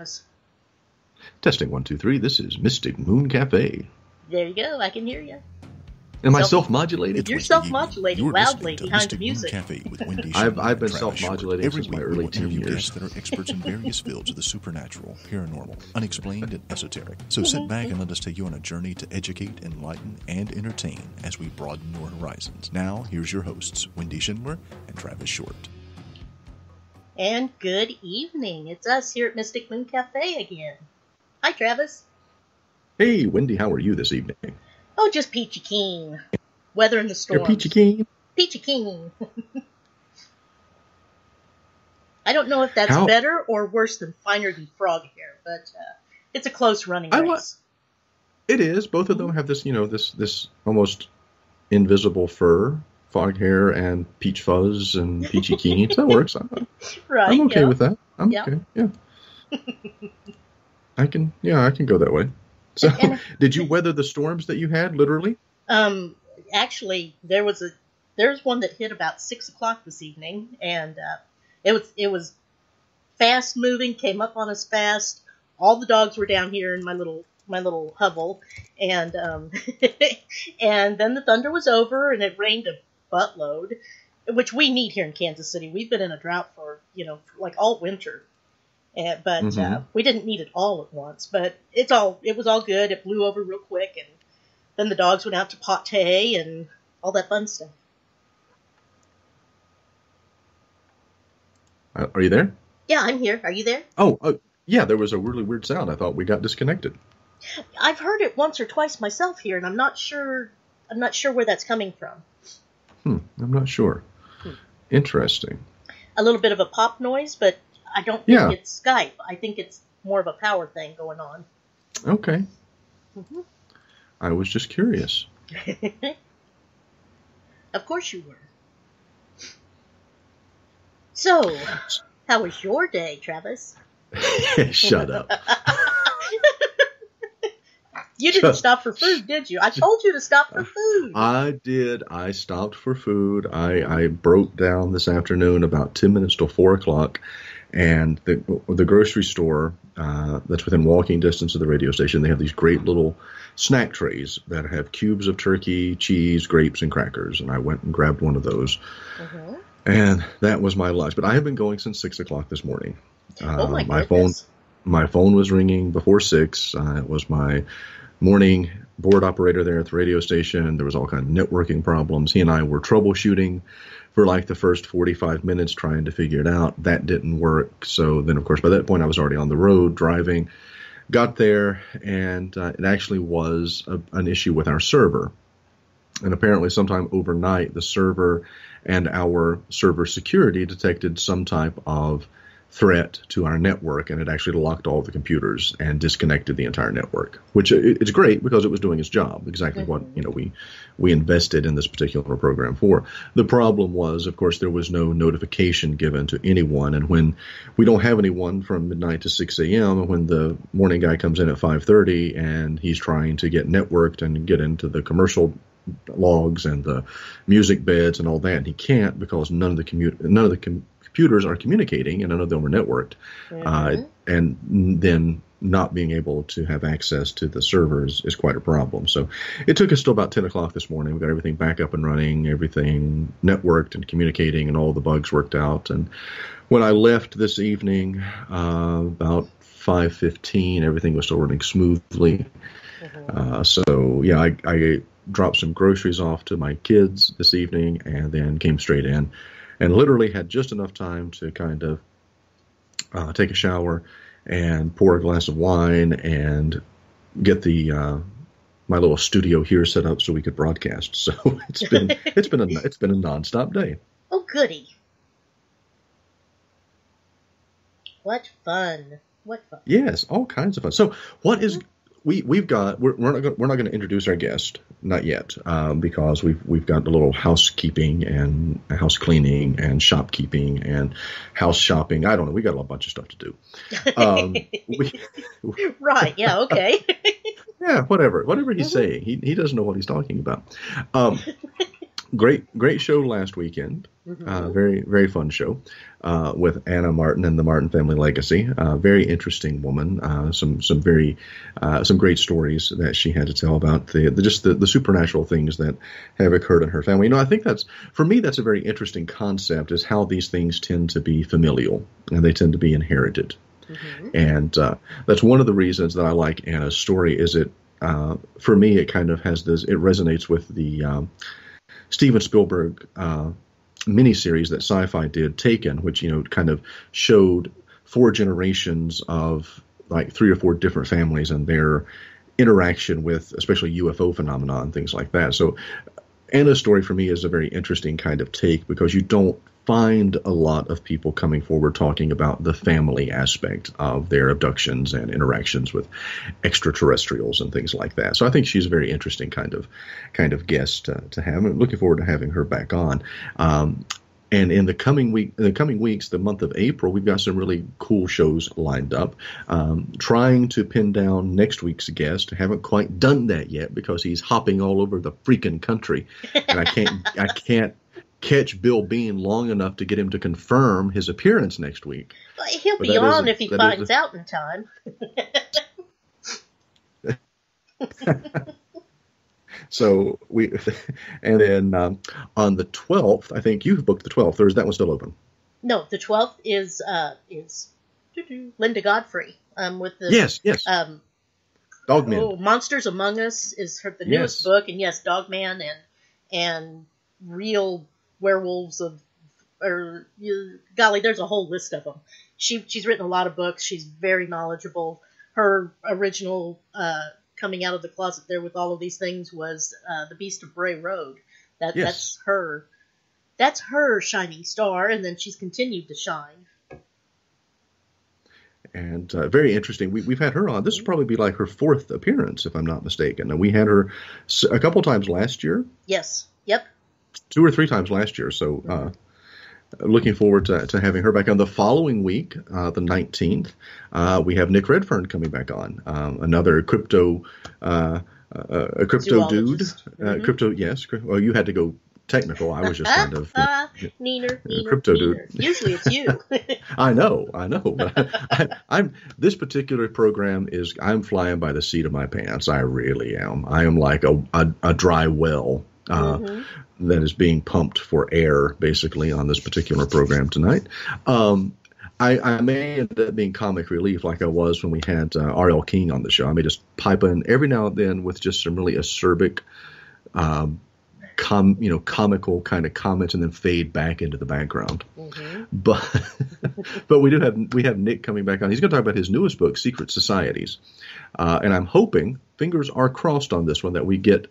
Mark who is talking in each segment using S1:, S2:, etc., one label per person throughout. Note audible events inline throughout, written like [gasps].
S1: Travis?
S2: Testing one, two, three. This is Mystic Moon Cafe.
S1: There you go. I can hear you.
S2: Am I
S1: Self-
S2: self-modulated?
S1: You're self-modulating
S3: You're
S1: loudly
S3: listening to
S1: behind the
S3: Mystic Moon
S1: music.
S3: Cafe with Wendy [laughs]
S2: I've- I've been self-modulating
S3: Every
S2: since my
S3: week
S2: early
S3: we
S2: teen years.
S3: guests that are experts in various fields of the supernatural, paranormal, unexplained, and esoteric. So sit back and let us take you on a journey to educate, enlighten, and entertain as we broaden your horizons. Now, here's your hosts, Wendy Schindler and Travis Short.
S1: And good evening. It's us here at Mystic Moon Cafe again. Hi, Travis.
S2: Hey, Wendy, how are you this evening?
S1: Oh, just peachy keen. Weather in the storm.
S2: Peachy keen.
S1: Peachy keen. [laughs] I don't know if that's
S2: How-
S1: better or worse than finer than frog hair, but uh, it's a close running
S2: I
S1: race.
S2: li- It is. Both of them have this, you know, this this almost invisible fur, fog hair, and peach fuzz and [laughs] peachy Keen. that works. I'm,
S1: right.
S2: I'm okay
S1: yeah.
S2: with that. I'm
S1: Yeah.
S2: okay. Yeah. I can. Yeah, I can go that way. So,
S1: And- [laughs]
S2: did you weather the storms that you had? Literally.
S1: Um, actually, there was a there's one that hit about six o'clock this evening, and uh, it was it was fast moving, came up on us fast. All the dogs were down here in my little my little hovel, and um, [laughs] and then the thunder was over, and it rained a buttload, which we need here in Kansas City. We've been in a drought for you know like all winter. And, but uh,
S2: Mhm.
S1: we didn't need it all at once. But it's all it was all good. It blew over real quick, and then the dogs went out to pot hay and all that fun stuff.
S2: Uh, Are you there?
S1: Yeah, I'm here. Are you there?
S2: Oh, uh, yeah. There was a really weird sound. I thought we got disconnected.
S1: I've heard it once or twice myself here, and I'm not sure. I'm not sure where that's coming from.
S2: Hmm. I'm not sure.
S1: Hmm.
S2: Interesting.
S1: A little bit of a pop noise, but I don't think
S2: Yeah.
S1: it's Skype. I think it's more of a power thing going on.
S2: Okay.
S1: Mhm.
S2: I was just curious. [laughs]
S1: of course you were. So, how was your day, Travis? [laughs]
S2: Shut up. [laughs]
S1: You didn't stop for food, did you? I told you to stop for food.
S2: I did. I stopped for food. I, I broke down this afternoon about 10 minutes till 4 o'clock. And the, the grocery store uh, that's within walking distance of the radio station, they have these great little snack trays that have cubes of turkey, cheese, grapes, and crackers. And I went and grabbed one of those.
S1: Mhm.
S2: And that was my lunch. But I have been going since 6 o'clock this morning.
S1: Oh my,
S2: my phone my phone was ringing before six. Uh, it was my morning board operator there at the radio station. There was all kind of networking problems. He and I were troubleshooting for like the first 45 minutes trying to figure it out. That didn't work. So then, of course, by that point, I was already on the road driving. Got there, and uh, it actually was a, an issue with our server. And apparently, sometime overnight, the server and our server security detected some type of threat to our network, and it actually locked all the computers and disconnected the entire network. Which uh, it's great because it was doing its job, exactly what mm-hmm. you know we we invested in this particular program for. The problem was, of course, there was no notification given to anyone, and when we don't have anyone from midnight to 6 a.m., when the morning guy comes in at 5:30 and he's trying to get networked and get into the commercial logs and the music beds and all that, and he can't because none of the commu- none of the com- computers are communicating and none of them are networked. Uh,
S1: Mhm.
S2: and then not being able to have access to the servers is quite a problem. So it took us till about 10 o'clock this morning. We got everything back up and running, everything networked and communicating, and all the bugs worked out. And when I left this evening, uh, about 5:15, everything was still running smoothly.
S1: Mhm.
S2: Uh, so yeah, I, I dropped some groceries off to my kids this evening, and then came straight in, and literally had just enough time to kind of uh, take a shower and pour a glass of wine and get the uh, my little studio here set up so we could broadcast. [laughs] So it's been [laughs] it's been a it's been a nonstop day.
S1: Oh, goody. What fun. What fun.
S2: Yes, all kinds of fun. So, what is we we've got? We're, we're not gonna, we're not going to introduce our guest, not yet, um, because we've we've got a little housekeeping and house cleaning and shopkeeping and house shopping. I don't know. We got a bunch of stuff to do. [laughs] Um, we,
S1: right, yeah, okay. [laughs]
S2: yeah, whatever, whatever he's
S1: Mhm.
S2: saying, he he doesn't know what he's talking about. Um, great great show last weekend.
S1: Mhm.
S2: Uh, very very fun show uh, with Anna Martin and the Martin Family Legacy. Uh, very interesting woman. Uh, some some very uh, some great stories that she had to tell about the, the just the, the supernatural things that have occurred in her family. You know, I think that's for me that's a very interesting concept is how these things tend to be familial and they tend to be inherited.
S1: Mhm.
S2: And uh, that's one of the reasons that I like Anna's story. Is it uh, for me? It kind of has this. It resonates with the um, Steven Spielberg uh, miniseries that Sci-Fi did, Taken, which you know kind of showed four generations of like three or four different families and their interaction with, especially UFO phenomena and things like that. So Anna's story for me is a very interesting kind of take because you don't find a lot of people coming forward talking about the family aspect of their abductions and interactions with extraterrestrials and things like that. So I think she's a very interesting kind of kind of guest to have. I'm looking forward to having her back on. Um, and in the coming week, in the coming weeks, the month of April, we've got some really cool shows lined up. Um, trying to pin down next week's guest. Haven't quite done that yet because he's hopping all over the freaking country, and I can't, I can't catch Bill Bean long enough to get him to confirm his appearance next week.
S1: But he'll
S2: But
S1: be on
S2: a-
S1: if he finds
S2: a-
S1: out in time. [laughs]
S2: So we, [laughs] and then um, on the twelfth, I think you've booked the twelfth, or is that one still open?
S1: No, the twelfth is uh is Linda Godfrey. Um, with the
S2: Yes, yes,
S1: um
S2: Dogmen.
S1: oh, Monsters Among Us is her the newest
S2: Yes.
S1: book, and yes, Dogman and and real werewolves of or you, golly, there's a whole list of them. She she's written a lot of books. She's very knowledgeable. Her original uh, coming out of the closet there with all of these things was uh, the Beast of Bray Road. That
S2: Yes.
S1: that's her. That's her shining star, and then she's continued to shine.
S2: and uh, very interesting. We, we've had her on. This will probably be like her fourth appearance, if I'm not mistaken. And we had her a couple times last year,
S1: Yes. Yep.
S2: Two or three times last year. So, uh, looking forward to, to having her back on. The following week, uh, the 19th, uh, we have Nick Redfern coming back on, um, another crypto, uh, uh, a crypto dude.
S1: Zoologist.
S2: Uh,
S1: Mhm.
S2: Crypto, yes. Well, you had to go technical. I was just kind of. [laughs]
S1: Neener, neener,
S2: crypto dude.
S1: Usually it's you. [laughs] [laughs]
S2: I know, I know, but I, I'm this particular program is I'm flying by the seat of my pants. I really am. I am like a a, a dry well uh,
S1: Mhm.
S2: that is being pumped for air, basically, on this particular program tonight. Um, I, I may end up being comic relief like I was when we had uh, R.L. King on the show. I may just pipe in every now and then with just some really acerbic, um, com, you know, comical kind of comments and then fade back into the background
S1: Mhm.
S2: but [laughs] but we do have we have Nick coming back on. He's going to talk about his newest book, Secret Societies, uh, and I'm hoping fingers are crossed on this one that we get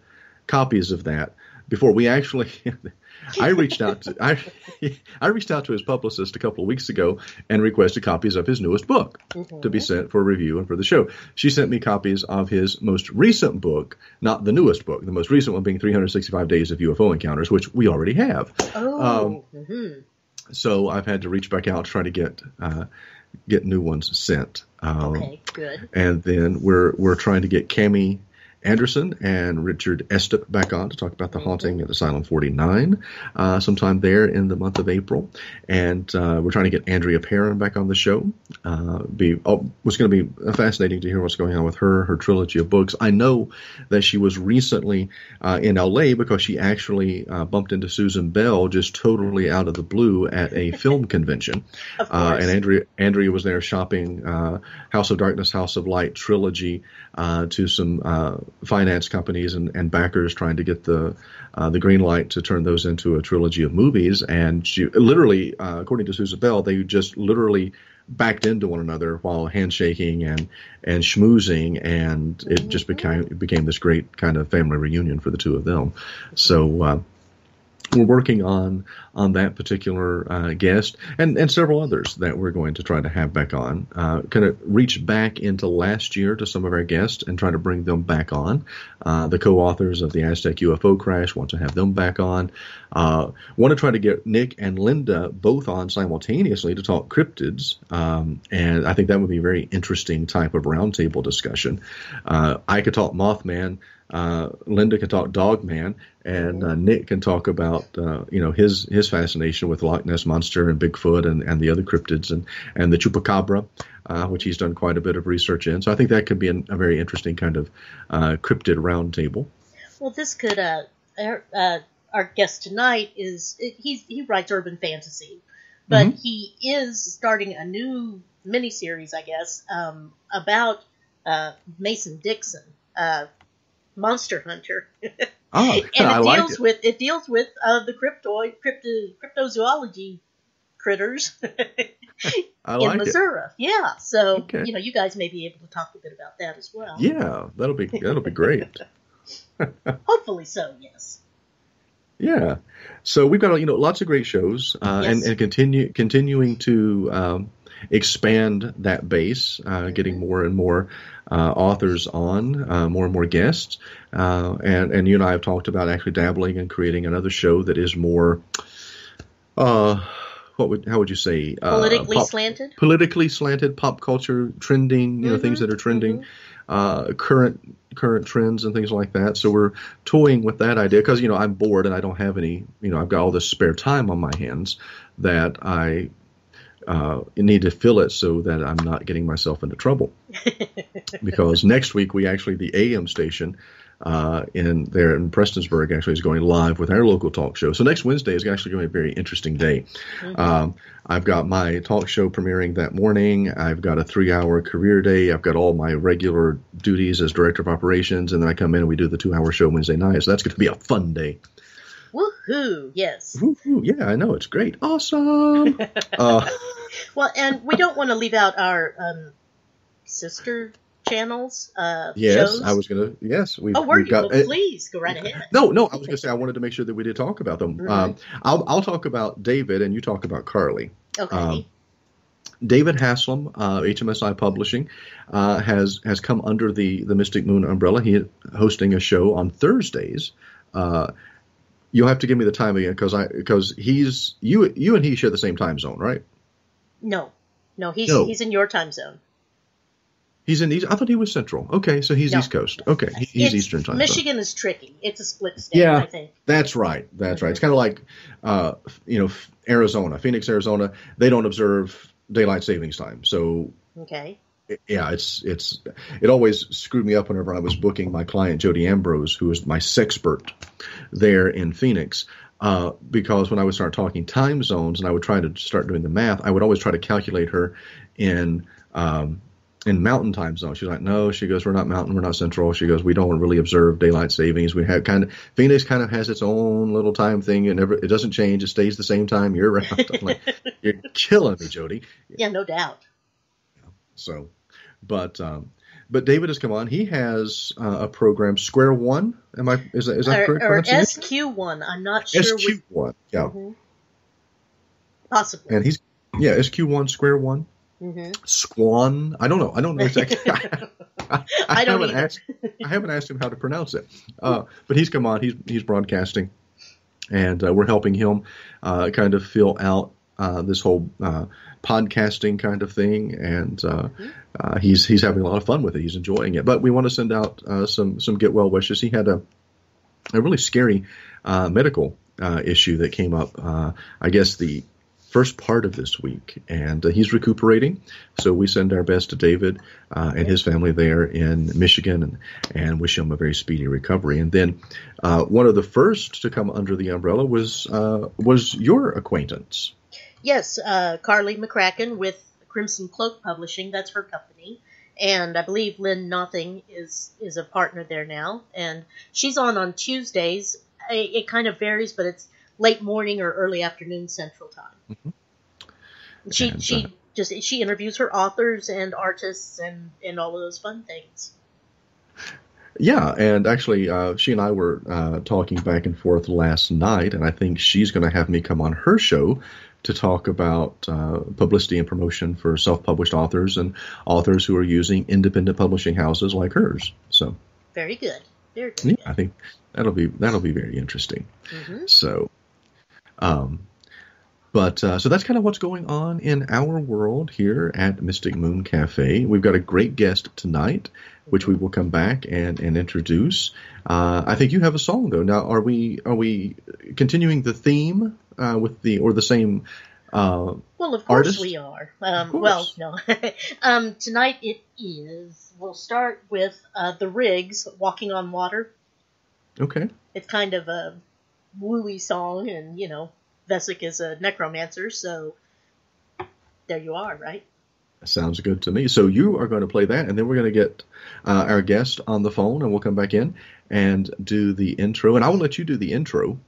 S2: copies of that before we actually. [laughs] I reached out to I, [laughs] I reached out to his publicist a couple of weeks ago and requested copies of his newest book
S1: Mhm.
S2: to be sent for review and for the show. She sent me copies of his most recent book, not the newest book, the most recent one being 365 Days of UFO Encounters, which we already have.
S1: Oh.
S2: Um,
S1: mhm.
S2: So I've had to reach back out to try to get uh, get new ones sent. Um,
S1: Okay. Good.
S2: And then we're we're trying to get Cami Anderson and Richard Estep back on to talk about the haunting at Asylum 49 uh, sometime there in the month of April. And uh, we're trying to get Andrea Perron back on the show. Uh, be oh, was going to be fascinating to hear what's going on with her, her trilogy of books. I know that she was recently uh, in LA because she actually uh, bumped into Susan Bell just totally out of the blue at a [laughs] film convention. Uh, and Andrea Andrea was there shopping uh, House of Darkness, House of Light trilogy uh, to some uh, finance companies and, and backers trying to get the uh, the green light to turn those into a trilogy of movies. And she literally, uh, according to Susan Bell, they just literally backed into one another while handshaking and and schmoozing, and it just became it became this great kind of family reunion for the two of them. So. We're working on on that particular uh, guest and and several others that we're going to try to have back on. Uh, kind of reach back into last year to some of our guests and try to bring them back on. Uh, the co-authors of the Aztec UFO crash want to have them back on. Uh, want to try to get Nick and Linda both on simultaneously to talk cryptids, um, and I think that would be a very interesting type of roundtable discussion. Uh, I could talk Mothman. Uh, Linda can talk Dogman, and uh, Nick can talk about uh, you know his his fascination with Loch Ness monster and Bigfoot and, and the other cryptids and and the chupacabra, uh, which he's done quite a bit of research in. So I think that could be an, a very interesting kind of uh, cryptid roundtable.
S1: Well, this could. Uh, our, uh, our guest tonight is he's he writes urban fantasy, but
S2: Mhm.
S1: he is starting a new miniseries, I guess, um, about uh, Mason Dixon, uh, Monster Hunter, [laughs]
S2: Oh,
S1: and it [laughs]
S2: I like
S1: deals
S2: it.
S1: with it deals with uh, the cryptoid crypto cryptozoology critters [laughs]
S2: I
S1: in
S2: like it.
S1: Missouri. Yeah, so
S2: Okay.
S1: you know you guys may be able to talk a bit about that as well.
S2: Yeah, that'll be that'll be great.
S1: Hopefully so. Yes.
S2: Yeah. So we've got you know lots of great shows, uh, and
S1: Yes.
S2: and continue continuing to um, expand that base, uh, getting more and more uh, authors on, uh, more and more guests, uh, and and you and I have talked about actually dabbling and creating another show that is more, uh, what would how would you say uh,
S1: Politically
S2: pop-
S1: slanted.
S2: politically slanted pop culture trending you know things
S1: Mhm,
S2: that are trending uh, current current trends and things like that. So we're toying with that idea because you know i'm bored and i don't have any you know i've got all this spare time on my hands that i uh, need to fill it so that i'm not getting myself into trouble [laughs] because next week we actually the am station uh, in there in Prestonsburg actually is going live with our local talk show. So next Wednesday is actually going to be a very interesting day.
S1: Mhm.
S2: Um, I've got my talk show premiering that morning. I've got a three-hour career day. I've got all my regular duties as director of operations, and then I come in and we do the two-hour show Wednesday night. So that's going to be a fun day.
S1: Woohoo! Yes.
S2: Woo-hoo. Yeah, I know it's great. Awesome. [laughs] uh,
S1: Well, and we don't want to leave out our um, sister channels. Uh,
S2: yes,
S1: shows.
S2: I was gonna. Yes, we've,
S1: Oh, were you?
S2: got.
S1: well,
S2: uh,
S1: please go right ahead.
S2: no, no, I was going to say I wanted to make sure that we did talk about them. Um, I'll, I'll talk about David, and you talk about Carly.
S1: Okay.
S2: um, David Haslam, uh, HMSI Publishing, uh, has has come under the the Mystic Moon umbrella. He is hosting a show on Thursdays. Uh, you'll have to give me the time again because I because he's you you and he share the same time zone, right?
S1: no, no, he's
S2: No.
S1: he's in your time zone.
S2: He's in East. I thought he was Central. Okay, so he's
S1: No.
S2: East Coast. Okay, he's
S1: It's-
S2: Eastern time zone.
S1: Michigan is tricky. It's a split state.
S2: Yeah.
S1: I think.
S2: That's right. That's right. It's kind of like, uh, you know, Arizona, Phoenix, Arizona. They don't observe daylight savings time, so
S1: Okay.
S2: Yeah, it's it's it always screwed me up whenever I was booking my client Jody Ambrose, who is my sexpert there in Phoenix. Uh, because when I would start talking time zones and I would try to start doing the math, I would always try to calculate her in um, in mountain time zone. She's like, no, she goes, we're not mountain, we're not central. She goes, we don't really observe daylight savings. We have kind of Phoenix kind of has its own little time thing. It never, it doesn't change. It stays the same time year round. I'm like, [laughs] you're killing me, Jody.
S1: Yeah, no doubt.
S2: So, but um, but David has come on. He has uh, a program, Square One. Am I? Is that is that
S1: Or,
S2: correct?
S1: or? SQ one. I'm not sure.
S2: SQ One. Yeah,
S1: Mhm. Possibly.
S2: and he's yeah SQ One Square One
S1: hmm
S2: Squan. I don't know. I don't know exactly. [laughs] I,
S1: I don't
S2: haven't
S1: either.
S2: asked. I haven't asked him how to pronounce it. Uh, but he's come on. He's he's broadcasting, and uh, we're helping him uh, kind of fill out uh, this whole uh, podcasting kind of thing, and uh, uh, he's he's having a lot of fun with it. He's enjoying it. But we want to send out uh, some some get well wishes. He had a a really scary uh, medical uh, issue that came up. Uh, I guess the first part of this week, and uh, he's recuperating. So we send our best to David and his family there in Michigan, and, and wish him a very speedy recovery. And then one of the first to come under the umbrella was was your acquaintance.
S1: Yes, Carly McCracken with Crimson Cloak Publishing. That's her company, and I believe Lynn Nothing is is a partner there now. And she's on on Tuesdays. It, it kind of varies, but it's late morning or early afternoon Central Time.
S2: Mhm.
S1: She
S2: And,
S1: she
S2: uh,
S1: just she interviews her authors and artists and and all of those fun things.
S2: Yeah, and actually, uh, she and I were uh, talking back and forth last night, and I think she's going to have me come on her show to talk about uh, publicity and promotion for self-published authors and authors who are using independent publishing houses like hers. So,
S1: Very good. Very good. yeah.
S2: I think that'll be that'll be very interesting.
S1: hmm
S2: So, um, But uh, so that's kind of what's going on in our world here at Mystic Moon Cafe. We've got a great guest tonight, which we will come back and, and introduce. Uh, I think you have a song though. Now, are we are we continuing the theme uh, with the or the same? Uh,
S4: Well, of course
S2: Artist?
S4: we are. Um,
S2: course.
S4: well, no. [laughs] um, tonight it is. We'll start with uh, the Rigs walking on water.
S2: okay,
S4: It's kind of a wooey song, and you know, Vesik is a necromancer, so there you are, right?
S2: sounds good to me. So you are going to play that, and then we're going to get uh, our guest on the phone, and we'll come back in and do the intro. And I will let you do the intro.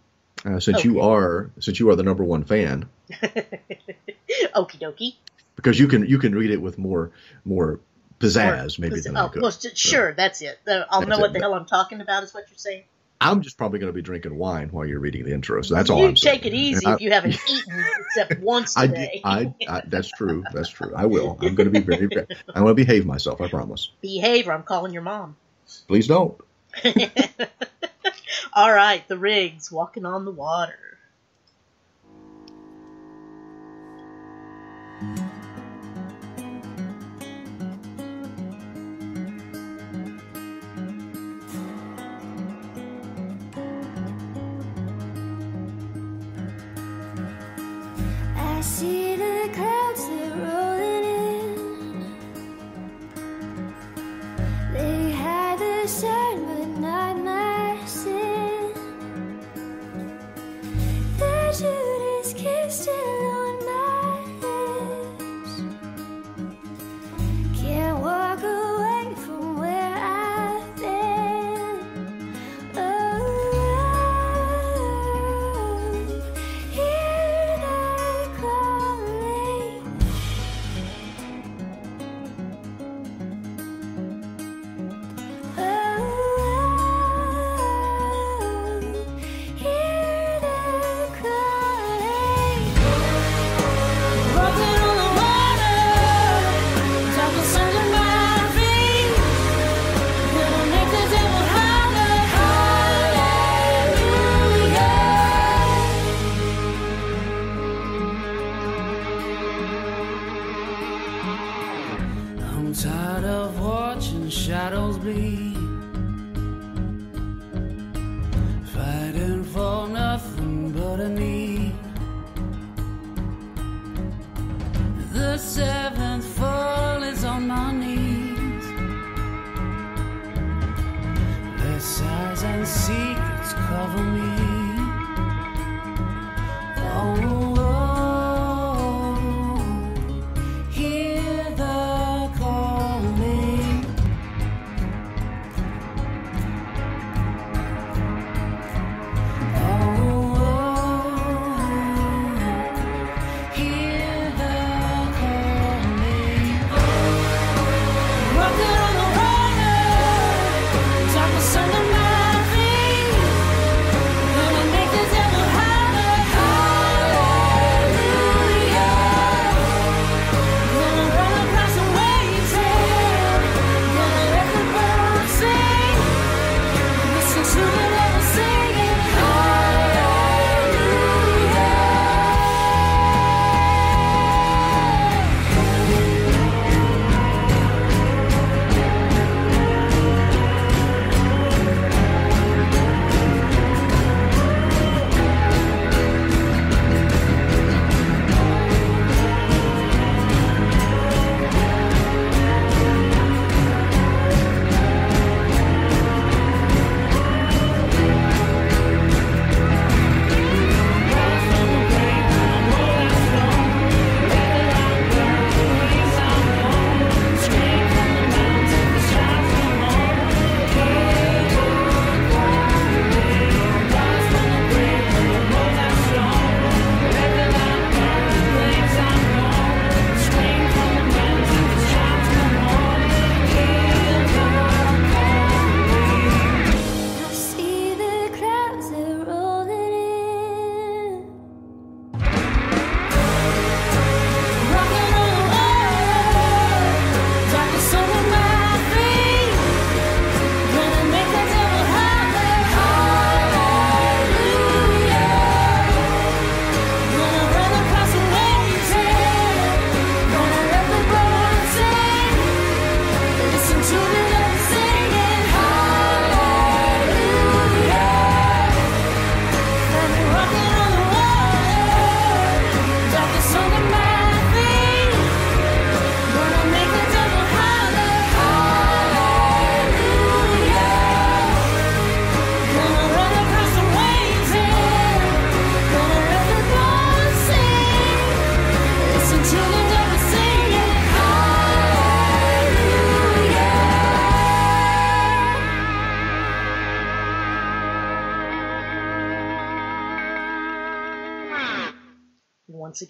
S2: Uh, since you are since you are the number one fan, [laughs]
S4: Okie dokie.
S2: because you can you can read it with more more pizzazz maybe than
S4: oh,
S2: I could.
S4: well, s- sure, that's it. I'll
S2: That's
S4: know
S2: it.
S4: what the hell I'm talking about. Is what you're saying?
S2: I'm just probably going to be drinking wine while you're reading the intro, so that's all
S4: you
S2: I'm saying.
S4: take it easy
S2: And
S4: if you haven't [laughs] eaten except once
S2: I, I,
S4: today.
S2: did- I, I, that's true. That's true. I will. I'm going to be very. very [laughs] I'm going to behave myself. I promise.
S4: Behave, or I'm calling your mom.
S2: Please don't.
S4: All right, the rigs walking on the water.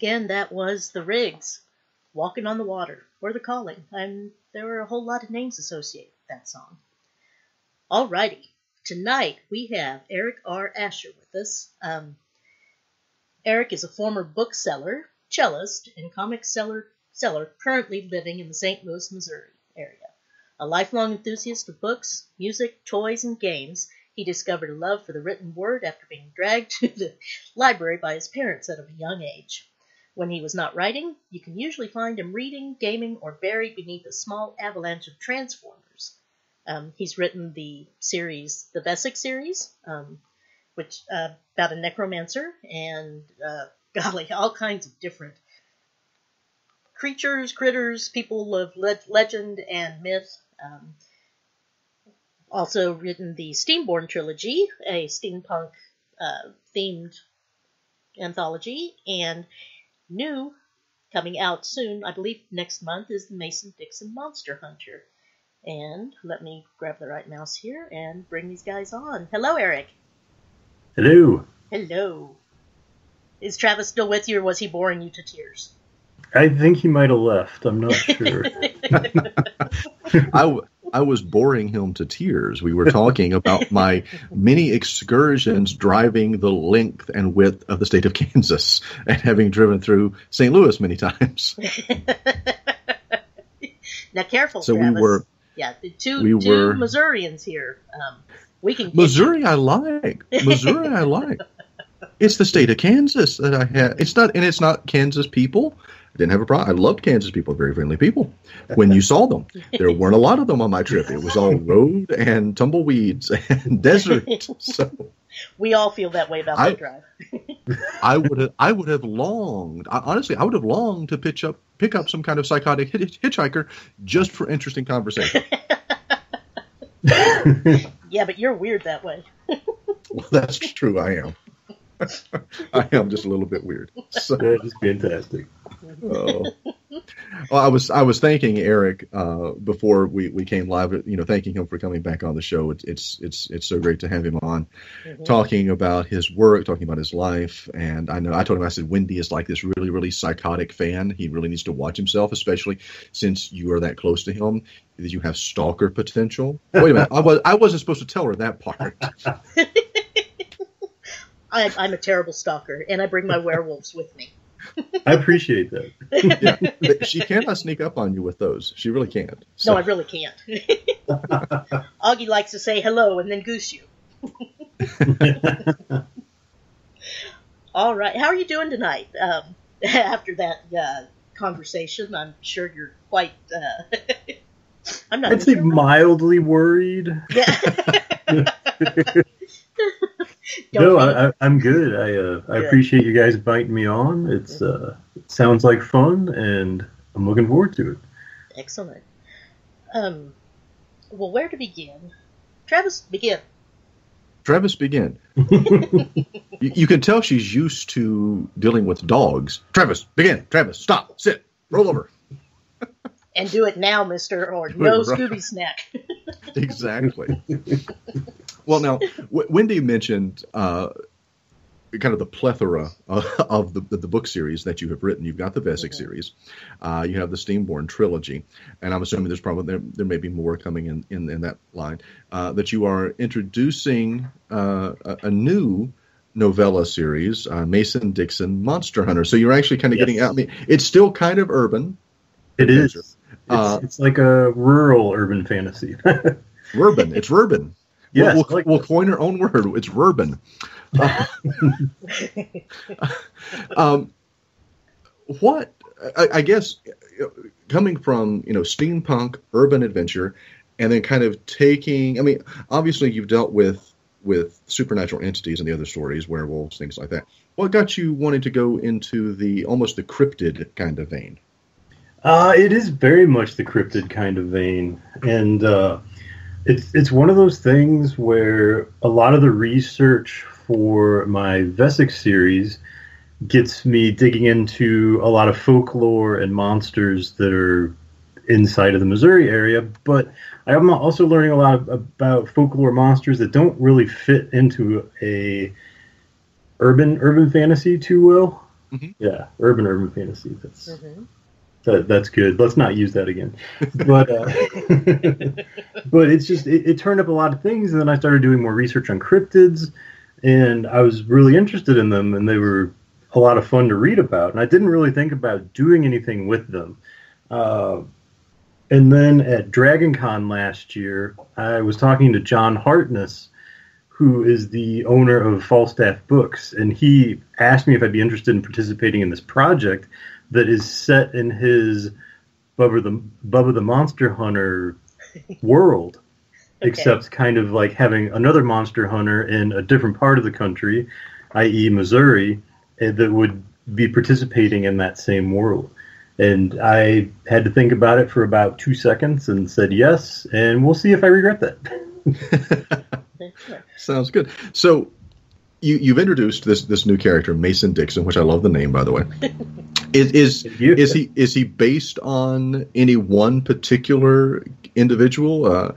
S1: Again, that was the Rigs, Walking on the Water, or The Calling, and there were a whole lot of names associated with that song. Alrighty, tonight we have Eric R. Asher with us. Um, Eric is a former bookseller, cellist, and comic seller, seller currently living in the St. Louis, Missouri area. A lifelong enthusiast of books, music, toys, and games, he discovered a love for the written word after being dragged [laughs] to the library by his parents at a young age. When he was not writing, you can usually find him reading, gaming, or buried beneath a small avalanche of Transformers. Um, he's written the series, the Vesik series, um, which uh, about a necromancer, and uh, [laughs] golly, all kinds of different creatures, critters, people of le- legend and myth. Um, also written the Steamborn trilogy, a steampunk uh, themed anthology, and new coming out soon, I believe next month, is the Mason Dixon Monster Hunter. And let me grab the right mouse here and bring these guys on. Hello, Eric.
S5: Hello.
S1: Hello. Is Travis still with you, or was he boring you to tears?
S5: I think he might have left. I'm not sure. [laughs] [laughs] [laughs]
S2: I, w- I was boring him to tears. We were talking about my many excursions driving the length and width of the state of Kansas and having driven through St. Louis many times. [laughs]
S1: now, careful,
S2: So we were-
S1: yeah, the two
S2: we
S1: two
S2: were-
S1: Missourians here. Um, we can
S2: Missouri, I like. Missouri, I like. [laughs] It's the state of Kansas that I had. It's not, and it's not Kansas people. I didn't have a problem. I loved Kansas people, very friendly people. When you saw them, [laughs] there weren't a lot of them on my trip. It was all road and tumbleweeds and [laughs] desert. So
S1: We all feel that way about
S2: I-
S1: that drive. [laughs]
S2: I would have, I would have longed. I, honestly, I would have longed to pitch up, pick up some kind of psychotic hitch- hitchhiker just for interesting conversation.
S1: Yeah, but you're weird that way.
S2: Well, that's true. I am. [laughs] I am just a little bit weird. So.
S5: that is fantastic.
S2: Oh. Well, I was I was thanking Eric uh, before we, we came live. You know, thanking him for coming back on the show. It's it's it's it's so great to have him on,
S1: Mhm.
S2: talking about his work, talking about his life. And I know I told him I said Wendy is like this really really psychotic fan. He really needs to watch himself, especially since you are that close to him. That you have stalker potential. Wait a minute, I was I wasn't supposed to tell her that part. [laughs]
S1: I, I'm a terrible stalker, and I bring my werewolves with me. [laughs]
S5: I appreciate that.
S2: yeah, she cannot sneak up on you with those. She really can't. So-
S1: No, I really can't. [laughs] Augie likes to say hello and then goose you. [laughs] All right, how are you doing tonight? Um, after that uh, conversation, I'm sure you're quite. Uh, I'm not.
S5: I'd say mildly worried.
S1: Yeah. Don't
S5: no, I, I, I'm good. I uh, I
S1: Good.
S5: appreciate you guys inviting me on. It's uh, it sounds like fun, and I'm looking forward to it.
S1: Excellent. Um, well, where to begin? Travis, begin.
S2: Travis, begin. [laughs] you, you can tell she's used to dealing with dogs. Travis, begin. Travis, stop, sit, roll over.
S1: And do it now, mister, or
S2: Do [laughs]
S1: no
S2: right.
S1: Scooby snack. [laughs]
S2: exactly. well, now w- Wendy mentioned uh, kind of the plethora of, [laughs] of the, the book series that you have written. You've got the Vesik
S1: Mhm.
S2: series, uh, you have the Steamborn trilogy, and I'm assuming there's probably there, there may be more coming in in, in that line. Uh, that you are introducing uh, a, a new novella series, uh, Mason Dixon Monster Hunter. So you're actually kind of
S5: Yes.
S2: getting out. I mean, it's still kind of urban.
S5: It is. It's,
S2: Uh,
S5: it's like a rural urban fantasy. [laughs]
S2: Urban. It's urban.
S5: yes,
S2: we'll,
S5: I like
S2: we'll coin our own word. It's urban. Uh, [laughs] um, what I, I guess coming from you know steampunk urban adventure, and then kind of taking. I mean, obviously you've dealt with with supernatural entities and the other stories, werewolves, things like that. What got you wanting to go into the almost the cryptid kind of vein?
S5: Uh, it is very much the cryptid kind of vein, and uh, it's it's one of those things where a lot of the research for my Vesik series gets me digging into a lot of folklore and monsters that are inside of the Missouri area, but I'm also learning a lot of, about folklore monsters that don't really fit into a urban urban fantasy too well.
S2: Mhm.
S5: Yeah, urban urban fantasy. That's
S1: Mhm.
S5: That, that's good. Let's not use that again. [laughs] But uh, [laughs] but it's just it, it turned up a lot of things, and then I started doing more research on cryptids, and I was really interested in them, and they were a lot of fun to read about. And I didn't really think about doing anything with them. Uh, and then at Dragon Con last year, I was talking to John Hartness, who is the owner of Falstaff Books, and he asked me if I'd be interested in participating in this project that is set in his Bubba the Bubba the Monster Hunter [laughs] world,
S1: Okay.
S5: except kind of like having another monster hunter in a different part of the country, i.e., Missouri, eh, that would be participating in that same world. And I had to think about it for about two seconds and said yes, and we'll see if I regret that. [laughs] [laughs]
S2: Sounds good. So you you've introduced this this new character Mason Dixon, which I love the name by the way. [laughs] Is is is he is he based on any one particular individual, uh,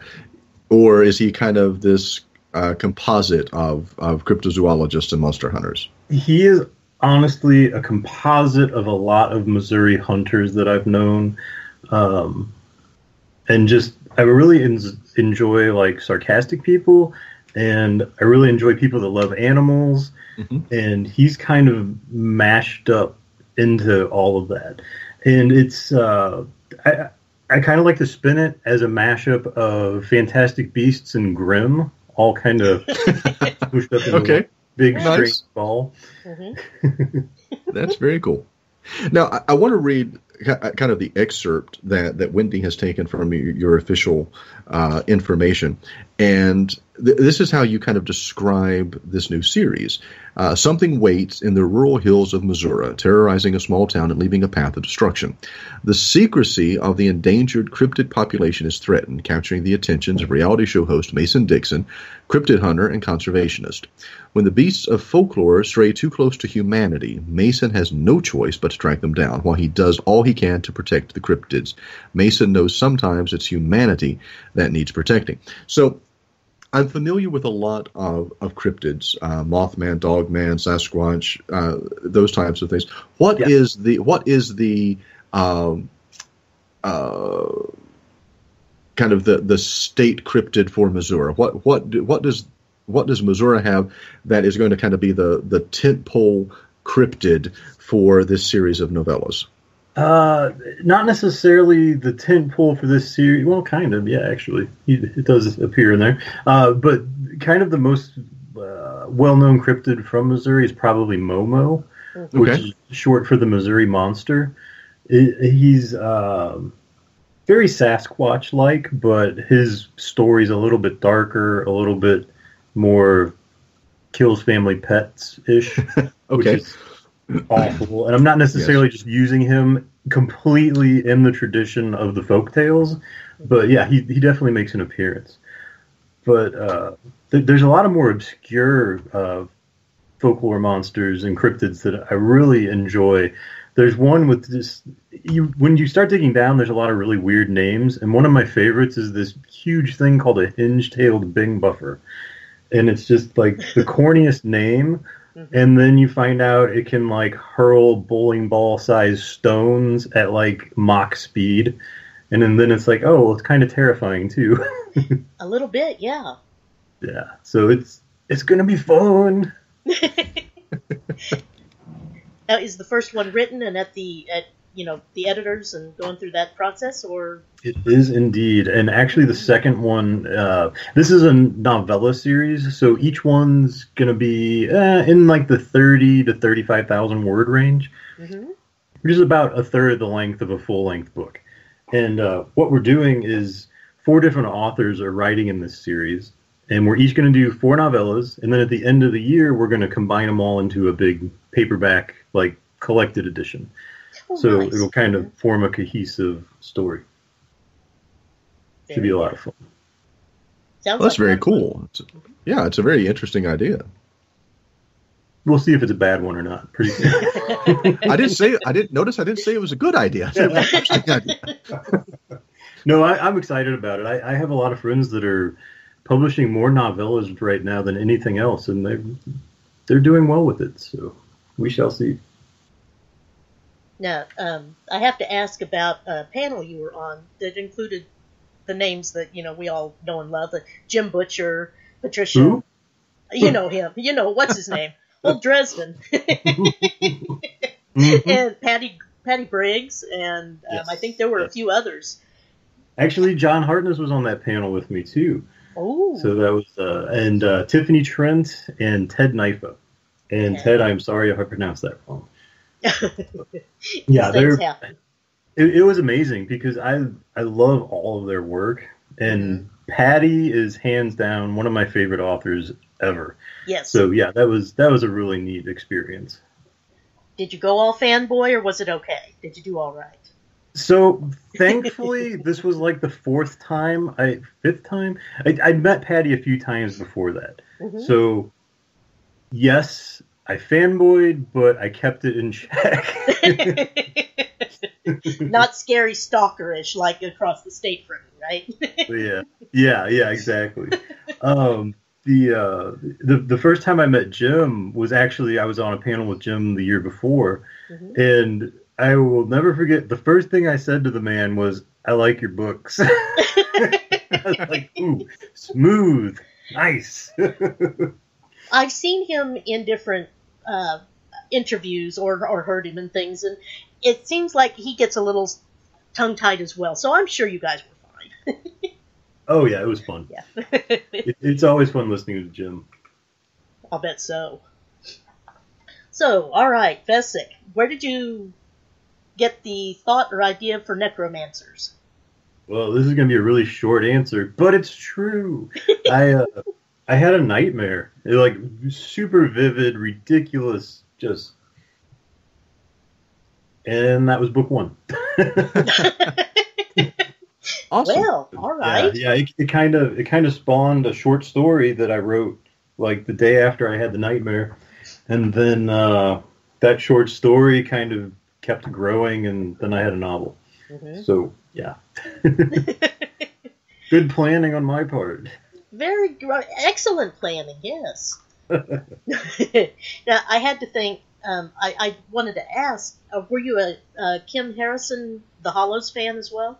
S2: or is he kind of this uh, composite of of cryptozoologists and monster hunters?
S5: he is honestly a composite of a lot of Missouri hunters that I've known, um, and just I really en- enjoy like sarcastic people, and I really enjoy people that love animals,
S2: Mhm.
S5: and he's kind of mashed up into all of that, and it's uh, I. I kind of like to spin it as a mashup of Fantastic Beasts and Grimm, all kind of [laughs] pushed up in
S2: Okay.
S5: a big
S2: Nice.
S5: straight ball.
S1: Mhm. [laughs]
S2: That's very cool. Now, I, I want to read ki- kind of the excerpt that, that Wendy has taken from your, your official uh, information. And th- this is how you kind of describe this new series. Uh, something waits in the rural hills of Missouri, terrorizing a small town and leaving a path of destruction. The secrecy of the endangered cryptid population is threatened, capturing the attentions of reality show host Mason Dixon, cryptid hunter and conservationist. When the beasts of folklore stray too close to humanity, Mason has no choice but to track them down, while he does all he can to protect the cryptids. Mason knows sometimes it's humanity that needs protecting. So, I'm familiar with a lot of, of cryptids, uh, Mothman, Dogman, Sasquatch, uh, those types of things. What
S5: Yeah.
S2: is the what is the um, uh, kind of the, the state cryptid for Missouri? What what what does what does Missouri have that is going to kind of be the the tentpole cryptid for this series of novellas?
S5: Uh, not necessarily the tent pole for this series. Well, kind of, yeah. Actually, it does appear in there. Uh, but kind of the most uh, well-known cryptid from Missouri is probably Momo, which is short for the Missouri Monster. I he's um, very Sasquatch-like, but his story's a little bit darker, a little bit more kills family pets ish.
S2: Okay. [laughs]
S5: Which is awful. And I'm not necessarily just using him completely in the tradition of the folk tales, but yeah, he, he definitely makes an appearance. But uh, th- there's a lot of more obscure uh, folklore monsters and cryptids that I really enjoy. There's one with this. You when you start digging down, there's a lot of really weird names, and one of my favorites is this huge thing called a hinge-tailed bingbuffer, and it's just like the corniest name mm-hmm. and then you find out it can like hurl bowling ball sized stones at like Mach speed, and then, then it's like, oh, well, it's kind of terrifying too. [laughs]
S1: A little bit, yeah.
S5: yeah, so it's it's gonna be fun. [laughs]
S1: Now, is the first one written and at the at you know the editors and going through that process, or
S5: It is indeed, and actually the second one. Uh, this is a novella series, so each one's gonna be uh, in like the thirty to thirty-five thousand word range.
S1: Mhm.
S5: which is about a third of the length of a full length book. And uh, what we're doing is four different authors are writing in this series, and we're each going to do four novellas, and then at the end of the year, we're going to combine them all into a big paperback, like collected edition.
S1: Oh,
S5: so
S1: nice.
S5: it'll kind of form a cohesive story. Should be a lot of fun.
S1: Sounds
S2: Well, that's
S1: like
S2: very cool. It's, yeah, it's a very interesting idea.
S5: We'll see if it's a bad one or not. Pretty soon. [laughs] [laughs]
S2: I didn't say I didn't notice I didn't say it was a good idea. I said it was an interesting idea. [laughs]
S5: no, I, I'm excited about it. I, I have a lot of friends that are publishing more novellas right now than anything else, and they're they're doing well with it. So we shall see.
S1: Now, um, I have to ask about a panel you were on that included the names that you know we all know and love: like Jim Butcher, Patricia.
S5: Who?
S1: You know him. You know what's his name? [laughs] Old Dresden
S5: Mhm. [laughs]
S1: and Patty Patty Briggs, and um,
S5: Yes,
S1: I think there were a few others.
S5: Actually, John Hartness was on that panel with me too.
S1: Oh,
S5: So that was uh, and uh, Tiffany Trent and Ted Knifa. And
S1: Okay.
S5: Ted, I'm sorry if I pronounced that wrong. [laughs] Yeah, they're it, it was amazing because I I love all of their work, and Patty is hands down one of my favorite authors ever.
S1: Yes.
S5: So yeah, that was that was a really neat experience.
S1: Did you go all fanboy, or was it okay? Did you do all right?
S5: So thankfully, [laughs] this was like the fourth time, I fifth time. I, I'd met Patty a few times before that.
S1: Mhm.
S5: So yes, I fanboyed, but I kept it in check. [laughs]
S1: Not scary stalkerish like across the state from you, right? [laughs]
S5: yeah, yeah, yeah, exactly. Um, the uh, the the first time I met Jim was actually I was on a panel with Jim the year before,
S1: Mhm.
S5: and I will never forget. The first thing I said to the man was, "I like your books." [laughs] I was like, "Ooh, smooth, nice."
S1: I've seen him in different uh, interviews or or heard him in things, and it seems like he gets a little tongue tied as well. So I'm sure you guys were fine. [laughs]
S5: oh yeah, it was fun.
S1: yeah, [laughs]
S5: It, it's always fun listening to Jim.
S1: I'll bet so. So, all right, Vesik, where did you get the thought or idea for necromancers?
S5: Well, this is going to be a really short answer, but it's true. [laughs] I uh, I had a nightmare, It, like super vivid, ridiculous, just, and that was book one. [laughs]
S2: Awesome.
S1: Well, all right.
S5: Yeah, yeah. It, it kind of it kind of spawned a short story that I wrote like the day after I had the nightmare, and then uh, that short story kind of kept growing, and then I had a novel.
S1: Mhm.
S5: So yeah, [laughs] good planning on my part.
S1: Very excellent planning, yes. [laughs] [laughs] now, I had to think, um, I, I wanted to ask, uh, were you a, a Kim Harrison, The Hollows fan as well?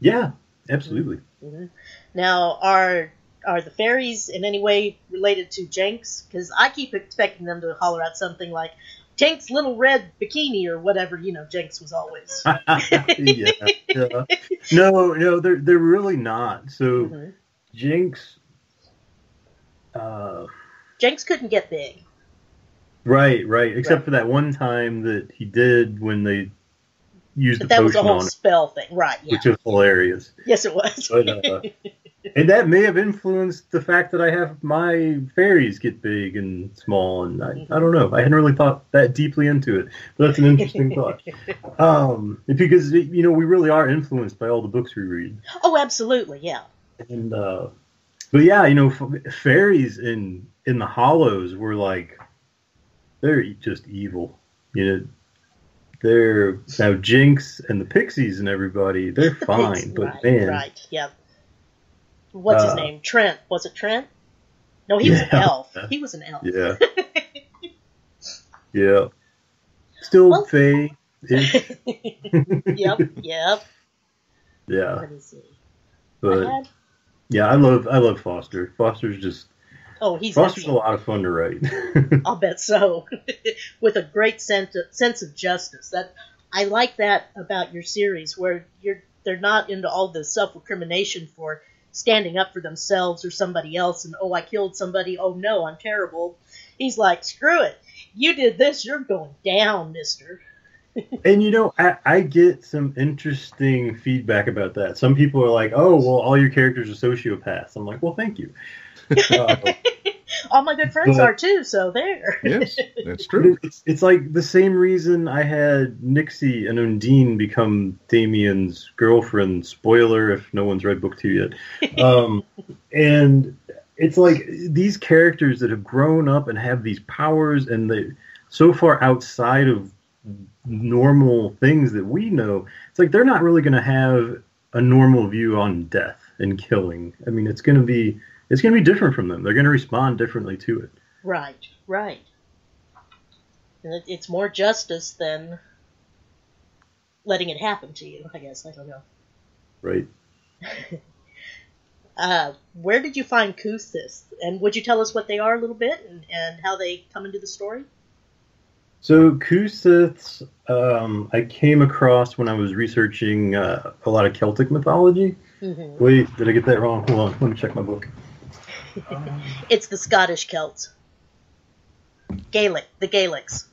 S5: Yeah, absolutely.
S1: hmm Now, are are the fairies in any way related to Jenks? Because I keep expecting them to holler out something like Jenks' little red bikini or whatever. You know, Jenks was always. [laughs]
S5: yeah, yeah. No, no, they're they're really not. So
S1: Mhm.
S5: Jinx, uh,
S1: Jenks couldn't get big.
S5: right, right. Except
S1: Right.
S5: for that one time that he did when they used
S1: But
S5: the
S1: that was a whole
S5: on it,
S1: spell thing, right? Yeah.
S5: which is hilarious.
S1: yes, it was.
S5: But, uh, [laughs] and that may have influenced the fact that I have my fairies get big and small, and I, I don't know. I hadn't really thought that deeply into it, but that's an interesting thought. [laughs] Um, because you know we really are influenced by all the books we read.
S1: oh, absolutely, yeah.
S5: And uh but yeah you know f- fairies in in the hollows were like they're just evil you know they're now Jenks and the pixies and everybody they're [laughs] fine but
S1: right,
S5: man
S1: right, yeah. What's his
S5: Uh,
S1: name? Trent. Was it Trent? No, he was an elf. [laughs] He was an elf.
S5: yeah [laughs] yeah still
S1: Well- yep, yep.
S5: yeah
S1: Let me see.
S5: But yeah i love i love foster foster's just
S1: oh, he's
S5: foster's a lot of fun to write [laughs]
S1: I'll bet so. [laughs] With a great sense of, sense of justice. That I like that about your series, where you're they're not into all the self recrimination for standing up for themselves or somebody else, and oh, I killed somebody. Oh no, I'm terrible. He's like, screw it. You did this. You're going down, Mister.
S5: And you know, I, I get some interesting feedback about that. Some people are like, "Oh, well, all your characters are sociopaths." I'm like, "Well, thank you." [laughs] Uh,
S1: All my good friends
S5: But-
S1: are too. So there.
S2: Yes, that's [laughs] true.
S5: it's, it's like the same reason I had Nixie and Undine become Damian's girlfriend. Spoiler if no one's read book two yet. [laughs] Um, and it's like these characters that have grown up and have these powers, and they so far outside of normal things that we know. It's like they're not really going to have a normal view on death and killing. I mean, it's going to be it's going to be different from them. They're going to respond differently to it.
S1: Right, right. And It's more justice than letting it happen to you. I guess I don't know.
S5: Right. [laughs]
S1: Uh, where did you find Cu Siths? And would you tell us what they are a little bit and, and how they come into the story?
S5: So Cu Siths, um, I came across when I was researching uh, a lot of Celtic mythology.
S1: hmm
S5: Wait, did I get that wrong? Hold on, let me check my book. [laughs]
S1: It's the Scottish Celts. Gaelic, the Gaelics.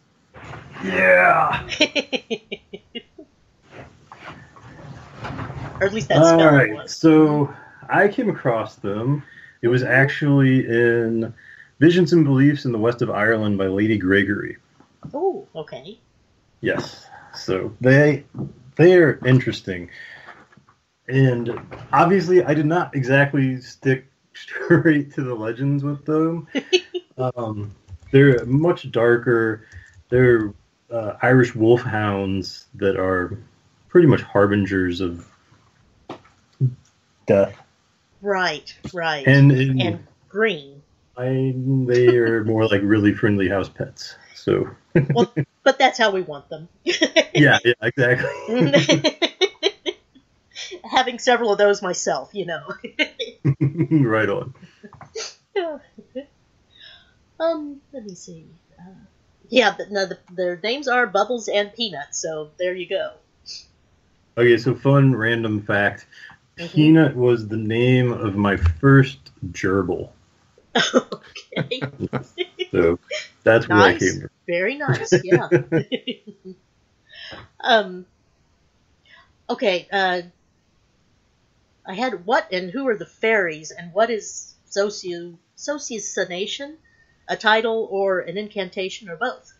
S5: Yeah. [laughs]
S1: or at least that's
S5: All right.
S1: was.
S5: So I came across them. It was actually in Visions and Beliefs in the West of Ireland by Lady Gregory.
S1: Oh, okay.
S5: Yes. So they they are interesting. And obviously I did not exactly stick [laughs] straight to the legends with them. [laughs] um, they're much darker. They're uh, Irish wolfhounds that are pretty much harbingers of death.
S1: Right, right.
S5: And, in,
S1: And green.
S5: I, they are more like really friendly house pets. So
S1: Well, [laughs] but that's how we want them. [laughs]
S5: yeah, yeah, exactly. [laughs]
S1: Having several of those myself, you know.
S5: right on.
S1: um, let me see. Uh, yeah, but no, the, their names are Bubbles and Peanuts, so there you go.
S5: Okay, so fun random fact.
S1: Mhm.
S5: Peanut was the name of my first gerbil.
S1: okay.
S5: So that's where I came from.
S1: Very nice, yeah. [laughs] um, okay, uh, I had what and who are the fairies, and what is socio sociocination? A title or an incantation or both?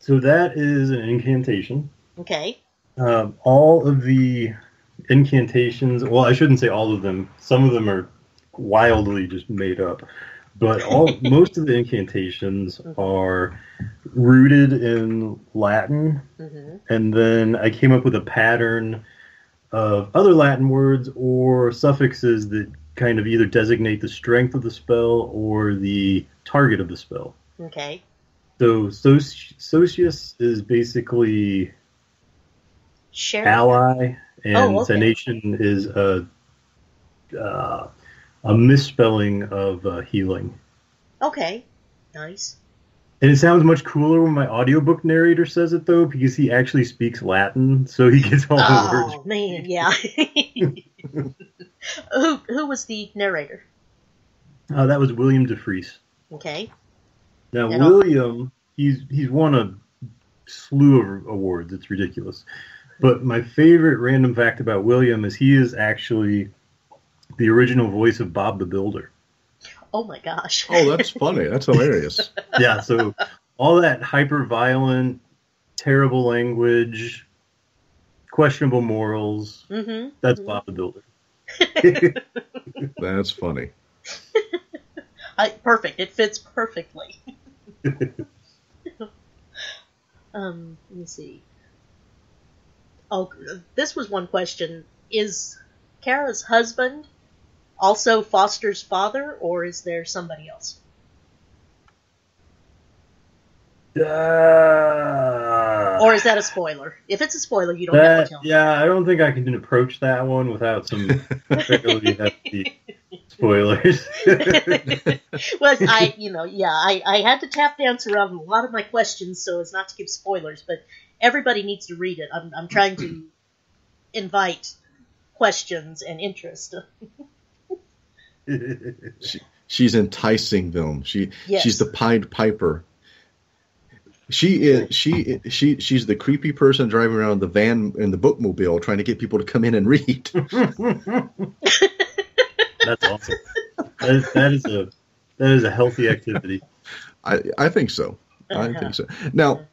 S5: So that is an incantation.
S1: Okay.
S5: Um, all of the incantations, well, I shouldn't say all of them. Some of them are wildly just made up. But all [laughs] most of the incantations are rooted in Latin
S1: hmm
S5: and then I came up with a pattern of other Latin words or suffixes that kind of either designate the strength of the spell or the target of the spell.
S1: Okay.
S5: So soci- socius is basically
S1: Share.
S5: ally, and
S1: Oh, okay.
S5: sanation is a uh, a misspelling of uh, healing.
S1: Okay. Nice.
S5: And it sounds much cooler when my audiobook narrator says it though, because he actually speaks Latin, so he gets all the words
S1: Oh man, yeah. [laughs] who who was the narrator?
S5: Uh, that was William Dufris.
S1: Okay.
S5: Now
S1: And I'll-
S5: William, he's he's won a slew of awards. It's ridiculous. But my favorite random fact about William is he is actually the original voice of Bob the Builder.
S1: Oh my gosh.
S2: Oh, that's funny. That's [laughs] hilarious.
S5: Yeah, so all that hyper violent, terrible language, questionable morals,
S1: mm-hmm.
S5: that's
S1: Mhm.
S5: Bob the Builder. [laughs]
S2: That's funny. [laughs]
S1: I, perfect. It fits perfectly. um, let me see. Oh, this was one question. Is Kara's husband also Foster's father, or is there somebody else?
S5: Uh,
S1: Or is that a spoiler? If it's a spoiler, you don't have to tell me.
S5: yeah, I don't think I can approach that one without some fairly [laughs] hefty spoilers. [laughs]
S1: well, I, you know, yeah, I, I had to tap dance around a lot of my questions so as not to give spoilers, but everybody needs to read it. I'm, I'm trying to invite questions and interest. [laughs] [laughs]
S2: She, she's enticing them. She
S1: Yes.
S2: she's the Pied Piper. She is she she she's the creepy person driving around the van in the bookmobile trying to get people to come in and read. [laughs]
S5: That's awesome. That is, that is a that is a healthy activity.
S2: I I think so. I think so. Now,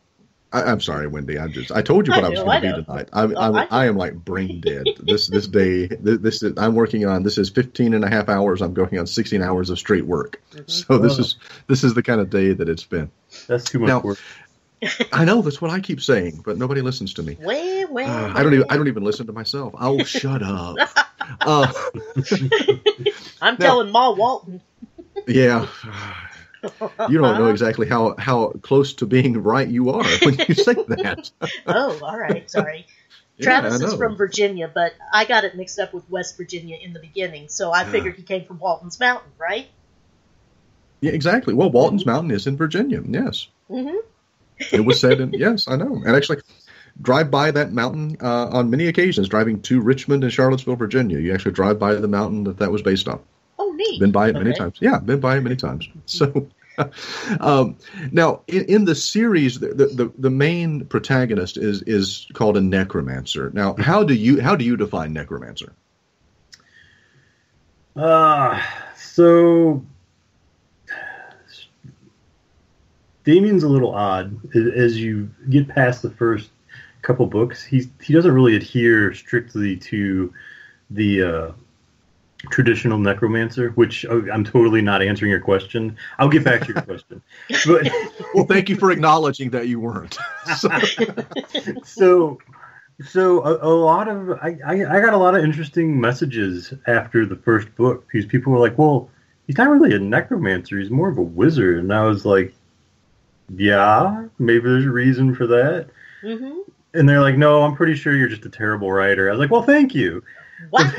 S2: I, I'm sorry, Wendy. I just I told you what I, was going to
S1: know.
S2: be tonight. I'm, I'm
S1: I
S2: I am like brain dead. this this day this, this is I'm working on this is 15 and a half hours. I'm going on 16 hours of straight work.
S1: Mm-hmm.
S2: So this
S5: Whoa.
S2: is this is the kind of day that it's been.
S5: That's too much
S2: Now-
S5: work. [laughs]
S2: I know that's what I keep saying, but nobody listens to me.
S1: Well, well,
S2: Uh, I don't even I don't even listen to myself. Oh, shut up. [laughs] Uh,
S1: I'm
S2: No.
S1: telling Ma Walton.
S2: yeah. [laughs] You don't know exactly how, how close to being right you are when you say that. [laughs]
S1: oh, all right, sorry. [laughs] Travis
S2: I
S1: is from Virginia, but I got it mixed up with West Virginia in the beginning, so I figured he came from Walton's Mountain, right?
S2: Yeah, exactly. Well, Walton's Mountain is in Virginia. Yes,
S1: Mm-hmm.
S2: it was said in. [laughs] yes, I know. And actually, drive by that mountain uh, on many occasions. Driving to Richmond and Charlottesville, Virginia, you actually drive by the mountain that that was based on.
S1: Oh, neat.
S2: Been by it many
S1: Okay.
S2: times. Yeah, been by it many times. [laughs] So, [laughs] um, now in, in the series, the, the the main protagonist is is called a necromancer. Now, how do you how do you define necromancer?
S5: Uh, so Damian's a little odd as you get past the first couple books. He's he doesn't really adhere strictly to the uh, traditional necromancer, which oh, I'm totally not answering your question. I'll get back to your question, but [laughs]
S2: Well, thank you for acknowledging that you weren't. [laughs] So,
S5: so so a, a lot of I, I I got a lot of interesting messages after the first book because people were like, "Well, he's not really a necromancer; he's more of a wizard." And I was like, "Yeah, maybe there's a reason for that."
S1: Mm-hmm.
S5: And they're like, "No, I'm pretty sure you're just a terrible writer." I was like, "Well, thank you."
S1: Wow.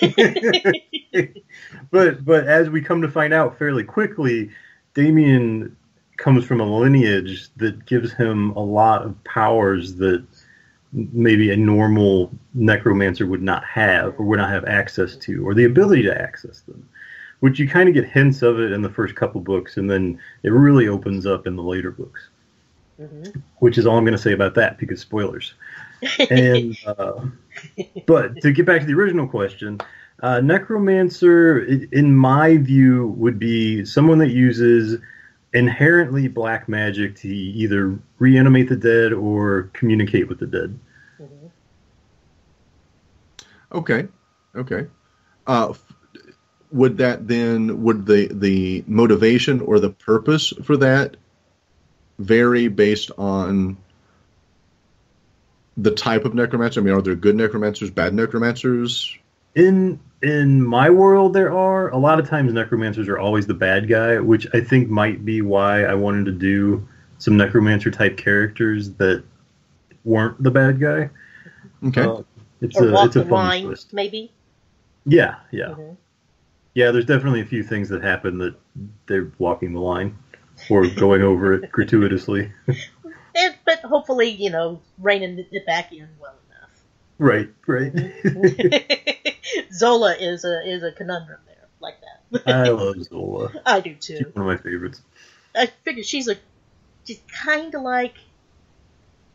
S1: [laughs]
S5: but but as we come to find out fairly quickly, Damian comes from a lineage that gives him a lot of powers that maybe a normal necromancer would not have or would not have access to or the ability to access them which you kind of get hints of it in the first couple books and then it really opens up in the later books
S1: Mhm.
S5: which is all i'm going to say about that because spoilers [laughs] and uh, but to get back to the original question uh, necromancer in my view would be someone that uses inherently black magic to either reanimate the dead or communicate with the dead
S1: Mhm.
S2: okay, okay. Uh, would that then would the the motivation or the purpose for that vary based on the type of necromancer? I mean, are there good necromancers, bad necromancers?
S5: in in my world there are a lot of times necromancers are always the bad guy which i think might be why i wanted to do some necromancer type characters that weren't the bad guy
S2: Okay.
S5: Uh, it's
S1: or
S5: a it's a
S1: the
S5: fun
S1: line,
S5: twist
S1: maybe.
S5: yeah yeah
S1: Mhm.
S5: yeah there's definitely a few things that happen that they're walking the line or going over it gratuitously [laughs]
S1: And, but hopefully, you know, reining it back in well enough.
S5: right right [laughs]
S1: Zola is a is a conundrum there, like that.
S5: i [laughs] love zola
S1: I do
S5: she's
S1: too.
S5: one of my favorites
S1: I figure she's a she's kind of like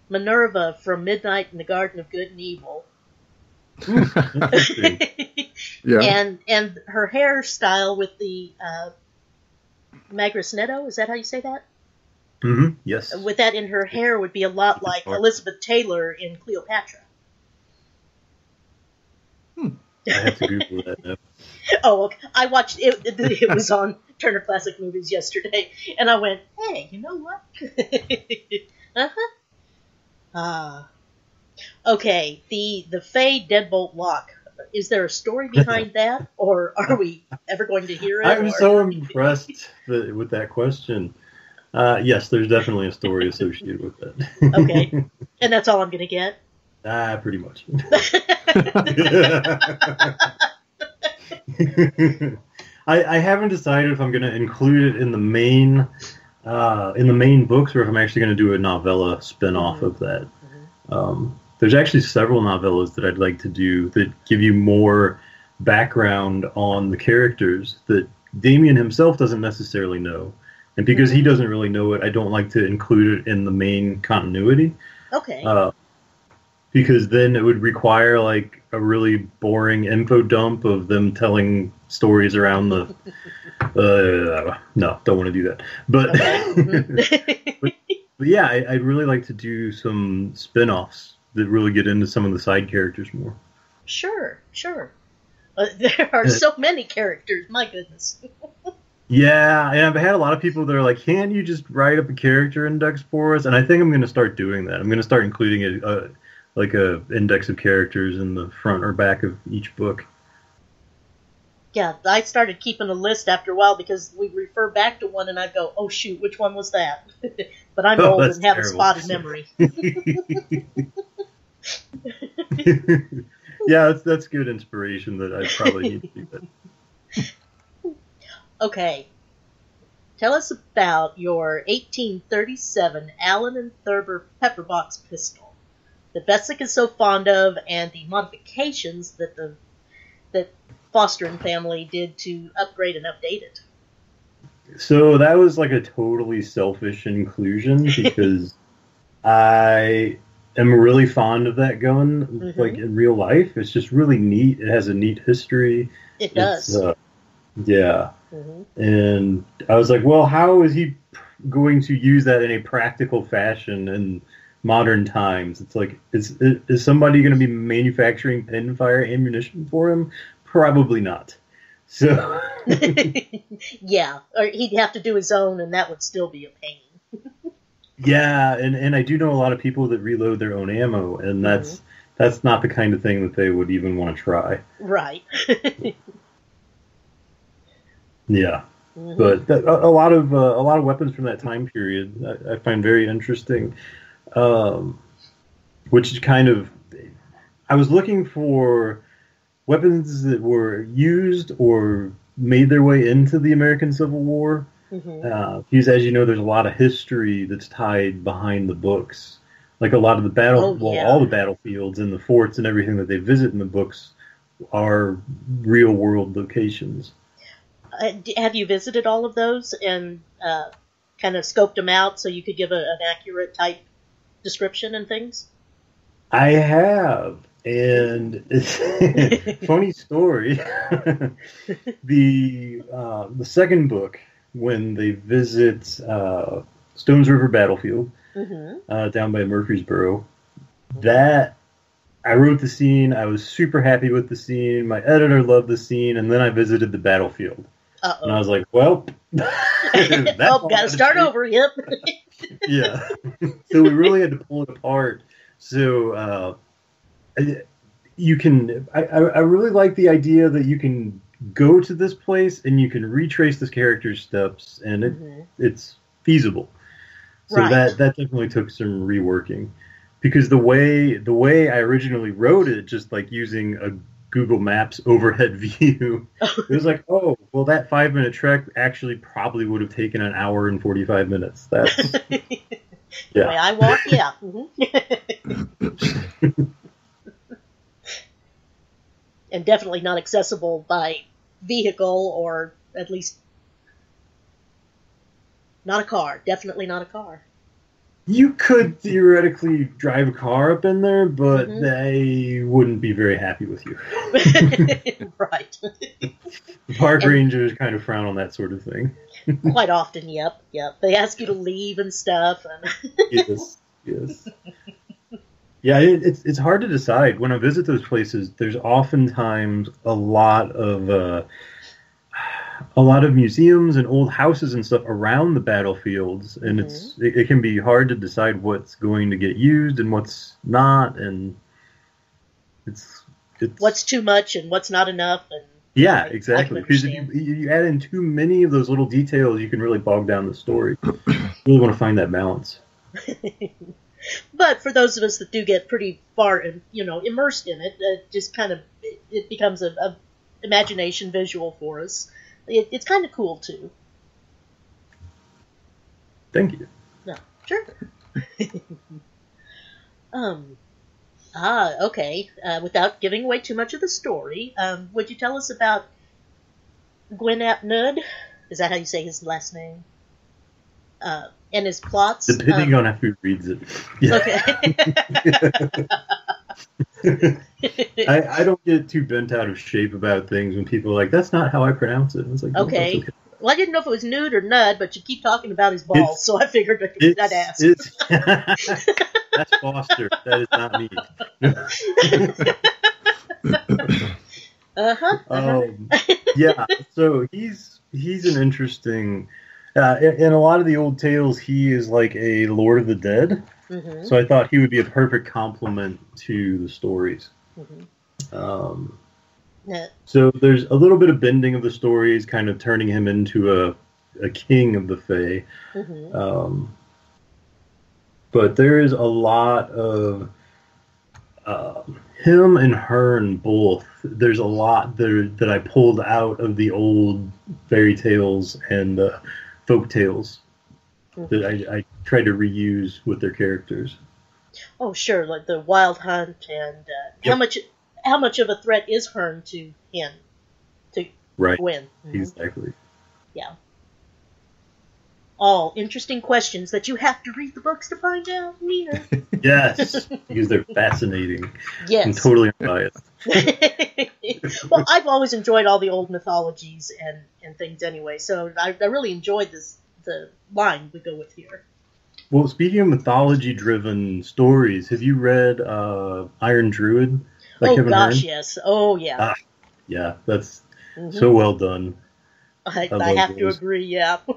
S1: Minerva from Midnight in the Garden of Good and Evil, [laughs]
S2: yeah.
S1: and and her hairstyle with the uh, Magrisnetto is that how you say that?
S5: Hmm yes
S1: With that in her hair would be a lot like Elizabeth Taylor in Cleopatra.
S5: i have to google that now. [laughs]
S1: Oh, okay. I watched it. It it was on [laughs] Turner Classic Movies yesterday, and I went, "Hey, you know what? [laughs] uh huh." Ah. Okay. The the Fey Deadbolt lock. Is there a story behind that, or are we ever going to hear it?
S5: I'm
S1: or-
S5: so impressed with that question. Uh, yes, there's definitely a story associated with that.
S1: Okay. [laughs] and that's all I'm going to get.
S5: ah, pretty much. [laughs] I, I haven't decided if I'm going to include it in the main uh, in the main books or if I'm actually going to do a novella spin-off of that. Um, there's actually several novellas that I'd like to do that give you more background on the characters that Damian himself doesn't necessarily know. And because he doesn't really know it, I don't like to include it in the main continuity.
S1: Okay.
S5: Uh, because then it would require like a really boring info dump of them telling stories around the. [laughs] Uh, no, don't want to do that. [laughs] But, but yeah, I, I'd really like to do some spin offs that really get into some of the side characters more.
S1: sure, sure. Uh, [laughs] there are so many characters. My goodness.
S5: Yeah, and I've had a lot of people that are like, "Can't you just write up a character index for us?" And I think I'm going to start doing that. I'm going to start including a, a uh, like a index of characters in the front or back of each book.
S1: Yeah, I started keeping a list after a while because we refer back to one and I go, oh shoot, which one was that? [laughs] but I'm
S5: Oh,
S1: old and have
S5: terrible.
S1: a spotted memory. [laughs] [laughs]
S5: yeah, that's that's good inspiration that I probably need to do that.
S1: Okay. Tell us about your 1837 Allen and Thurber pepperbox pistol that Vesik is so fond of, and the modifications that the that Foster and family did to upgrade and update it.
S5: So that was like a totally selfish inclusion [laughs] because I am really fond of that gun.
S1: Mhm.
S5: Like in real life, it's just really neat. It has a neat history.
S1: It does.
S5: Uh, yeah,
S1: Mhm.
S5: and I was like, well, how is he going to use that in a practical fashion in modern times? It's like, is is somebody going to be manufacturing pinfire ammunition for him? Probably not. So. [laughs]
S1: yeah, or he'd have to do his own, and that would still be a pain. [laughs]
S5: Yeah, and, and I do know a lot of people that reload their own ammo, and that's that's not the kind of thing that they would even want to try.
S1: Right. [laughs]
S5: Yeah,
S1: Mhm.
S5: but th- a, a lot of uh, a lot of weapons from that time period I, I find very interesting, um, which is kind of I was looking for weapons that were used or made their way into the American Civil War.
S1: Mhm.
S5: Uh, because as you know, there's a lot of history that's tied behind the books. Like a lot of the battle,
S1: Oh,
S5: well,
S1: yeah.
S5: all the battlefields and the forts and everything that they visit in the books are real world locations.
S1: Uh, have you visited all of those and uh, kind of scoped them out so you could give a, an accurate type description and things?
S5: I have, and it's [laughs] funny story. [laughs] the uh, the second book, when they visit uh, Stones River Battlefield,
S1: hmm
S5: uh, down by Murfreesboro. That I wrote the scene. I was super happy with the scene. My editor loved the scene, and then I visited the battlefield,
S1: Uh
S5: and I was like, "Well, [laughs] that's
S1: oh, gotta start over. Yep. [laughs]
S5: Yeah, so we really had to pull it apart. So uh, you can. I, I really like the idea that you can go to this place and you can retrace this character's steps, and it,
S1: Mhm.
S5: it's feasible. So
S1: Right.
S5: that that definitely took some reworking because the way the way I originally wrote it, just like using a Google Maps overhead [laughs] view, it was like, oh, well, that five minute trek actually probably would have taken an hour and forty five minutes. That's [laughs]
S1: The way
S5: yeah,
S1: I walk, yeah. Mhm. and definitely not accessible by vehicle or at least not a car. Definitely not a car.
S5: You could theoretically drive a car up in there, but
S1: Mhm.
S5: they wouldn't be very happy with you. [laughs]
S1: right. [laughs]
S5: The park rangers kind of frown on that sort of thing. [laughs]
S1: Quite often, yep, yep. They ask you to leave and stuff. And
S5: yes, yes. Yeah, it, it's it's hard to decide. When I visit those places, there's oftentimes a lot of uh, a lot of museums and old houses and stuff around the battlefields, and it's mm-hmm. it, it can be hard to decide what's going to get used and what's not, and it's it's
S1: what's too much and what's not enough. And
S5: yeah,
S1: I- I
S5: exactly. Because if you, you you add in too many of those little details, you can really bog down the story. [clears throat] you really want to find that balance. [laughs]
S1: But for those of us that do get pretty far, and you know, immersed in it, it just kind of it, it becomes a, a imagination visual for us. It, it's kind of cool too.
S5: Thank you.
S1: No, sure. [laughs] um, ah, okay. Uh, without giving away too much of the story, um, would you tell us about Gwyn ap Nudd? Is that how you say his last name? Uh, and his plots.
S5: Depending
S1: Um,
S5: on who reads it. [laughs] Yeah.
S1: Okay. [laughs] [laughs]
S5: I, I don't get too bent out of shape about things when people are like, that's not how I pronounce it. I was like, "No, that's
S1: Okay. Well, I didn't know if it was nude or nud, but you keep talking about his balls,
S5: It's-
S1: so I figured I'd ask. [laughs]
S5: that's Foster. That is not me. [laughs]
S1: Uh-huh. uh-huh.
S5: um, yeah, so he's he's an interesting. Uh, in, in a lot of the old tales, he is like a Lord of the Dead.
S1: Mhm,
S5: So I thought he would be a perfect complement to the stories.
S1: mhm.
S5: Um,
S1: Yeah,
S5: so there's a little bit of bending of the stories, kind of turning him into a a king of the Fae.
S1: mhm.
S5: Um, but there is a lot of uh, him and Herne both. There's a lot there that I pulled out of the old fairy tales and uh, folk tales that I, I tried to reuse with their characters.
S1: Oh, sure, like the Wild Hunt, and uh, how much how much of a threat is Herne to him to
S5: Right.
S1: win? Mhm.
S5: Exactly.
S1: Yeah. All interesting questions that you have to read the books to find out. [laughs] [laughs]
S5: Yes, because they're fascinating
S1: Yes, and
S5: totally unbiased. [laughs]
S1: well, I've always enjoyed all the old mythologies and, and things anyway, so I, I really enjoyed this the line we go with here.
S5: Well, speaking of mythology-driven stories, have you read uh, Iron Druid? by
S1: oh
S5: Kevin
S1: gosh,
S5: Hearne?
S1: yes. Oh yeah.
S5: Ah, Yeah, that's
S1: Mhm.
S5: so well done.
S1: I,
S5: I
S1: I, have to agree. Yeah. [laughs]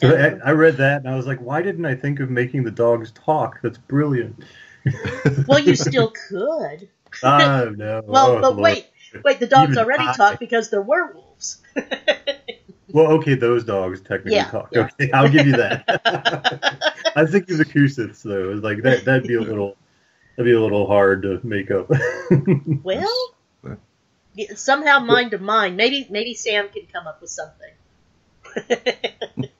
S5: So I, I read that and I was like, why didn't I think of making the dogs talk? That's brilliant.
S1: well, you [laughs] still could.
S5: Ah, [laughs] no.
S1: Well,
S5: Oh,
S1: but
S5: Lord.
S1: wait, wait. The dogs
S5: Even
S1: already
S5: I-
S1: talk because they're werewolves.
S5: Well, okay, those dogs technically
S1: Yeah,
S5: talk.
S1: yeah.
S5: Okay, I'll give you that. [laughs] I think of the Cu Siths though. It's like that. That'd be a little. That'd be a little hard to make up. [laughs]
S1: Well, somehow mind to mind. Maybe maybe Sam can come up with something. [laughs]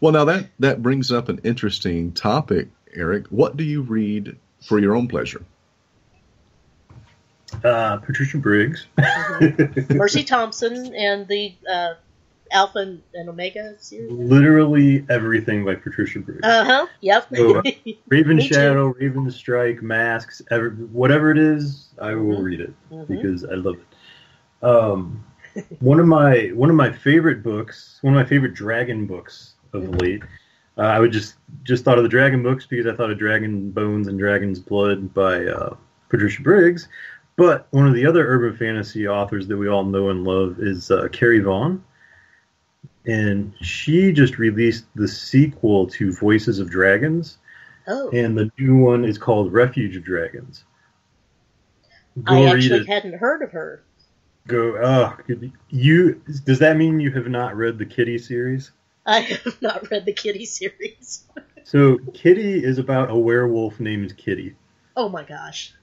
S2: Well, now that that brings up an interesting topic, Eric. What do you read for your own pleasure?
S5: Uh, Patricia Briggs. [laughs]
S1: Mercy Thompson and the uh, Alpha and and Omega series.
S5: Literally everything by Patricia Briggs.
S1: Uh huh. Yep.
S5: Oh, Raven
S1: me too.
S5: Shadow, Raven Strike, Masks, ever, whatever it is, I will
S1: Mhm.
S5: read it
S1: Mhm.
S5: because I love it. Um, [laughs] one of my one of my favorite books, one of my favorite dragon books of
S1: Mhm.
S5: late. Uh, I would just just thought of the dragon books because I thought of Dragon Bones and Dragon's Blood by uh, Patricia Briggs. But one of the other urban fantasy authors that we all know and love is uh, Carrie Vaughn. And she just released the sequel to Voices of Dragons
S1: Oh,
S5: and the new one is called Refuge of Dragons. Go
S1: I actually
S5: it.
S1: hadn't heard of her.
S5: Go. You. Does that mean you have not read the Kitty series? [laughs]
S1: I have not read the Kitty series. [laughs]
S5: So Kitty is about a werewolf named Kitty.
S1: Oh my gosh.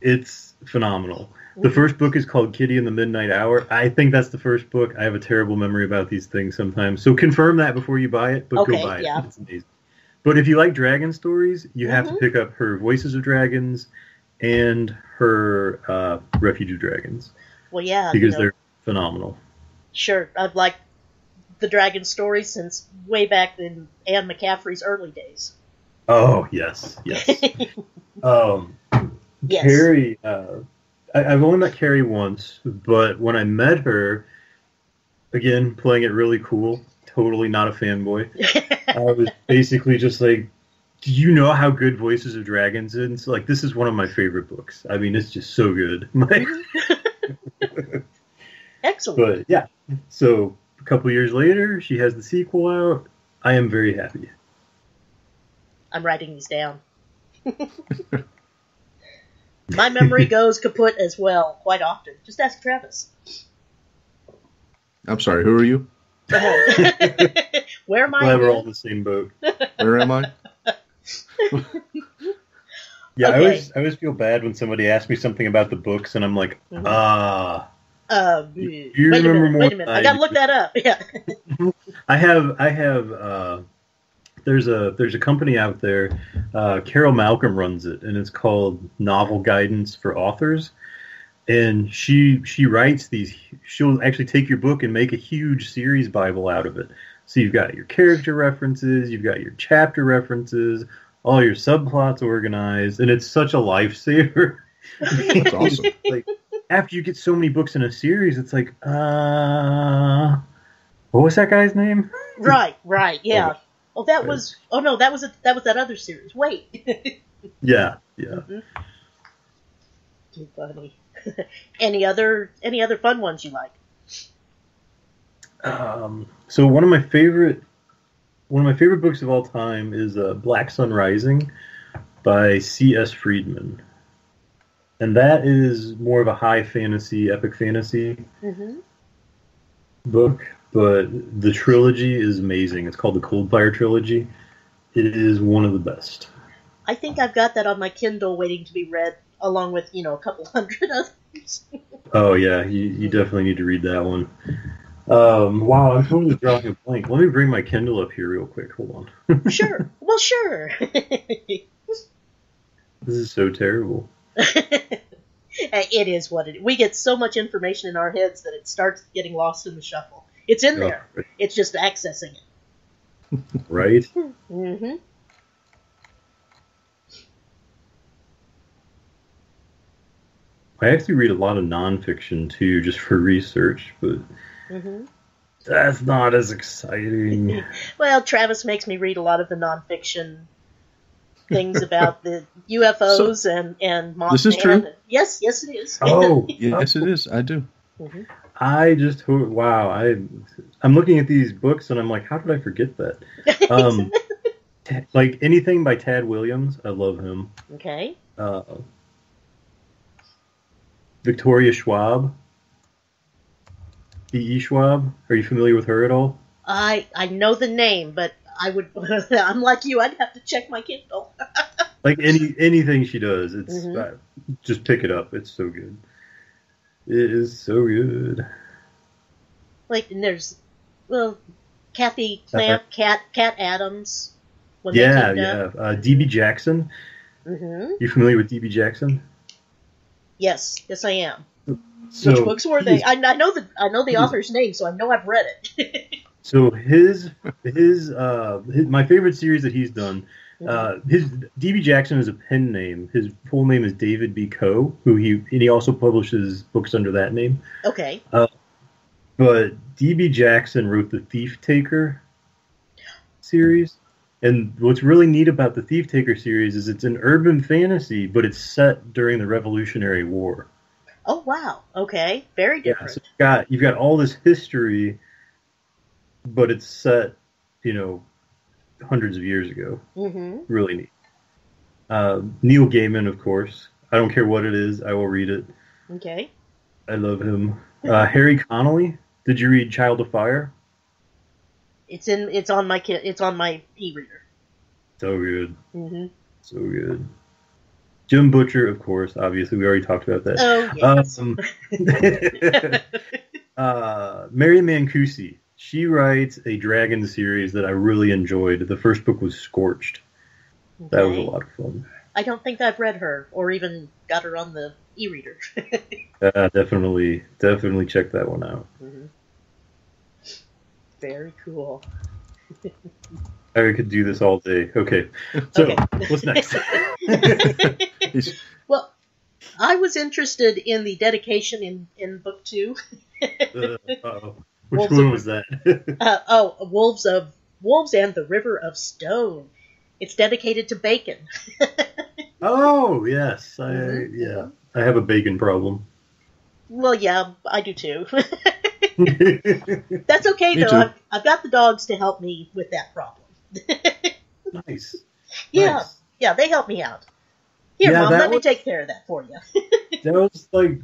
S5: It's phenomenal. The first book is called Kitty in the Midnight Hour. I think that's the first book. I have a terrible memory about these things sometimes. So confirm that before you buy it, but
S1: Okay,
S5: go buy it. It's amazing. But if you like dragon stories, you have to
S1: Mhm.
S5: pick up her Voices of Dragons and her uh, Refuge of Dragons
S1: Well, yeah.
S5: because
S1: you know,
S5: they're phenomenal.
S1: sure. I've liked the dragon story since way back in Anne McCaffrey's early days.
S5: Oh yes, yes. [laughs] um,
S1: Yes.
S5: Carrie, uh, I, I've only met Carrie once, but when I met her, again playing it really cool, totally not a fanboy. [laughs] I was basically just like, "Do you know how good Voices of Dragons is? Like, this is one of my favorite books. I mean, it's just so good." [laughs] [laughs]
S1: Excellent.
S5: but yeah, so a couple years later, she has the sequel out. I am very happy.
S1: I'm writing these down. My memory [laughs] goes kaput as well quite often. Just ask Travis.
S2: I'm sorry. Who are you? [laughs]
S1: Where am I?
S5: Glad we're all in the same boat.
S2: Where am I? [laughs]
S5: Yeah, I always I always feel bad when somebody asks me something about the books, and I'm like,
S1: Mhm.
S5: ah.
S1: Uh,
S5: You-
S1: wait
S5: you
S1: a
S5: remember
S1: minute.
S5: more
S1: Wait a minute. I
S5: I
S1: gotta
S5: do.
S1: look that up. Yeah.
S5: I have I have uh, there's a there's a company out there, uh, Carol Malcolm runs it, and it's called Novel Guidance for Authors. And she she writes these. She'll actually take your book and make a huge series bible out of it. So you've got your character references, you've got your chapter references, all your subplots organized, and it's such a lifesaver.
S2: That's [laughs] awesome.
S5: like after you get so many books in a series, it's like, uh, what was that guy's name?
S1: right. Right. Yeah. Oh, that was. Oh no, that was a, that was that other series. Wait. [laughs]
S5: Yeah, yeah.
S1: Too funny. [laughs] any other any other fun ones you like?
S5: Um, so one of my favorite, one of my favorite books of all time is uh, Black Sun Rising by C.S. Friedman, and that is more of a high fantasy, epic fantasy
S1: Mm-hmm.
S5: book. But the trilogy is amazing. It's called the Coldfire trilogy. It is one of the best.
S1: I think I've got that on my Kindle waiting to be read, along with you know a couple [laughs] hundred others.
S5: Oh yeah, you, you definitely need to read that one. Um, wow, I'm totally drawing a blank. Let me bring my Kindle up here real quick. Hold on. [laughs]
S1: sure. Well, sure.
S5: This is so terrible. [laughs]
S1: it is what it. We get so much information in our heads that it starts getting lost in the shuffle. It's in there.
S5: Oh,
S1: It's just accessing it.
S5: right? [laughs]
S1: mm-hmm.
S5: I actually read a lot of nonfiction too, just for research, but
S1: hmm
S5: that's not as exciting. [laughs]
S1: Well, Travis makes me read a lot of the nonfiction things about the [laughs] UFOs and and Mothman.
S2: This is true?
S1: Yes, yes, it is.
S5: oh,
S2: Yes, it is. I do.
S1: Mhm.
S5: I just wow. I I'm looking at these books and I'm like, how did I forget that? [laughs] Um, Ta- like anything by Tad Williams, I love him.
S1: okay.
S5: Uh, Victoria Schwab, E. E. Schwab. Are you familiar with her at all?
S1: I I know the name, but I would. [laughs] I'm like you. I'd have to check my Kindle. [laughs]
S5: Like any anything she does, it's
S1: Mhm.
S5: uh, just pick it up. It's so good. It is so good.
S1: Like, and there's well, Cathy Clamp, Cat Cat Adams.
S5: Yeah, yeah. Uh, DB Jackson.
S1: hmm
S5: You familiar with DB Jackson?
S1: Yes, yes, I am.
S5: So
S1: Which books were they? I, I know the I know the author's name, so I know I've read it. [laughs]
S5: So his his uh his, my favorite series that he's done. Uh, his DB Jackson is a pen name. His full name is David B. Coe, who he and he also publishes books under that name.
S1: okay.
S5: But DB Jackson wrote the Thief Taker series. And what's really neat about the Thief Taker series is it's an urban fantasy, but it's set during the Revolutionary War.
S1: Oh wow. Okay. Very
S5: Yeah, so you've got you've got all this history, but it's set, you know, hundreds of years ago.
S1: hmm
S5: Really neat. Uh, Neil Gaiman, of course. I don't care what it is, I will read it.
S1: Okay.
S5: I love him. Uh, Harry Connolly. Did you read Child of Fire?
S1: It's in. It's on my. It's on my e-reader.
S5: So good.
S1: hmm
S5: So good. Jim Butcher, of course. Obviously, we already talked about that.
S1: Oh yes.
S5: Um, [laughs] uh, Mari Mancusi. She writes a dragon series that I really enjoyed. The first book was Scorched. That was a lot of fun.
S1: I don't think I've read her or even got her on the e-reader. [laughs]
S5: Uh, definitely, definitely check that one out.
S1: Mhm. Very cool. [laughs]
S5: I could do this all day. Okay, so
S1: Okay.
S5: what's next? [laughs]
S1: Well, I was interested in the dedication in, in book two.
S5: Uh, uh-oh. Which
S1: Wolves
S5: one
S1: of-
S5: was that? [laughs]
S1: Uh, oh, Wolves of Wolves and the River of Stone. It's dedicated to Bacon. [laughs]
S5: oh yes, I
S1: Mhm.
S5: yeah. I have a bacon problem.
S1: Well, yeah, I do too. [laughs] That's okay though. I've, I've got the dogs to help me with that problem.
S5: nice.
S1: Yeah,
S5: Nice.
S1: yeah, they help me out. Here,
S5: Yeah,
S1: mom, let me take care of that for you.
S5: That was like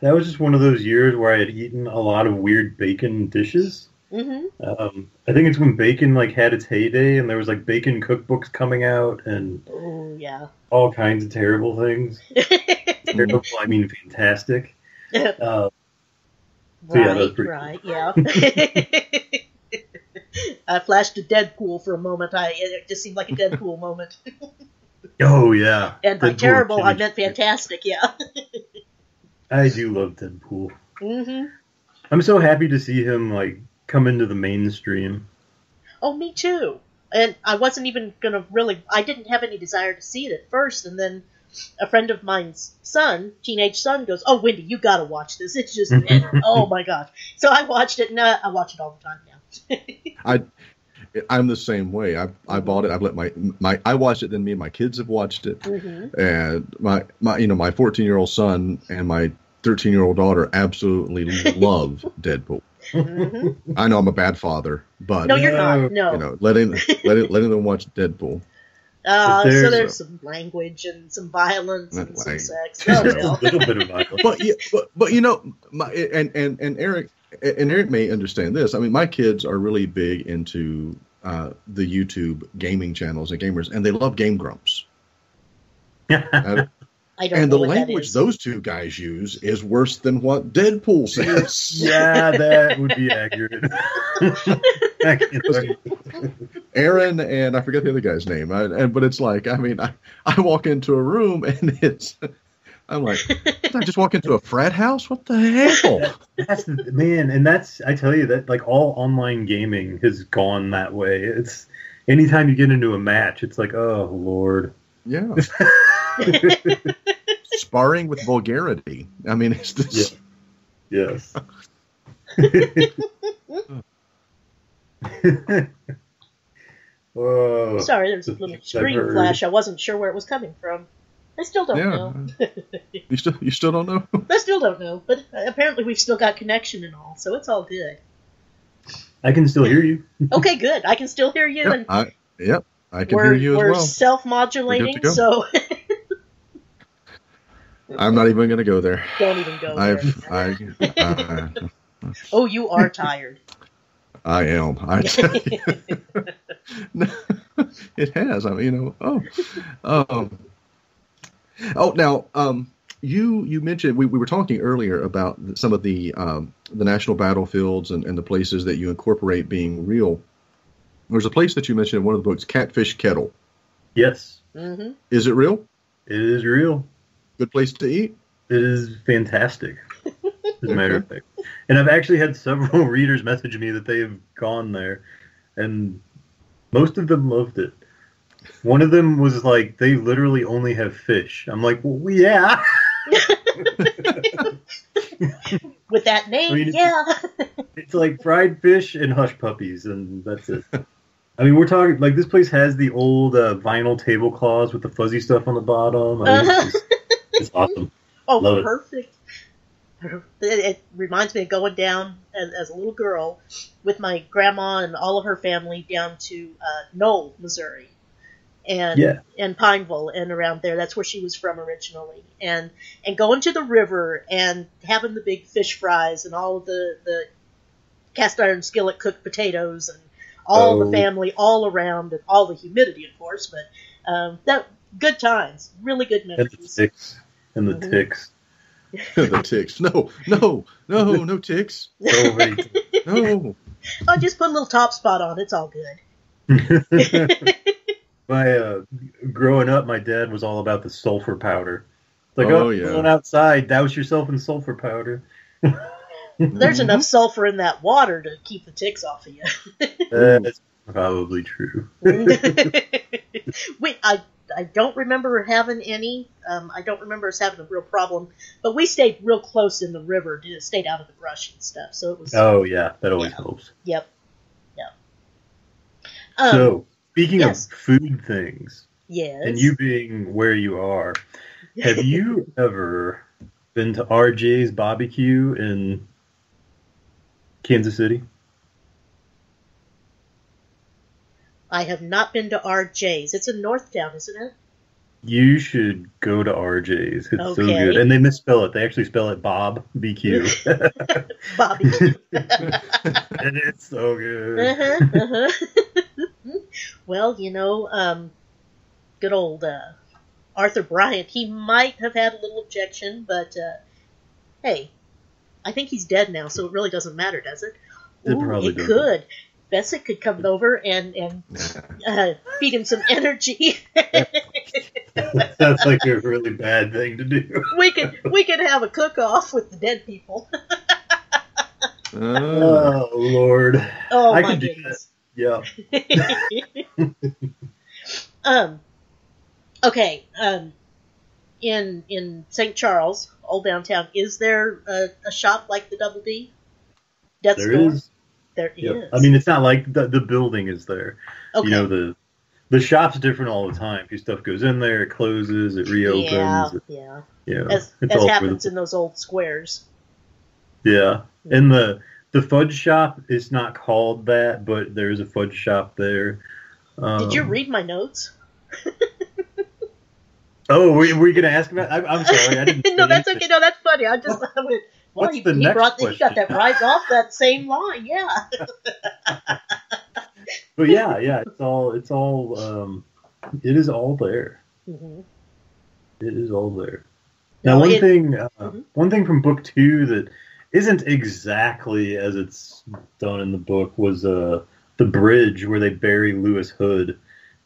S5: that was just one of those years where I had eaten a lot of weird bacon dishes.
S1: hmm
S5: Um, I think it's when bacon like had its heyday, and there was like bacon cookbooks coming out, and
S1: Oh yeah.
S5: all kinds of terrible things. [laughs] Terrible, I mean, fantastic. Uh, [laughs] So, yeah,
S1: right,
S5: pretty
S1: right, yeah. [laughs] I flashed to Deadpool for a moment. I it just seemed like a Deadpool moment.
S5: oh yeah,
S1: And by
S5: Deadpool
S1: terrible, I meant fantastic. Yeah.
S5: I do love Deadpool.
S1: hmm
S5: I'm so happy to see him like come into the mainstream.
S1: Oh, me too. And I wasn't even gonna really. I didn't have any desire to see it at first, and then a friend of mine's son, teenage son, goes, "Oh, Wendy, you gotta watch this. It's just, [laughs] oh my gosh!" So I watched it, and I watch it all the time now. [laughs]
S2: I'm the same way. I I bought it. I've let my my I watched it. Then me and my kids have watched it.
S1: hmm
S2: and my my you know my 14 year old son and my 13 year old daughter absolutely [laughs] love Deadpool.
S1: hmm
S2: I know I'm a bad father, but
S1: No, you're
S5: No.
S1: not. No.
S2: you know letting letting letting them watch Deadpool.
S1: Uh,
S5: But
S1: so
S5: there's-
S1: there's some language and some violence and
S2: Not
S1: some
S2: lang-
S1: sex.
S5: Just
S1: Oh, [laughs]
S5: a little bit of violence.
S2: But yeah, but but you know my and and and Eric and Eric may understand this. I mean, my kids are really big into uh, the YouTube gaming channels and gamers, and they love Game Grumps. And, [laughs]
S1: I don't
S2: and
S1: know
S2: the language those two guys use is worse than what Deadpool says. [laughs]
S5: yeah, that would be accurate. I can't tell you.
S2: Arin and I forget the other guy's name. I, and but it's like I mean I, I walk into a room and it's I'm like [laughs] did I just walk into a frat house? What the hell?
S5: That's man, and that's I tell you that like all online gaming has gone that way. It's anytime you get into a match, it's like, oh lord.
S2: Yeah, [laughs] sparring with vulgarity. I mean it's this.
S5: Yes. Whoa. [laughs] Oh.
S1: Sorry, there's a little screen flash. I wasn't sure where it was coming from. I still don't
S2: Yeah.
S1: know. [laughs]
S2: You still you still don't know? [laughs]
S1: I still don't know, but apparently we've still got connection and all, so it's all good.
S5: I can still hear you. [laughs]
S1: Okay, good. I can still hear you,
S2: Yeah,
S1: and
S2: I yep. I can hear you as
S1: we're self-modulating,
S2: We're
S1: so
S2: I'm not even going to go there.
S1: don't even go
S2: I've
S1: there.
S2: I uh,
S1: Oh, you are tired.
S2: I am. I tell you. No, it has. I mean, you know. Oh, um, oh. Now, um, you you mentioned we, we were talking earlier about some of the um, the national battlefields and, and the places that you incorporate being real. There's a place that you mentioned in one of the books, Catfish Kettle.
S5: Yes,
S1: hmm
S2: Is it real?
S5: it is real.
S2: Good place to eat.
S5: It is fantastic. As a matter of fact, and I've actually had several [laughs] readers message me that they've gone there, and most of them loved it. One of them was like, they literally only have fish. I'm like, well, yeah. [laughs]
S1: With that name,
S5: I mean,
S1: yeah.
S5: It's like fried fish and hush puppies, and that's it. I mean, we're talking like this place has the old uh, vinyl tablecloths with the fuzzy stuff on the bottom. I mean, it's, just- it's awesome.
S1: Oh,
S5: Love it.
S1: perfect. It, it reminds me of going down as, as a little girl with my grandma and all of her family down to uh, Noel, Missouri, and
S5: Yeah.
S1: and Pineville and around there. That's where she was from originally, and and going to the river and having the big fish fries and all of the the cast iron skillet cooked potatoes and all
S5: Oh.
S1: the family all around and all the humidity, of course, but um, that good times, really good memories.
S5: And the ticks. And the
S1: Mhm.
S5: ticks. [laughs]
S2: the ticks. No, no, no, no ticks.
S5: So many ticks. [laughs]
S2: No.
S1: Oh, just put a little top spot on. It's all good. [laughs]
S5: my uh, growing up, my dad was all about the sulfur powder. It's like,
S2: Oh,
S5: oh,
S2: yeah.
S5: going outside, douse yourself in sulfur powder. [laughs]
S1: There's enough sulfur in that water to keep the ticks off of you. [laughs]
S5: That's probably true. [laughs]
S1: we, I, I don't remember having any. Um, I don't remember us having a real problem, but we stayed real close in the river to stayed out of the brush and stuff. So it was.
S5: Oh yeah, that always
S1: Yeah.
S5: helps.
S1: Yep. Yep. Um,
S5: so speaking
S1: yes.
S5: of food things,
S1: yes.
S5: and you being where you are, have [laughs] you ever been to RJ's Barbecue in Kansas City?
S1: I have not been to RJ's. It's in Northtown, isn't it?
S5: You should go to RJ's. It's so good, and they misspell it. They actually spell it Bob BQ, [laughs]
S1: Bobby. [laughs]
S5: and it's so good.
S1: uh-huh, uh-huh. Well, you know, um, good old uh, Arthur Bryant, he might have had a little objection, but uh, hey, I think he's dead now, so it really doesn't matter, does it?
S5: It
S1: Ooh,
S5: probably
S1: it
S5: doesn't.
S1: could. Vesik could come over and, and uh, feed him some energy. [laughs]
S5: That's like a really bad thing to do.
S1: we could we could have a cook off with the dead people. [laughs]
S2: Oh.
S5: Lord,
S1: Oh
S5: I
S1: my
S5: could do
S1: goodness.
S5: Yeah. [laughs]
S1: um, okay. Um, in in St. Charles, old downtown, is there a, a shop like the Double D? Death
S5: There
S1: Store?
S5: is.
S1: There
S5: Yeah.
S1: is.
S5: I mean, it's not like the the building is there.
S1: okay.
S5: You know the the shop's different all the time. Your stuff goes in there, it closes, it reopens.
S1: yeah,
S5: it-
S1: yeah.
S5: you know,
S1: As,
S5: it's
S1: as
S5: all
S1: happens
S5: the-
S1: in those old squares.
S5: Yeah, and the the fudge shop is not called that, but there is a fudge shop there. Um,
S1: Did you read my notes? [laughs]
S5: Oh, were, were you going to ask about? I, I'm sorry, I didn't. [laughs]
S1: no, that's okay. No, that's funny. I just I well, [laughs]
S5: What's
S1: he,
S5: the
S1: he
S5: next
S1: brought he got that right off that same line. Yeah.
S5: But yeah, yeah, it's all it's all um, it is all there.
S1: hmm
S5: It is all there. Now,
S1: No,
S5: one
S1: it-
S5: thing, uh,
S1: Mhm.
S5: one thing from book two that isn't exactly as it's done in the book was uh, the bridge where they bury Lewis Hood.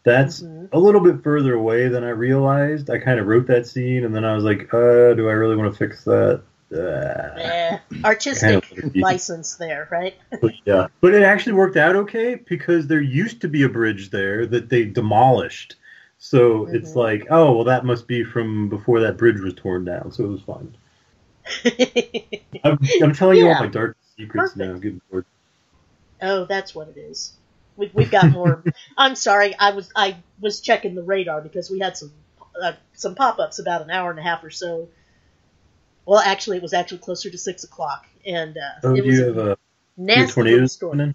S5: That's
S1: Mhm.
S5: a little bit further away than I realized. I kind of wrote that scene, and then I was like, uh, "Do I really want to fix that?" Uh, kind
S1: artistic
S5: of let it be.
S1: license there, right? [laughs]
S5: But yeah, but it actually worked out okay because there used to be a bridge there that they demolished. So it's
S1: Mhm.
S5: like, oh well, that must be from before that bridge was torn down. So it was fine. [laughs] I'm, I'm telling you all my dark secrets
S1: Perfect.
S5: now. Good lord.
S1: oh, that's what it is. We, we've got more. [laughs] I'm sorry, I was I was checking the radar because we had some uh, some pop ups about an hour and a half or so. Well, actually, it was actually closer to six o'clock, and uh,
S5: Oh,
S1: it
S5: do
S1: was
S5: you have a
S1: nasty
S5: tornadoes
S1: storm.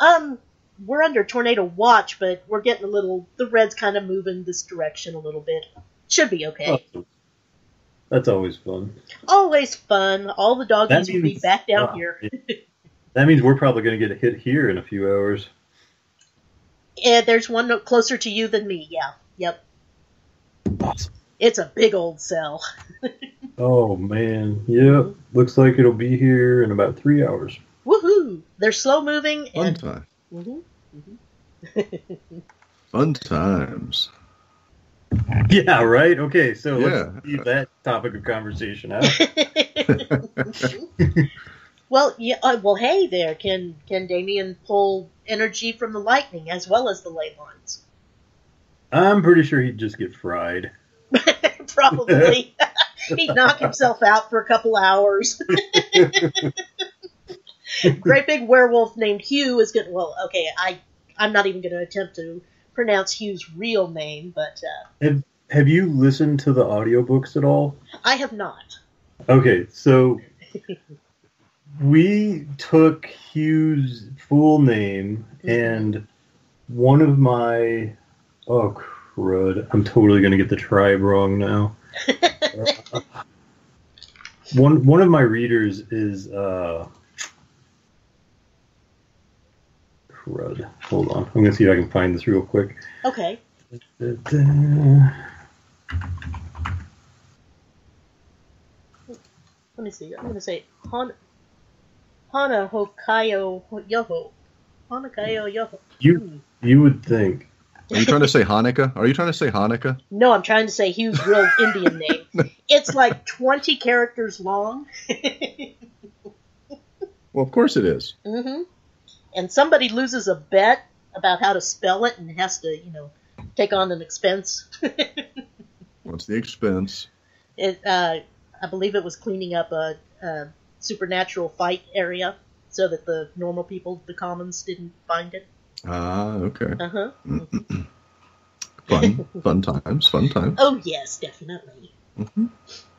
S1: Um, we're under tornado watch, but we're getting a little. The red's kind of moving this direction a little bit. Should be okay.
S5: Oh, that's always fun.
S1: Always fun. All the doggies
S5: That
S1: will be back down
S5: oh,
S1: here. [laughs]
S5: That means we're probably going to get a hit here in a few hours.
S1: And there's one no- closer to you than me. Yeah. Yep.
S5: Awesome.
S1: It's a big old cell. [laughs]
S5: Oh man, yep. Looks like it'll be here in about three hours.
S1: Woohoo! They're slow moving
S2: Fun
S1: and
S2: time.
S1: Mhm. [laughs]
S2: Fun times. [laughs]
S5: Yeah, right. Okay, so
S2: Yeah.
S5: let's leave that topic of conversation out. [laughs]
S1: well, yeah. Uh, well, hey there. Can can Damian pull energy from the lightning as well as the ley lines?
S5: I'm pretty sure he'd just get fried. [laughs]
S1: Probably. He'd knock himself out for a couple hours. Great big werewolf named Hugh is going. Well, okay, I I'm not even going to attempt to pronounce Hugh's real name, but uh,
S5: Have Have you listened to the audiobooks at all?
S1: I have not.
S5: Okay, so [laughs] we took Hugh's full name and one of my oh crud, I'm totally gonna get the tribe wrong now. [laughs] one one of my readers is uh crud. Hold on, I'm gonna see if I can find this real quick.
S1: Okay.
S5: Da-da.
S1: Let me see. I'm going to say Han Hana Hokayo Yoho. Hanakayo Yoho.
S5: You you would think
S2: Are you trying to say Hanukkah? Are you trying to say Hanukkah?
S1: No, I'm trying to say Hugh's real [laughs] Indian name. It's like 20 characters long. [laughs]
S2: Well, of course it is.
S1: hmm And somebody loses a bet about how to spell it and has to, you know, take on an expense. [laughs]
S2: What's the expense?
S1: it, uh, I believe it was cleaning up a, a supernatural fight area so that the normal people, the commons, didn't find it.
S2: Ah, okay.
S1: Uh huh. [clears throat]
S2: Fun, fun times, fun times.
S1: Oh yes, definitely.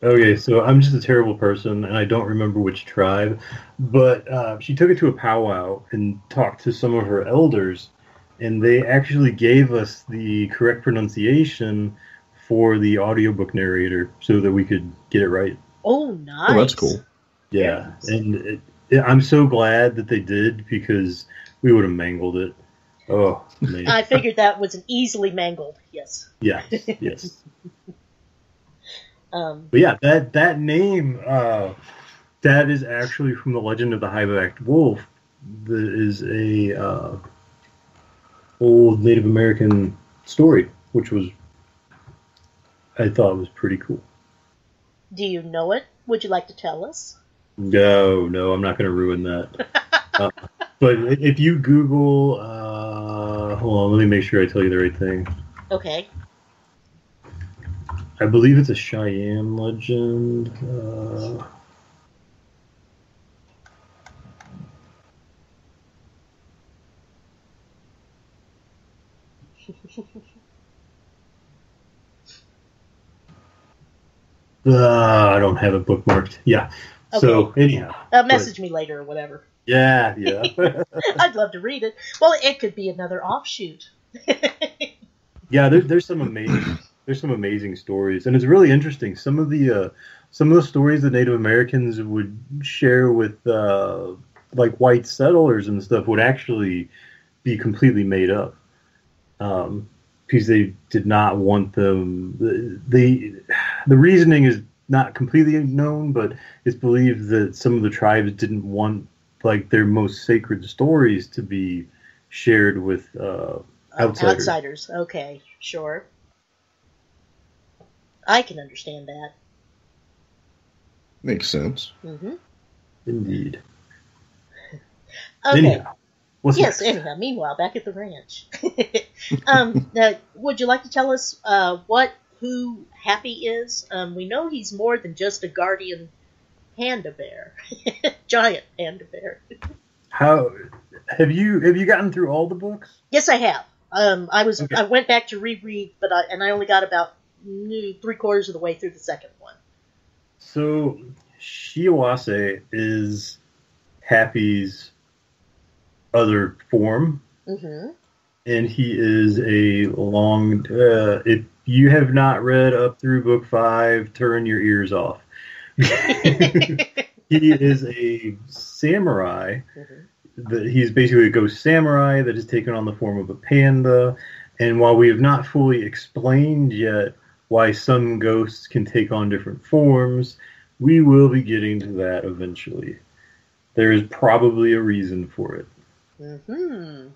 S5: Okay, so I'm just a terrible person, and I don't remember which tribe, but uh, she took it to a powwow and talked to some of her elders, and they actually gave us the correct pronunciation for the audiobook narrator so that we could get it right.
S1: Oh, nice.
S2: Oh, that's cool.
S5: Yeah, and it, it, I'm so glad that they did because we would have mangled it. Oh man,
S1: I figured that was an easily mangled. Yes.
S5: yes, yes. [laughs]
S1: Um,
S5: But yeah, that that name, uh, that is actually from the Legend of the High-backed Wolf. That is a uh, old Native American story, which was I thought was pretty cool.
S1: do you know it? Would you like to tell us?
S5: No, no, I'm not going to ruin that. [laughs] uh, but if you Google, uh, hold on, let me make sure I tell you the right thing.
S1: Okay.
S5: I believe it's a Cheyenne legend. Uh, [laughs] uh, I don't have it bookmarked. Yeah. So anyhow,
S1: Uh, message me later or whatever.
S5: yeah, [laughs] yeah. [laughs]
S1: I'd love to read it. Well, it could be another offshoot.
S5: Yeah, there, there's some amazing there's some amazing stories, and it's really interesting. Some of the uh, some of the stories that Native Americans would share with uh, like white settlers and stuff would actually be completely made up um, because they did not want them. They the reasoning is not completely known, but it's believed that some of the tribes didn't want like their most sacred stories to be shared with uh, outsiders.
S1: Outsiders. Okay, sure. I can understand that.
S2: Makes sense.
S1: hmm
S5: Indeed. [laughs]
S1: Okay.
S5: Anyhow, what's
S1: yes.
S5: next?
S1: Anyhow, meanwhile, back at the ranch. [laughs] um, now, would you like to tell us uh, what who Happy is? Um, we know he's more than just a guardian panda bear, [laughs] giant panda bear.
S5: How have you have you gotten through all the books?
S1: Yes, I have. Um, I was
S5: Okay.
S1: I went back to reread, but I, and I only got about three quarters of the way through the second one.
S5: So Shiawase is Happy's other form,
S1: hmm
S5: and he is a long. Uh, if you have not read up through book five, turn your ears off. [laughs] [laughs] he is a samurai.
S1: Mhm.
S5: That he's basically a ghost samurai that has taken on the form of a panda. And while we have not fully explained yet why some ghosts can take on different forms, we will be getting to that eventually. There is probably a reason for it.
S1: hmm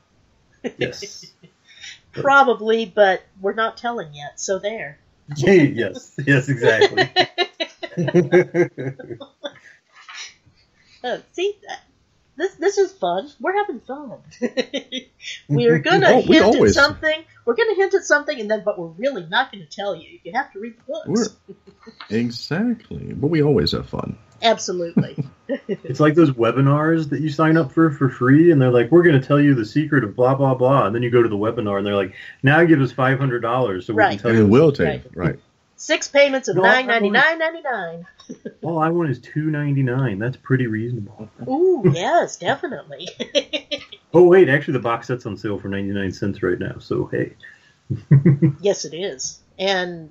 S5: Yes. [laughs]
S1: Probably, but we're not telling yet. So there.
S5: yes. Yes. Exactly. [laughs] [laughs]
S1: Oh, see, this this is fun. We're having fun. we're gonna
S2: Oh, we
S1: hint at
S2: always-
S1: something. We're gonna hint at something, and then, but we're really not gonna tell you. You have to read the books.
S2: We're, [laughs] exactly. But we always have fun.
S1: Absolutely. [laughs]
S5: It's like those webinars that you sign up for for free, and they're like, "We're going to tell you the secret of blah blah blah," and then you go to the webinar, and they're like, "Now give us five hundred dollars so we
S1: Right.
S5: can tell
S2: And
S5: you."
S2: it
S5: the
S2: will take right.
S1: Six payments of
S5: No, I
S1: nine ninety nine ninety nine. [laughs]
S5: All I want is two ninety nine. That's pretty reasonable.
S1: Ooh, yes, definitely.
S5: Oh wait, actually, the box set's on sale for ninety nine cents right now. So hey, [laughs]
S1: yes, it is. And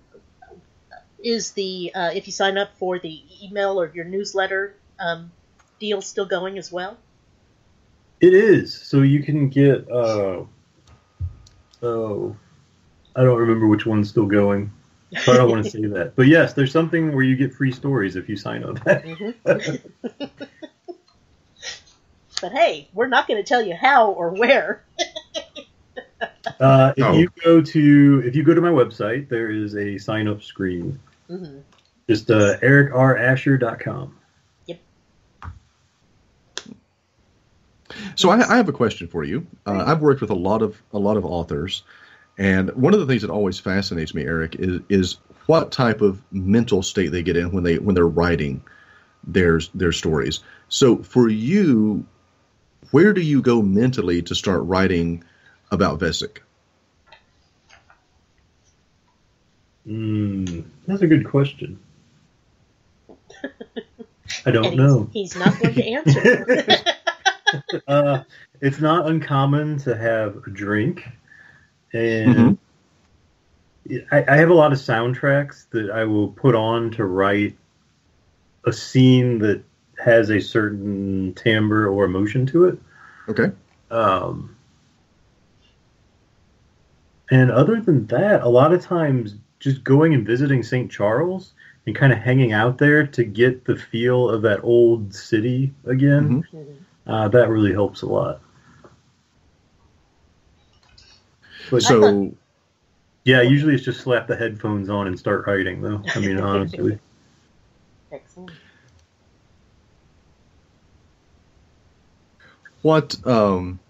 S1: is the uh, if you sign up for the email or your newsletter um, deal still going as well?
S5: it is. So you can get. uh Oh, I don't remember which one's still going. So I don't want to [laughs] say that. But yes, there's something where you get free stories if you sign up.
S1: Mhm. [laughs] but hey, we're not going to tell you how or where.
S5: Uh, if
S2: Oh.
S5: you go to if you go to my website, there is a sign up screen.
S1: hmm
S5: Just uh, ericrasher.com.
S2: So I, I have a question for you. Uh, I've worked with a lot of a lot of authors, and one of the things that always fascinates me, Eric, is is what type of mental state they get in when they when they're writing their their stories. So for you, where do you go mentally to start writing about Vesik?
S5: Mm, that's a good question. I don't
S1: and
S5: know.
S1: He's, he's not going to answer. [laughs]
S5: Uh, it's not uncommon to have a drink, and I, I have a lot of soundtracks that I will put on to write a scene that has a certain timbre or emotion to it.
S2: Okay.
S5: Um, and other than that, a lot of times just going and visiting St. Charles and kind of hanging out there to get the feel of that old city again,
S1: Mhm.
S5: uh, that really helps a lot. But
S2: So
S5: yeah, usually it's just slap the headphones on and start writing, though. I mean, honestly.
S1: Excellent.
S2: What um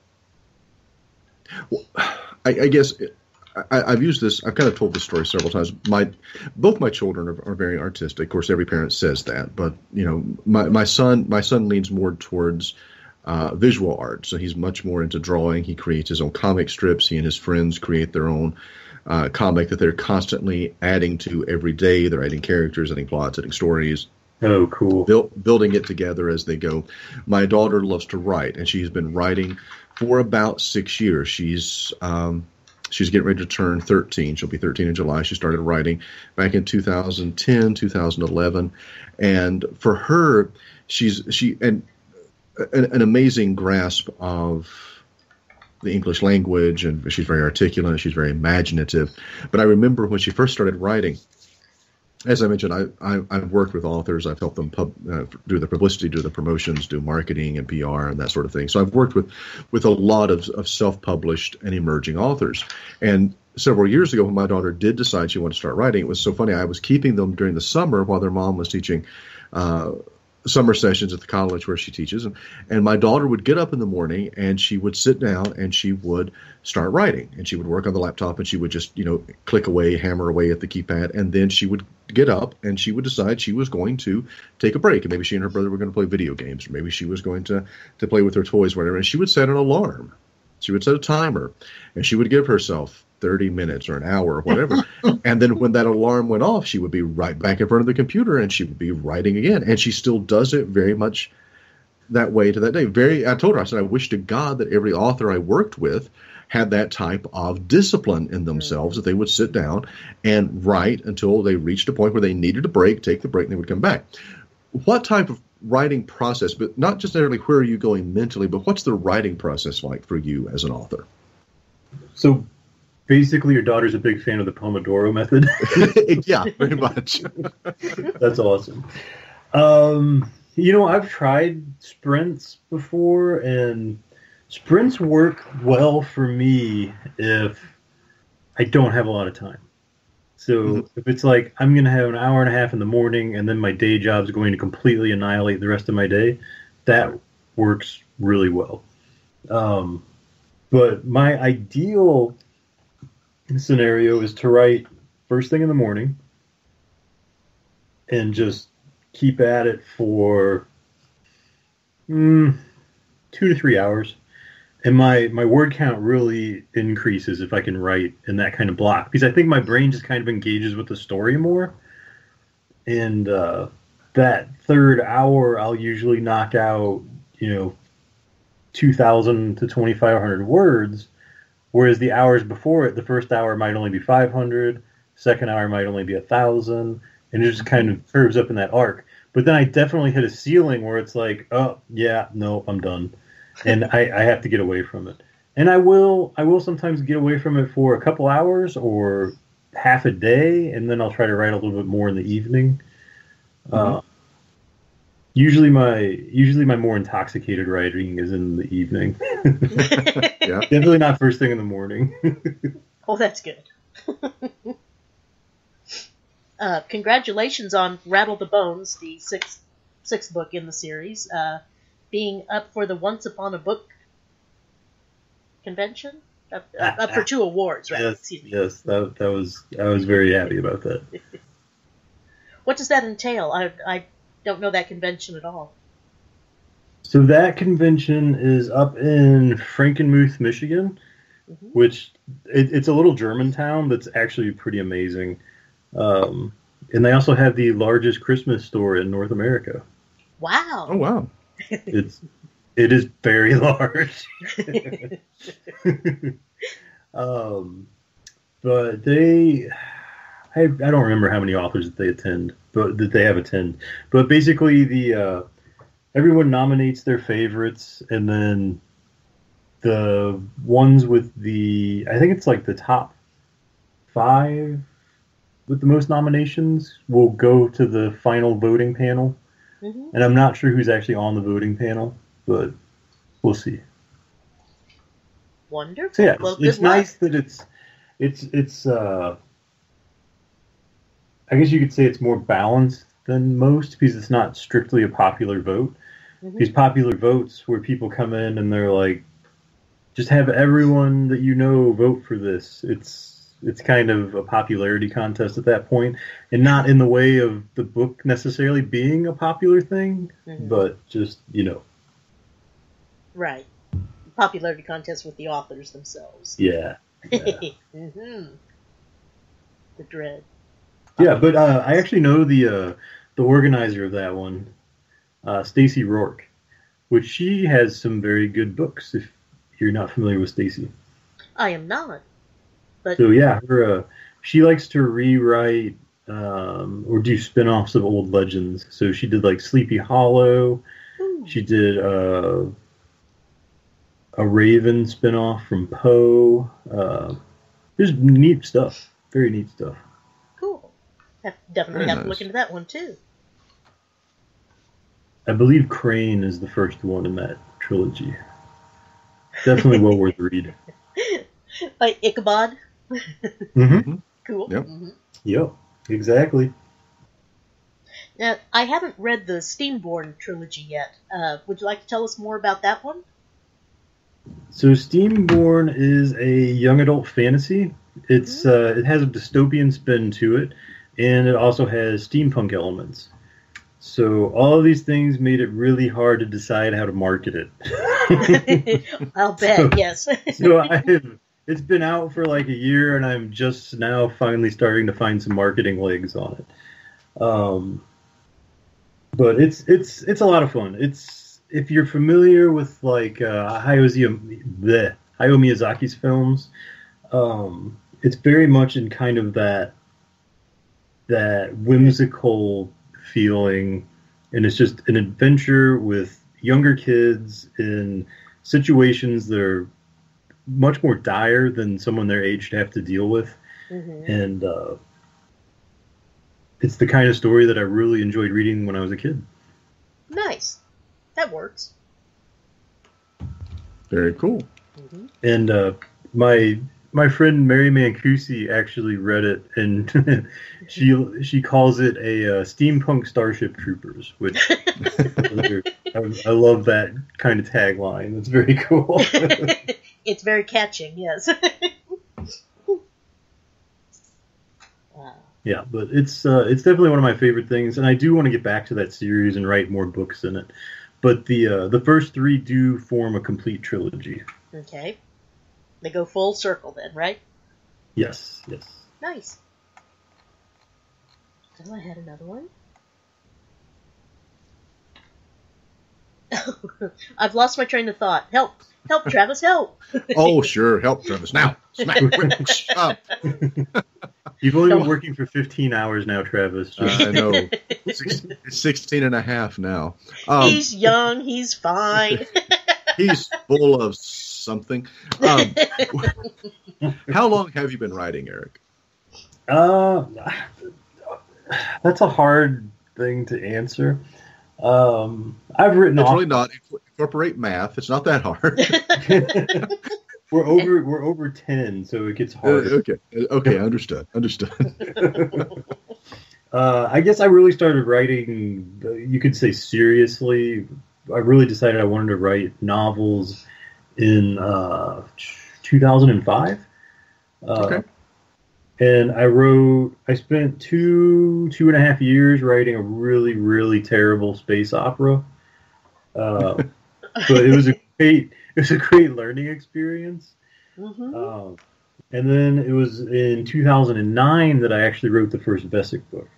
S2: I, I guess I, I've used this. I've kind of told this story several times. My both my children are, are very artistic. Of course, every parent says that, but you know, my, my son my son leans more towards uh, visual art. So he's much more into drawing. He creates his own comic strips. He and his friends create their own uh, comic that they're constantly adding to every day. They're adding characters, adding plots, adding stories
S5: Oh, cool.
S2: built, building it together as they go. My daughter loves to write, and she's been writing for about six years. She's um, she's getting ready to turn 13. She'll be 13 in July. She started writing back in 2010, 2011, and for her, she's she and an, an amazing grasp of the English language, and she's very articulate. She's very imaginative. But I remember when she first started writing, as I mentioned, I, I I've worked with authors. I've helped them pub, uh, do the publicity, do the promotions, do marketing and PR and that sort of thing. So I've worked with with a lot of, of self published and emerging authors. And several years ago, when my daughter did decide she wanted to start writing, it was so funny. I was keeping them during the summer while their mom was teaching. Uh, summer sessions at the college where she teaches. And, and my daughter would get up in the morning and she would sit down and she would start writing and she would work on the laptop and she would just you know click away hammer away at the keypad. And then she would get up and she would decide she was going to take a break. And maybe she and her brother were going to play video games or maybe she was going to to play with her toys whatever. And she would set an alarm. She would set a timer and she would give herself 30 minutes or an hour or whatever. and then when that alarm went off, she would be right back in front of the computer and she would be writing again. And she still does it very much that way to that day. Very, I told her, I said, I wish to God that every author I worked with had that type of discipline in themselves that they would sit down and write until they reached a point where they needed a break, take the break, and they would come back. What type of writing process, but not just necessarily where are you going mentally, but what's the writing process like for you as an author?
S5: So basically, your daughter's a big fan of the Pomodoro method. [laughs]
S2: yeah, very much. [laughs]
S5: That's awesome. Um, you know, I've tried sprints before, and sprints work well for me if I don't have a lot of time. So
S2: Mhm.
S5: if it's like I'm going to have an hour and a half in the morning, and then my day job's going to completely annihilate the rest of my day, that works really well. Um, but my ideal scenario is to write first thing in the morning and just keep at it for mm, two to three hours. And my, my word count really increases if I can write in that kind of block because I think my brain just kind of engages with the story more. And uh, that third hour, I'll usually knock out, you know, 2,000 to 2,500 words. Whereas the hours before it, the first hour might only be 500, second hour might only be a 1,000, and it just kind of curves up in that arc. But then I definitely hit a ceiling where it's like, oh, yeah, no, I'm done. And I, I have to get away from it. And I will I will sometimes get away from it for a couple hours or half a day, and then I'll try to write a little bit more in the evening. Uh, usually my usually my more intoxicated writing is in the evening. [laughs]
S2: yeah.
S5: Definitely not first thing in the morning. [laughs]
S1: Oh, that's good. [laughs] uh, congratulations on Rattle the Bones, the sixth sixth book in the series, uh, being up for the Once Upon a Book convention. Up, up, up for two awards, right?
S5: yes,
S1: Excuse me.
S5: yes, that, that was I was very happy about that.
S1: What does that entail? I, I don't know that convention at all.
S5: So that convention is up in Frankenmuth, Michigan,
S1: Mhm.
S5: which it, it's a little German town that's actually pretty amazing. Um, and they also have the largest Christmas store in North America.
S1: Wow.
S2: Oh wow. [laughs]
S5: It's it is very [laughs] large. [laughs] um, but they, I, I don't remember how many authors that they attend, but that they have attend. But basically, the uh, everyone nominates their favorites, and then the ones with the I think it's like the top five with the most nominations will go to the final voting panel.
S1: Mhm.
S5: And I'm not sure who's actually on the voting panel, but we'll see.
S1: Wonderful.
S5: So yeah,
S1: well,
S5: it's, it's nice that it's it's it's uh I guess you could say it's more balanced than most because it's not strictly a popular vote.
S1: Mhm.
S5: These popular votes where people come in and they're like just have everyone that you know vote for this. It's it's kind of a popularity contest at that point and not in the way of the book necessarily being a popular thing,
S1: Mhm.
S5: but just, you know,
S1: Right. Popularity contest with the authors themselves.
S5: yeah. [laughs] yeah.
S1: hmm The dread.
S5: Yeah, but uh, I actually know the uh, the organizer of that one, uh, Stacey Rourke, which she has some very good books. If you're not familiar with Stacey,
S1: I am not. But
S5: so yeah, her uh, she likes to rewrite um, or do spin-offs of old legends. So she did like Sleepy Hollow.
S1: Ooh,
S5: She did uh, a Raven spin-off from Poe. Uh, there's neat stuff, very neat stuff.
S1: Cool. Have- Definitely
S2: Very
S1: have to look into that one too.
S5: I believe Crane is the first one in that trilogy. Definitely well worth the read.
S1: By Ichabod.
S5: Mm-hmm.
S1: Cool.
S2: Yep.
S1: Mhm.
S5: Yep, exactly.
S1: Now, I haven't read the Steamborn trilogy yet. Uh, would you like to tell us more about that one?
S5: So Steamborn is a young adult fantasy. It's uh, it has a dystopian spin to it, and it also has steampunk elements. So all of these things made it really hard to decide how to market it. [laughs]
S1: I'll [laughs] bet, yes. [laughs]
S5: so I've it's been out for like a year, and I'm just now finally starting to find some marketing legs on it. Um, but it's it's it's a lot of fun. It's if you're familiar with like uh, Hayao, Hayao Miyazaki's films, um, it's very much in kind of that that whimsical feeling, and it's just an adventure with younger kids in situations that are much more dire than someone their age should have to deal with,
S1: Mhm.
S5: and uh, it's the kind of story that I really enjoyed reading when I was a kid.
S1: Nice. That works.
S2: Very cool.
S5: And uh, my my friend Mari Mancusi actually read it, and [laughs] she she calls it a uh, steampunk Starship Troopers, which [laughs] I, I love that kind of tagline. It's very [laughs] cool.
S1: it's very catching, yes. wow.
S5: yeah, but it's uh, it's definitely one of my favorite things, and I do want to get back to that series and write more books in it. But the uh, the first three do form a complete trilogy.
S1: Okay. They go full circle then, right?
S5: Yes, yes.
S1: Nice. Oh, I had another one. [laughs] I've lost my train of thought. Help! Help, Travis, help! [laughs]
S2: Oh, sure. Help, Travis. Now. Smack. [laughs]
S5: You've only
S1: No.
S5: been working for 15 hours now, Travis. Just-
S2: I know. Six, 16 and a half now. Um,
S1: he's young, he's fine.
S2: he's full of something. [laughs] Um, [laughs] how long have you been writing, Eric?
S5: Uh, that's a hard thing to answer. Um, I've written
S2: It's
S5: off.
S2: really not. Incorporate math. It's not that hard. [laughs]
S5: we're over. We're over ten, so it gets
S2: Uh,
S5: hard.
S2: okay. Okay. Understood. Understood.
S5: Uh, I guess I really started writing. uh, You could say seriously. I really decided I wanted to write novels in uh, 2005. Uh,
S2: Okay.
S5: And I wrote. I spent two two and a half years writing a really really terrible space opera. Uh, [laughs] but it was a great it was a great learning experience.
S1: hmm
S5: Um, and then it was in 2009 that I actually wrote the first Vesik book.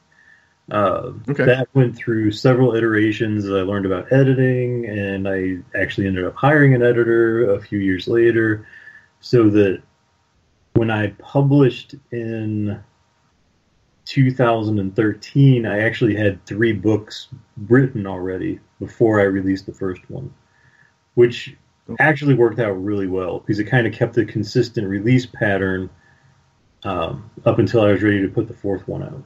S5: Uh,
S2: Okay.
S5: That went through several iterations I learned about editing, and I actually ended up hiring an editor a few years later, so that when I published in 2013, I actually had three books written already before I released the first one, which actually worked out really well because it kind of kept a consistent release pattern um, up until I was ready to put the fourth one out.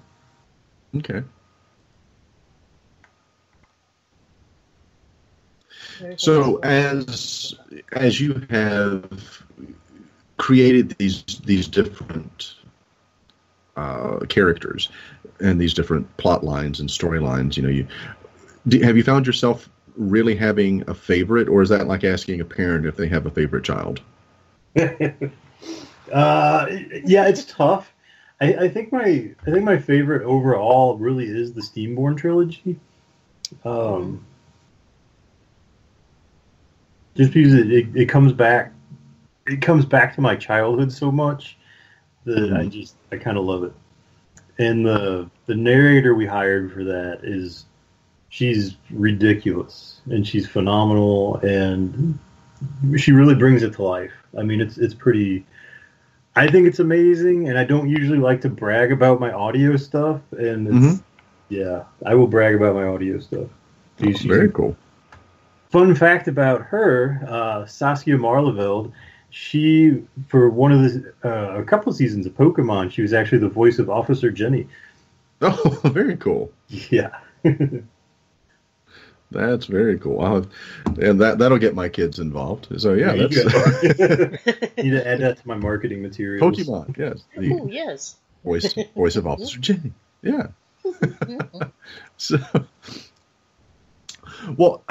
S2: Okay. So as as you have created these these different uh, characters and these different plot lines and storylines, you know, you do, have you found yourself really having a favorite, or is that like asking a parent if they have a favorite child? [laughs]
S5: uh, yeah, it's tough. I, I think my I think my favorite overall really is the Steamborn trilogy. Um, just because it, it, it comes back it comes back to my childhood so much that I just I kind of love it. And the the narrator we hired for that is she's ridiculous and she's phenomenal and she really brings it to life. I mean, it's it's pretty. I think it's amazing, and I don't usually like to brag about my audio stuff. And it's, yeah, I will brag about my audio stuff. She's
S2: Very cool.
S5: Fun fact about her, uh, Saskia Marleveld, she for one of the uh, a couple seasons of Pokemon, she was actually the voice of Officer Jenny.
S2: Oh, [laughs] very cool.
S5: Yeah. [laughs]
S2: That's very cool. I'll, and that that'll get my kids involved. So yeah,
S5: There you
S2: that's
S5: go. [laughs] Need to add that to my marketing materials.
S2: Pokemon. Yes,
S1: Oh, yes.
S2: voice voice of Officer [laughs] Jenny. Yeah. [laughs] so, well,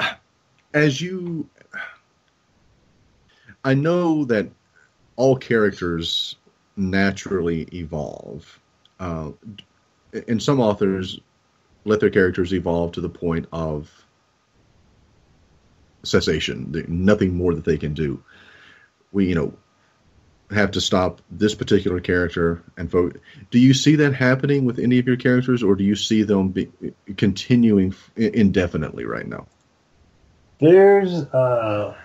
S2: as you, I know that all characters naturally evolve. Uh, and some authors let their characters evolve to the point of cessation. There- Nothing more that they can do. We, you know, have to stop this particular character and fo- do you see that happening with any of your characters or do you see them be, continuing f- indefinitely right now
S5: There's uh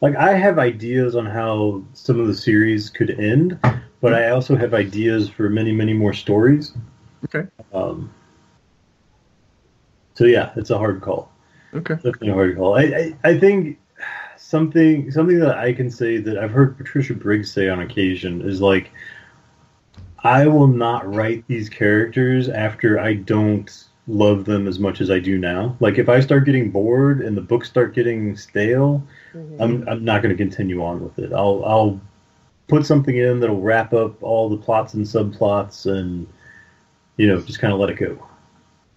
S5: like I have ideas on how some of the series could end, but I also have ideas for many, many more stories.
S2: okay
S5: Um so yeah, it's a hard call.
S2: Okay
S5: Definitely a hard call. I, I, I think something something that I can say that I've heard Patricia Briggs say on occasion is like I will not write these characters after I don't love them as much as I do now. Like if I start getting bored and the books start getting stale,
S1: Mhm.
S5: I'm I'm not going to continue on with it. I'll I'll put something in that'll wrap up all the plots and subplots and you know just kind of let it go.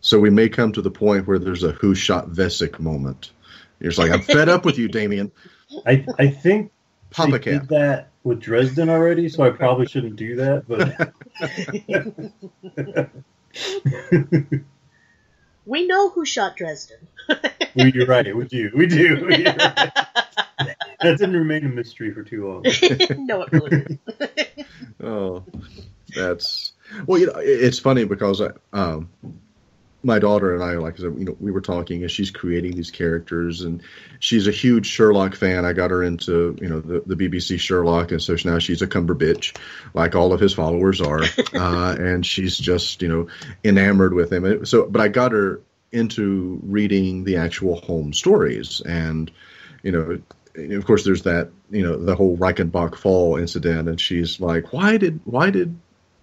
S2: So we may come to the point where there's a who shot Vesik moment you're just like i'm fed up with you damian
S5: I I think
S2: pop
S5: they
S2: a
S5: did that with Dresden already, so I probably shouldn't do that. But [laughs]
S1: we know who shot Dresden. [laughs]
S5: we, you're right. We do. We do. You're right. That didn't remain a mystery for too long. [laughs]
S1: no, it really is.
S2: Oh, that's well. You know, it's funny because I, um, my daughter and I, like I said, you know, we were talking, and she's creating these characters, and she's a huge Sherlock fan. I got her into you know the, the BBC Sherlock, and so now she's a Cumberbitch, like all of his followers are, [laughs] uh, and she's just you know enamored with him. And So, but I got her into reading the actual home stories, and you know of course there's that you know the whole Reichenbach fall incident and she's like why did why did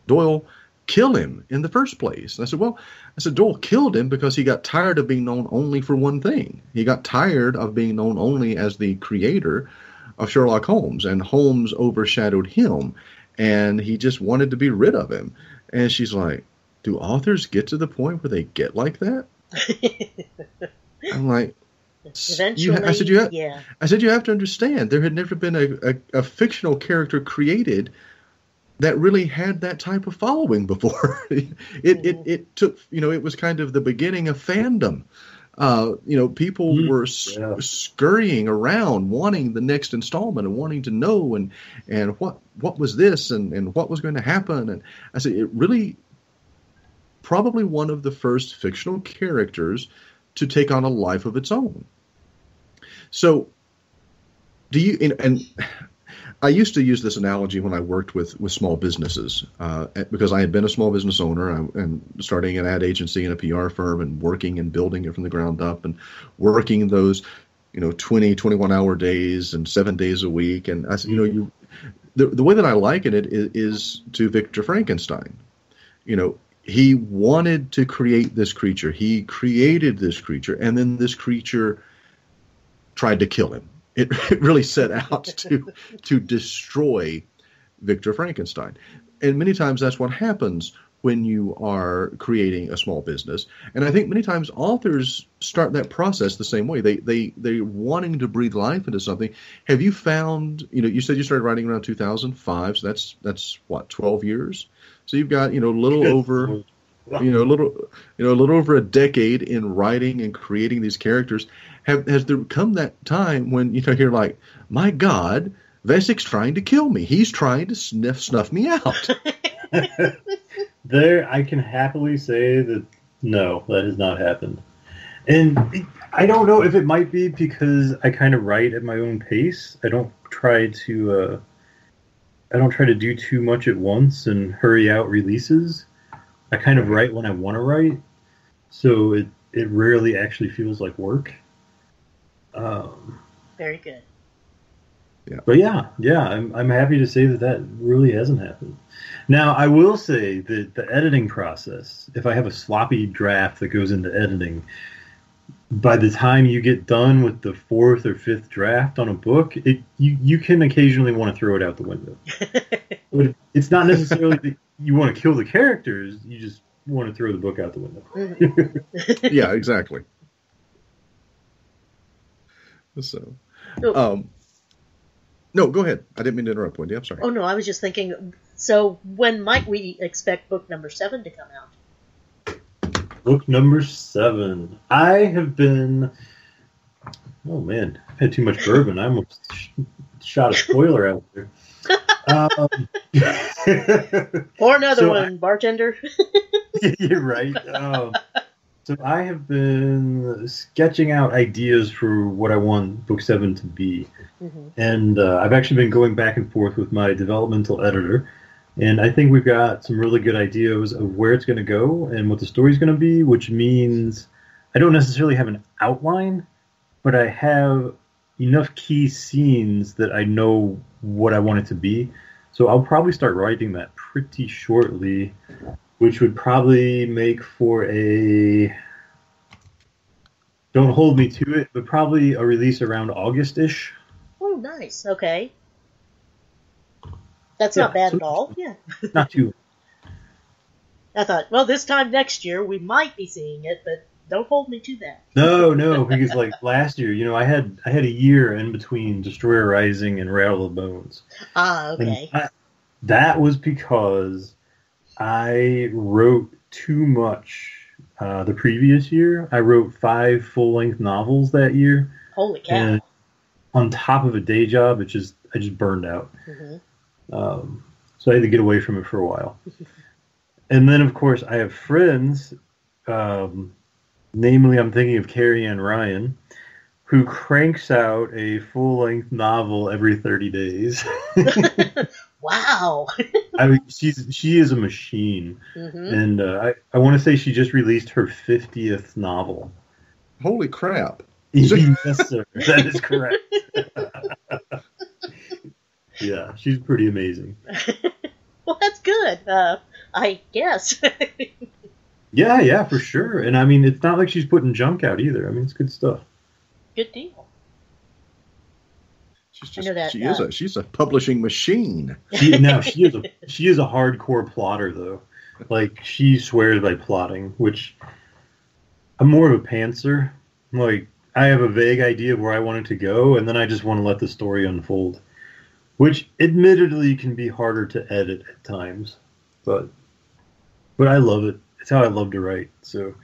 S2: Doyle kill him in the first place. And I said well I said Doyle killed him because he got tired of being known only for one thing. He got tired of being known only as the creator of Sherlock Holmes and Holmes overshadowed him and he just wanted to be rid of him. And she's like do authors get to the point where they get like that? [laughs] I'm like
S1: Eventually,
S2: I said you ha-
S1: yeah.
S2: I said you have to understand there had never been a, a, a fictional character created that really had that type of following before. [laughs] it, it it took you know it was kind of the beginning of fandom. Uh, you know, people
S5: Mhm.
S2: were
S5: Yeah.
S2: scurrying around wanting the next installment and wanting to know and and what what was this and and what was going to happen and I said it really probably one of the first fictional characters to take on a life of its own. So, do you and, and I used to use this analogy when I worked with with small businesses uh, because I had been a small business owner and, and starting an ad agency and a PR firm and working and building it from the ground up and working those you know 20 21 hour days and seven days a week. And I you know you the, the way that I liken it is, is to Victor Frankenstein. You know he wanted to create this creature. He created this creature and then this creature tried to kill him it, [laughs] it really set out to to destroy Victor Frankenstein. And many times that's what happens when you are creating a small business. And I think many times authors start that process the same way. They they they're wanting to breathe life into something. Have you found, you know, you said you started writing around 2005, so that's that's what, 12 years? So you've got, you know, a little over you know, a little, you know, a little over a decade in writing and creating these characters. Have has there come that time when you know you're like, my God, Vesik's trying to kill me. He's trying to sniff snuff me out. [laughs]
S5: There, I can happily say that no, that has not happened. And I don't know if it might be because I kind of write at my own pace. I don't try to, uh, I don't try to do too much at once and hurry out releases. I kind of write when I want to write, so it it rarely actually feels like work. Um,
S1: Very good. Yeah.
S5: But yeah, yeah, I'm I'm happy to say that that really hasn't happened. Now I will say that the editing process, if I have a sloppy draft that goes into editing, by the time you get done with the fourth or fifth draft on a book, it you you can occasionally want to throw it out the window. [laughs] but it's not necessarily that you want to kill the characters; you just want to throw the book out the window. [laughs]
S2: yeah, exactly. So,
S1: Oh.
S2: um, no, go ahead. I didn't mean to interrupt, Wendy. I'm sorry.
S1: Oh no, I was just thinking. So when might we expect book number seven to come out?
S5: Book number seven. I have been. Oh man, I've had too much bourbon. I almost sh- shot a spoiler out there. [laughs] Um,
S1: Or another [laughs]
S5: So I-
S1: one, bartender. [laughs]
S5: You're right. Um, so I have been sketching out ideas for what I want Book Seven to be,
S1: Mhm.
S5: and uh, I've actually been going back and forth with my developmental editor, and I think we've got some really good ideas of where it's going to go and what the story's going to be. Which means I don't necessarily have an outline, but I have enough key scenes that I know what I want it to be. So I'll probably start writing that pretty shortly which would probably make for a don't hold me to it, but probably a release around August-ish.
S1: Oh, nice. Okay. That's
S5: Yeah,
S1: not bad
S5: so-
S1: at all. Yeah. [laughs]
S5: Not too.
S1: I thought, well, this time next year we might be seeing it, but don't hold me to that.
S5: No, no, [laughs] because like last year, you know, I had I had a year in between Destroyer Rising and Rattle of Bones.
S1: Ah, okay.
S5: that, that was because I wrote too much uh, the previous year. I wrote five full length novels that year,
S1: Holy cow.
S5: and on top of a day job, it just I just burned out.
S1: Mhm.
S5: Um, so I had to get away from it for a while. [laughs] and then, of course, I have friends, um, namely, I'm thinking of Carrie Ann Ryan, who cranks out a full length novel every 30 days. [laughs] [laughs]
S1: Wow. [laughs]
S5: I mean, she's she is a machine,
S1: hmm
S5: and uh, I I want to say she just released her 50th novel.
S2: Holy crap! [laughs]
S5: yes, sir, that is correct. [laughs] yeah, she's pretty amazing.
S1: Well, that's good. Uh, I guess.
S5: Yeah, yeah, for sure. And I mean, it's not like she's putting junk out either. I mean, it's good stuff.
S1: good deal.
S2: She's
S1: I know that,
S2: she is
S1: uh,
S2: a she's a publishing machine.
S5: She, now she is a she is a hardcore plotter though. Like she swears by plotting, which I'm more of a pantser. Like I have a vague idea of where I want it to go, and then I just want to let the story unfold. Which admittedly can be harder to edit at times. But but I love it. It's how I love to write. So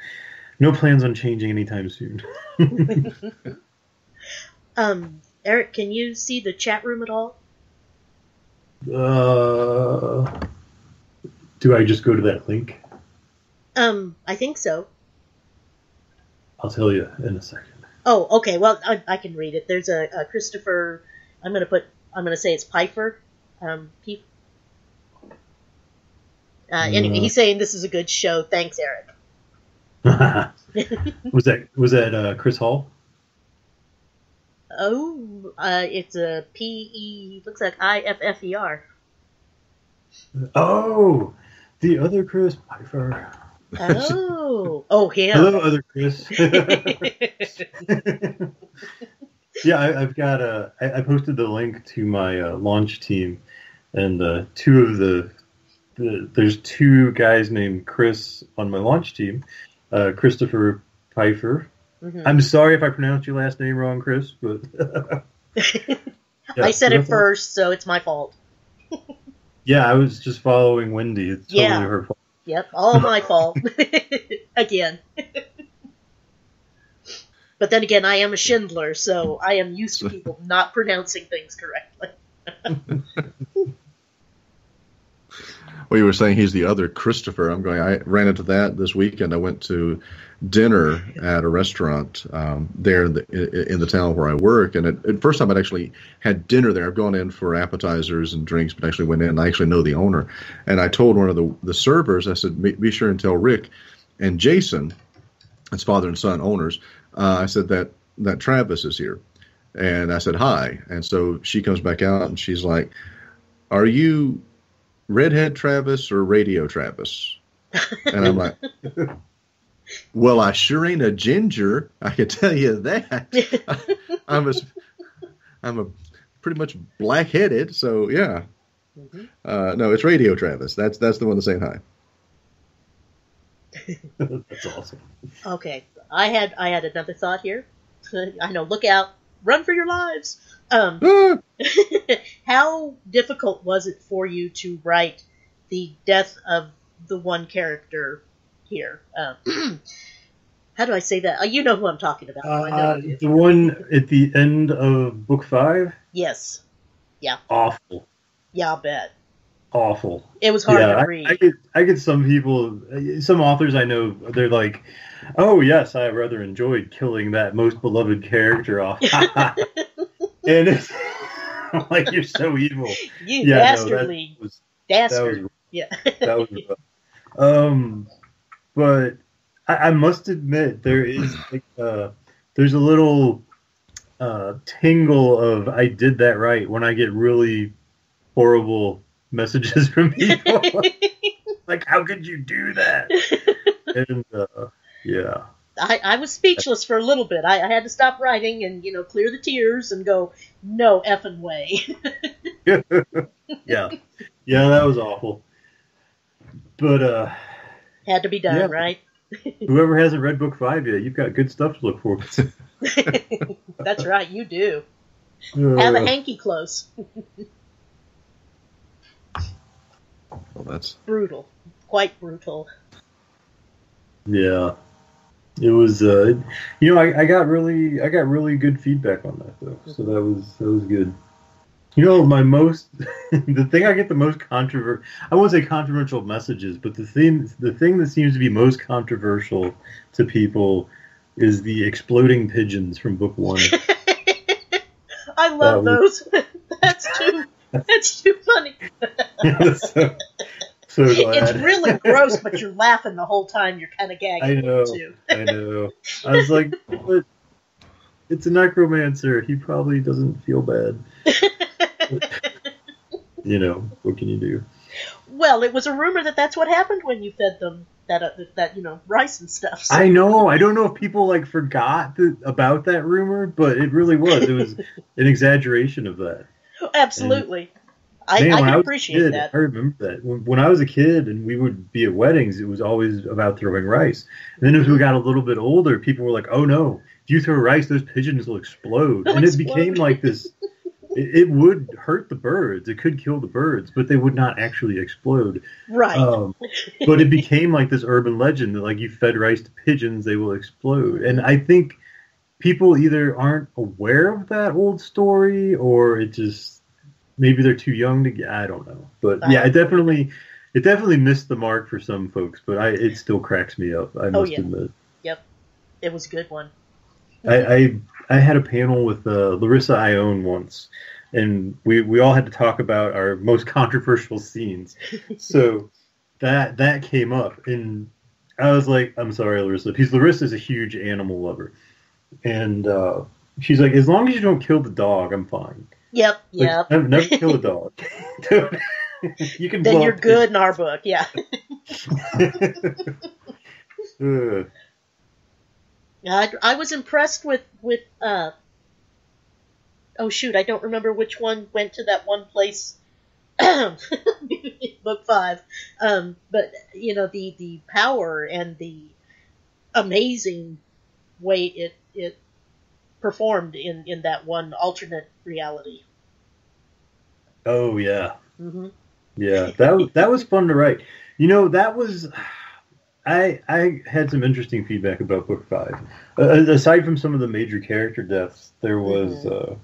S5: no plans on changing anytime soon. [laughs] [laughs]
S1: Um, Eric, can you see the chat room at all?
S5: uh do I just go to that link?
S1: Um, I think so.
S5: I'll tell you in a second.
S1: Oh, okay. Well, I, I can read it. There's a, a Christopher. I'm gonna put. I'm gonna say it's Piper. Um, P. Uh, anyway,
S5: Uh.
S1: he's saying this is a good show. Thanks, Eric. [laughs] [laughs]
S5: was that was that uh, Chris Hall?
S1: Oh, uh, it's a P E. Looks like I F F E R.
S5: Oh, the other Chris Pfeiffer.
S1: Oh, oh, him.
S5: Hello, other Chris. [laughs] yeah, I, I've got a. I, I posted the link to my uh, launch team, and uh, two of the, the there's two guys named Chris on my launch team. Uh, Christopher Pfeiffer.
S1: Mhm.
S5: I'm sorry if I pronounced your last name wrong, Chris, but Yeah, [laughs]
S1: I said it
S5: Chris-
S1: first, so it's my fault. [laughs]
S5: Yeah, I was just following Wendy. It's totally
S1: Yeah.
S5: her fault.
S1: Yep, all my [laughs] fault. again. but then again, I am a Schindler, so I am used to people not pronouncing things correctly.
S2: Well, you were saying he's the other Christopher. I'm going. I ran into that this weekend. I went to dinner at a restaurant um, there in the, in the town where I work, and it, it, first time I'd actually had dinner there. I've gone in for appetizers and drinks, but actually went in. and I actually know the owner, and I told one of the the servers. I said, "Be be sure and tell Rick and Jason, it's father and son owners." Uh, I said that that Travis is here. And I said, hi. And so she comes back out and she's like, are you redhead Travis or radio Travis? And I'm like, [laughs] well, I sure ain't a ginger. I can tell you that. [laughs] I'm a, I'm a pretty much black headed. So yeah.
S1: Mhm.
S2: Uh, no, it's radio Travis. That's that's the one that's saying hi. [laughs]
S5: That's awesome.
S1: Okay, I had I had another thought here. [laughs] I know, look out, run for your lives. Um,
S2: Ah!
S1: how difficult was it for you to write the death of the one character here? Um, [clears throat] how do I say that? Uh, You know who I'm talking about. I
S5: Uh, the one at the end of book five,
S1: Yes, Yeah.
S5: awful,
S1: yeah, I'll bet
S5: awful.
S1: it was hard
S5: yeah,
S1: to
S5: I,
S1: read.
S5: I get I get some people, some authors I know, they're like, "Oh yes, I rather enjoyed killing that most beloved character off," [laughs] and it's [laughs] like you're so evil.
S1: you
S5: Yeah, no,
S1: dastardly
S5: that was that
S1: dastard.
S5: was
S1: yeah.
S5: that was [laughs] um, but I, I must admit there is [clears throat] like uh, there's a little uh, tingle of I did that right when I get really horrible messages [laughs] from people [laughs] like how could you do that? And uh, yeah.
S1: I, I was speechless for a little bit. I, I had to stop writing and you know clear the tears and go, no effing way. [laughs]
S5: yeah. Yeah that was awful. But uh
S1: had to be done,
S5: Yeah.
S1: right?
S5: whoever hasn't read book five yet you've got good stuff to look forward to [laughs]
S1: That's right, you do. Have a
S5: Uh,
S1: hanky close.
S2: Well, that's
S1: Brutal, quite brutal.
S5: Yeah, it was. Uh, you know, I, I got really, I got really good feedback on that though, so that was that was good. You know, my most, [laughs] the thing I get the most controversial, I won't say controversial messages, but the thing, the thing that seems to be most controversial to people is the exploding pigeons from book one. [laughs]
S1: I love
S5: That
S1: those. [laughs] that's too. That's too funny.
S5: so, so
S1: It's really gross, but you're laughing the whole time. You're kind of gagging
S5: I know.
S1: too.
S5: I know. I was like, but it's a necromancer. He probably doesn't feel bad. [laughs] you know, what can you do?
S1: Well, it was a rumor that that's what happened when you fed them that uh, that you know rice and stuff. So-
S5: I know. I don't know if people like forgot th- about that rumor, but it really was. It was an exaggeration of that. [laughs]
S1: Absolutely, I,
S5: Man,
S1: I can
S5: was
S1: appreciate
S5: kid,
S1: that.
S5: I remember that. When, when I was a kid and we would be at weddings, it was always about throwing rice. And then as we got a little bit older, people were like, "Oh no, if you throw rice, those pigeons will explode."
S1: They'll
S5: and it became like this. [laughs] It, it would hurt the birds. It could kill the birds, but they would not actually explode.
S1: Right.
S5: Um, but it became like this urban legend that like you fed rice to pigeons, they will explode. And I think people either aren't aware of that old story or it just maybe they're too young to get. I don't know. But yeah, it definitely it definitely missed the mark for some folks. But I it still cracks me up. I must
S1: yeah.
S5: admit.
S1: Yep, it was a good one.
S5: I, I I had a panel with uh, Larissa Ione once, and we we all had to talk about our most [laughs] controversial scenes. so that that came up, and I was like, "I'm sorry, Larissa," because Larissa's a huge animal lover, and uh, she's like, "As long as you don't kill the dog, I'm fine."
S1: Yep.
S5: Like,
S1: Yep.
S5: never, never [laughs] kill a dog. [laughs] You can.
S1: Then you're good in our book. Yeah.
S5: Ugh.
S1: I, I was impressed with with uh oh shoot I don't remember which one went to that one place [coughs] book five um but you know the the power and the amazing way it it performed in in that one alternate reality
S5: oh yeah.
S1: hmm
S5: Yeah, that that was fun to write. You know, that was I I had some interesting feedback about book five. Uh, aside from some of the major character deaths, there was, uh,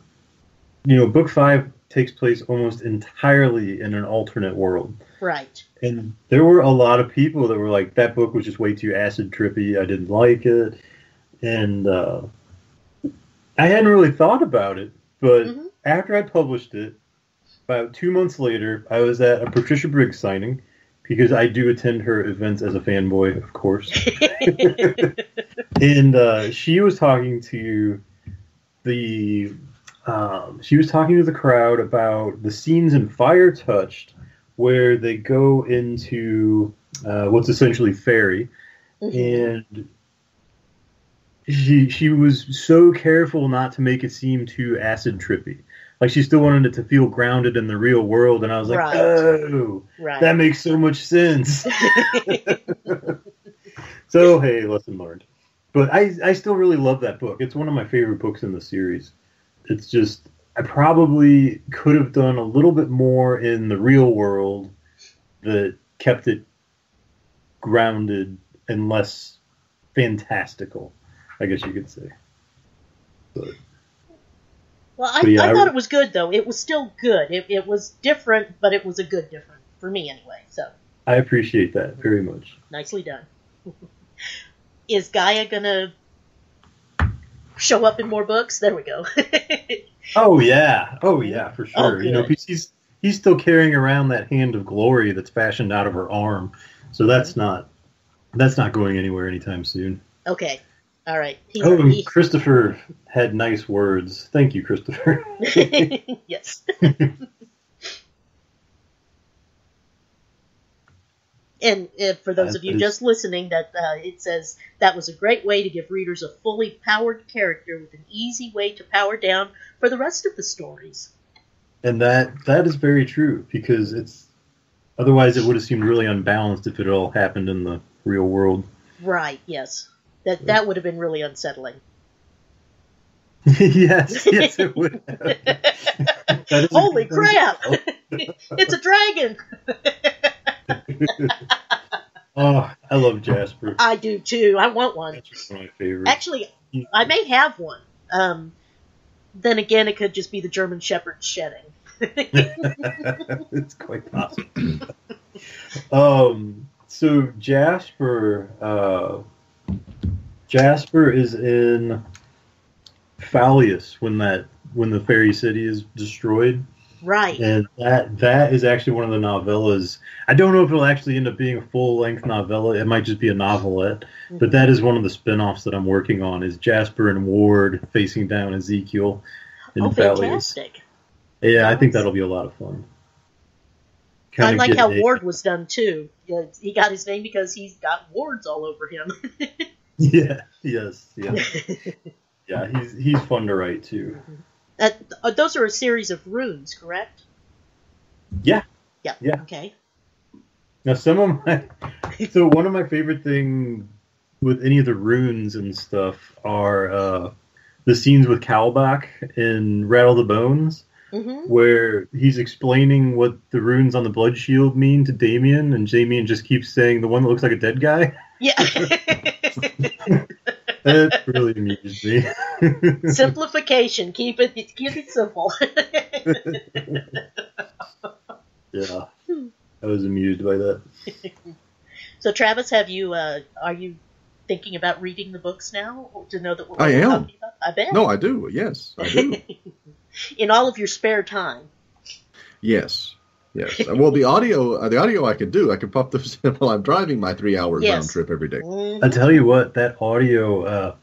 S5: you know, book five takes place almost entirely in an alternate world,
S1: right
S5: and there were a lot of people that were like, "That book was just way too acid trippy. I didn't like it," and uh, I hadn't really thought about it, but
S1: Mhm.
S5: after I published it, about two months later, I was at a Patricia Briggs signing because I do attend her events as a fanboy, of course. [laughs] [laughs] and uh, she was talking to the um, she was talking to the crowd about the scenes in Fire Touched where they go into uh, what's essentially fairy,
S1: Mhm.
S5: and she she was so careful not to make it seem too acid trippy. Like she still wanted it to feel grounded in the real world, and I was like,
S1: Right.
S5: oh,
S1: Right.
S5: that makes so much sense. [laughs] [laughs] so hey, lesson learned. But I I still really love that book. It's one of my favorite books in the series. It's just I probably could have done a little bit more in the real world that kept it grounded and less fantastical, I guess you could say. But
S1: well, I,
S5: yeah,
S1: I
S5: I-
S1: thought it was good though. It was still good. It, it was different, but it was a good different for me anyway. So
S5: I appreciate that very much.
S1: nicely done. [laughs] Is Gaia gonna show up in more books? There we go. [laughs]
S5: Oh yeah, oh yeah, for
S1: Oh,
S5: sure. you know, he's he's still carrying around that hand of glory that's fashioned out of her arm, so mm-hmm. that's not that's not going anywhere anytime soon.
S1: okay. All right.
S5: Oh, Christopher had nice words. Thank you, Christopher. [laughs]
S1: yes. [laughs] and uh, for those of you just listening, that uh, it says that was a great way to give readers a fully powered character with an easy way to power down for the rest of the stories.
S5: and that that is very true because it's otherwise it would have seemed really unbalanced if it all happened in the real world.
S1: Right. Yes. That that would have been really unsettling. [laughs]
S5: yes, yes, it would. have. That is a
S1: Holy crap! [laughs] it's a dragon. [laughs]
S5: Oh, I love Jasper.
S1: I do too. I want one.
S5: That's one of my favorites.
S1: Actually, I may have one. Um, then again, it could just be the German Shepherd shedding.
S5: it's quite possible. um, so Jasper, uh, Jasper is in Falias when that when the fairy city is destroyed,
S1: Right.
S5: and that that is actually one of the novellas. I don't know if it'll actually end up being a full length novella. It might just be a novelette, mm-hmm. but that is one of the spin-offs that I'm working on. Is Jasper and Ward facing down Ezekiel in
S1: oh, fantastic!
S5: Yeah, I think that'll be a lot of fun.
S1: I like how
S5: a-
S1: Ward was done too. He got his name because he's got wards all over him. [laughs] [laughs]
S5: Yeah. Yes. Yeah. [laughs] yeah. He's he's fun to write too.
S1: Uh, uh, those are a series of runes, correct?
S5: Yeah.
S1: Yeah.
S5: Yeah.
S1: Okay.
S5: Now some of my so one of my favorite things with any of the runes and stuff are uh, the scenes with Kalbach in Rattle the Bones,
S1: hmm
S5: where he's explaining what the runes on the blood shield mean to Damian, and Damian just keeps saying the one that looks like a dead guy.
S1: Yeah. [laughs]
S5: That really amused me. [laughs]
S1: Simplification. Keep it. Keep it simple. [laughs]
S5: yeah. I was amused by that.
S1: so, Travis, have you? Uh, are you thinking about reading the books now to know that what
S2: I
S1: we're
S2: am.
S1: talking about? I bet.
S2: No, I do. Yes, I do.
S1: In all of your spare time.
S2: yes, yes. Well, the audio, uh, the audio I could do. I could pop this [laughs] in while I'm driving my three hours
S1: Yes.
S2: round trip every day.
S1: Mhm.
S5: I tell you what, that audio, uh,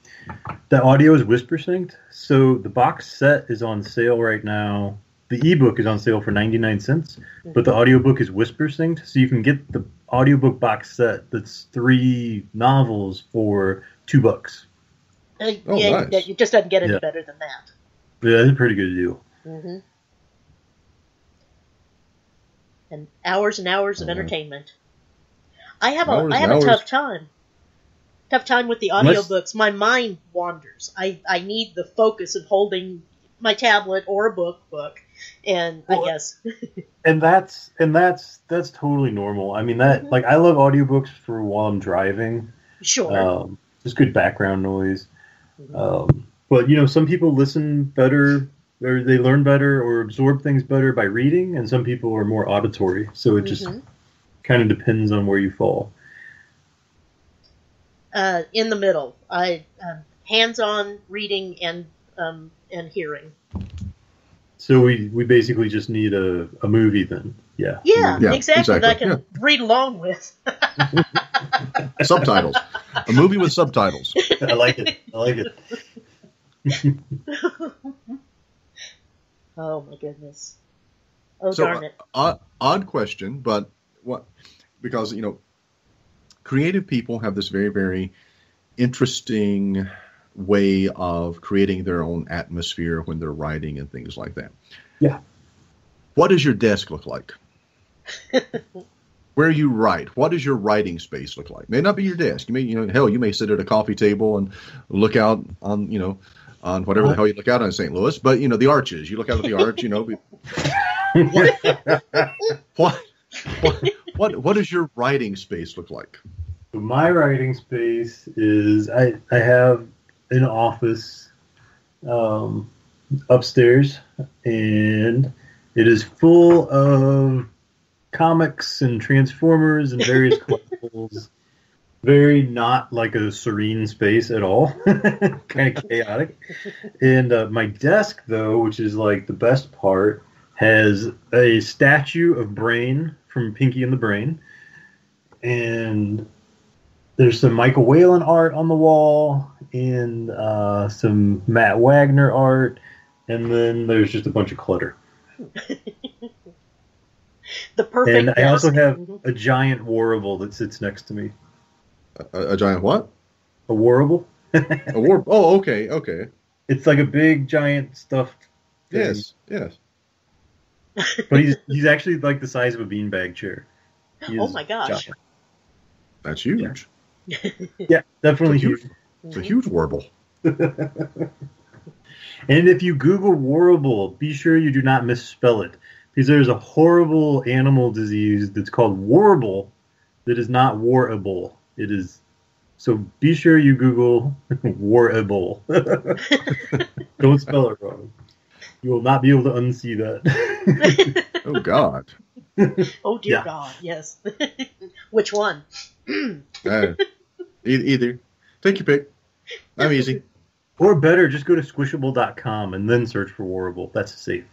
S5: that audio is whisper synced. So the box set is on sale right now. The ebook is on sale for 99 cents, but the audiobook is whisper synced. So you can get the audiobook box set that's three novels for two bucks.
S1: Uh,
S2: Oh,
S1: yeah,
S2: nice.
S1: it just doesn't get any
S5: Yeah.
S1: better than that.
S5: Yeah, that's a pretty good deal.
S1: hmm And hours and hours of
S2: Mhm.
S1: entertainment. I have a
S2: Hours
S1: I have a
S2: hours.
S1: tough time. Tough time with the
S5: Unless-
S1: audiobooks. My mind wanders. I, I need the focus of holding my tablet or a book book. And
S5: Well,
S1: I guess [laughs]
S5: And that's and that's that's totally normal. I mean that
S1: Mhm.
S5: like I love audiobooks for while I'm driving.
S1: sure.
S5: Um, just good background noise.
S1: Mhm.
S5: Um, but you know, some people listen better, or they learn better, or absorb things better by reading, and some people are more auditory. So it just
S1: Mhm.
S5: kind of depends on where you fall.
S1: uh, in the middle. I um, hands-on reading and um, and hearing.
S5: So we, we basically just need a, a movie then. Yeah.
S1: Yeah,
S2: Yeah,
S1: exactly. That I
S2: exactly,
S1: can read along with. [laughs]
S2: subtitles. A movie with subtitles. [laughs]
S5: I like it. I like it. [laughs]
S1: Oh my goodness. Oh
S2: So,
S1: darn it.
S2: Uh, odd, odd question, but what? Because you know, creative people have this very, very interesting way of creating their own atmosphere when they're writing and things like that.
S5: Yeah.
S2: What does your desk look like? [laughs] Where you write, what does your writing space look like? May not be your desk. You may, you know, hell, you may sit at a coffee table and look out on, you know, on whatever the hell you look out on St. Louis. But you know, the arches. You look out at the arch. You know, [laughs] what, what, what, what does your writing space look like?
S5: My writing space is I, I have an office um, upstairs, and it is full of comics and Transformers and various [laughs] collectibles. Very not like a serene space at all, [laughs] kind of [laughs] chaotic. And uh, my desk, though, which is like the best part, has a statue of Brain from Pinky and the Brain, and there's some Michael Whelan art on the wall and uh, some Matt Wagner art, and then there's just a bunch of clutter. [laughs]
S1: The perfect
S5: and I also have a giant warble that sits next to me.
S2: A, a giant what?
S5: A warble?
S2: A war? [laughs] Oh, okay, okay.
S5: It's like a big giant stuffed. thing.
S2: Yes, yes.
S5: but he's he's actually like the size of a beanbag chair. [gasps]
S1: Oh my gosh.
S5: giant.
S2: That's huge.
S5: Yeah, [laughs] definitely
S2: It's huge,
S5: huge.
S2: it's a huge warble. [laughs]
S5: And if you Google warble, be sure you do not misspell it. Because there's a horrible animal disease that's called warble that is not warable. It is. So be sure you Google [laughs] warable. [laughs] Don't spell it wrong. You will not be able to unsee that. [laughs]
S2: Oh God.
S1: Oh dear
S5: Yeah.
S1: God, yes. Which one? [clears throat]
S2: Uh, e- either. Take your pick. I'm easy.
S5: or better, just go to squishable.com and then search for warble. That's safe.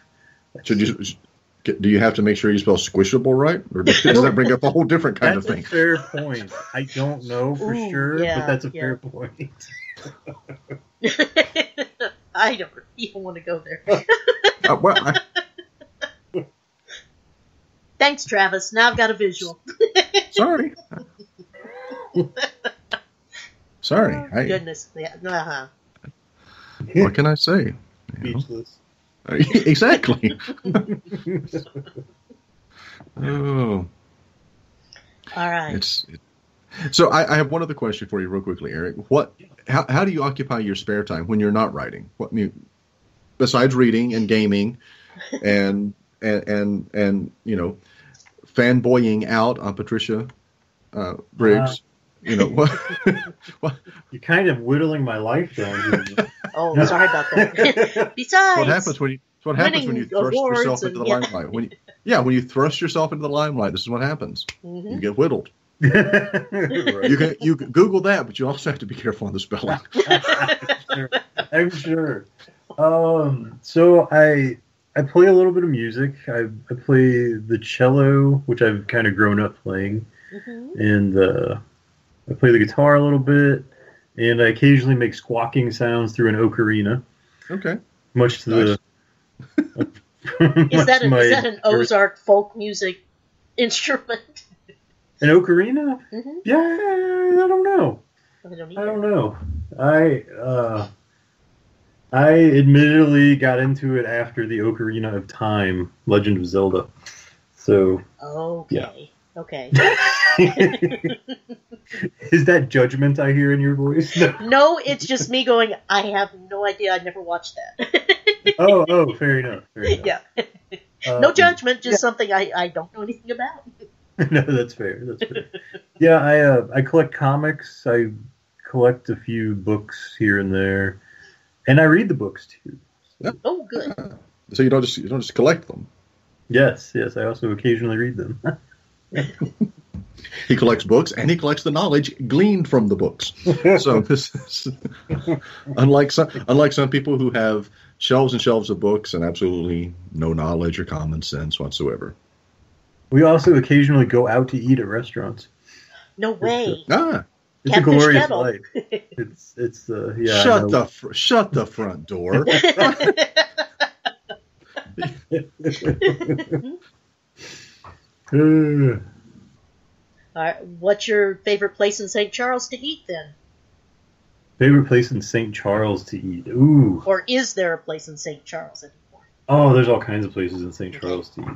S5: That's
S2: Should
S5: safe.
S2: you? Do you have to make sure you spell squishable right, or does that bring up a whole different kind
S5: That's
S2: of
S5: a
S2: thing?
S5: fair point. I don't know for
S1: Ooh,
S5: sure,
S1: yeah,
S5: but that's a
S1: yeah.
S5: fair point. [laughs]
S1: I don't even want to go there.
S2: Uh, well, I,
S1: Thanks, Travis. Now I've got a visual.
S2: sorry. Sorry.
S1: Oh,
S2: I,
S1: Goodness. Yeah. Uh-huh.
S2: what can I say? You?
S5: Speechless. [laughs]
S2: exactly. Oh,
S1: All right.
S2: it's. It, so I, I have one other question for you, real quickly, Eric. What? How, how do you occupy your spare time when you're not writing? What I mean, besides reading and gaming, and and and and you know, fanboying out on Patricia uh, Briggs. you know what? what? [laughs]
S5: You're kind of whittling my life down. here. [laughs]
S1: Oh, sorry about that. [laughs] Besides,
S2: What happens when you? What happens when you thrust yourself into the
S1: and- yeah.
S2: limelight? When you, yeah, when you thrust yourself into the limelight, this is what happens.
S1: Mhm.
S2: You get whittled.
S5: Right. [laughs]
S2: You can you can Google that, but you also have to be careful on the spelling. [laughs]
S5: I'm sure. Um, so I I play a little bit of music. I, I play the cello, which I've kind of grown up playing,
S1: Mhm.
S5: and uh, I play the guitar a little bit, and I occasionally make squawking sounds through an ocarina,
S2: Okay.
S5: much to the. [laughs]
S1: Is that, a,
S5: much
S1: is that an Ozark folk music [laughs] instrument?
S5: An ocarina?
S1: Mhm.
S5: Yeah, I don't know.
S1: I don't
S5: I don't know. I uh, I admittedly got into it after the Ocarina of Time, Legend of Zelda. So
S1: Okay. Okay. [laughs]
S5: is that judgment I hear in your voice? No. [laughs]
S1: No, it's just me going, I have no idea. I never watched that. [laughs]
S5: Oh, oh, fair enough. Fair enough.
S1: yeah.
S5: Um,
S1: No judgment, just something I, I don't know anything about.
S5: no, that's fair. That's fair. Yeah, I uh, I collect comics. I collect a few books here and there, and I read the books too.
S1: Oh, good.
S2: So you don't just you don't just collect them.
S5: Yes, yes. I also occasionally read them.
S2: He collects books and he collects the knowledge gleaned from the books. So [laughs] this is [laughs] unlike some unlike some people who have shelves and shelves of books and absolutely no knowledge or common sense whatsoever.
S5: we also occasionally go out to eat at restaurants.
S1: No way.
S2: Ah,
S5: It's
S1: Catfish
S5: a glorious
S1: kettle.
S5: life. It's it's uh, yeah.
S2: Shut the fr- shut the front door. [laughs]
S5: Uh,
S1: All right, what's your favorite place in St. Charles to eat then?
S5: favorite place in St. Charles to eat? Ooh.
S1: Or is there a place in St. Charles anymore?
S5: Oh, there's all kinds of places in St. Charles to eat.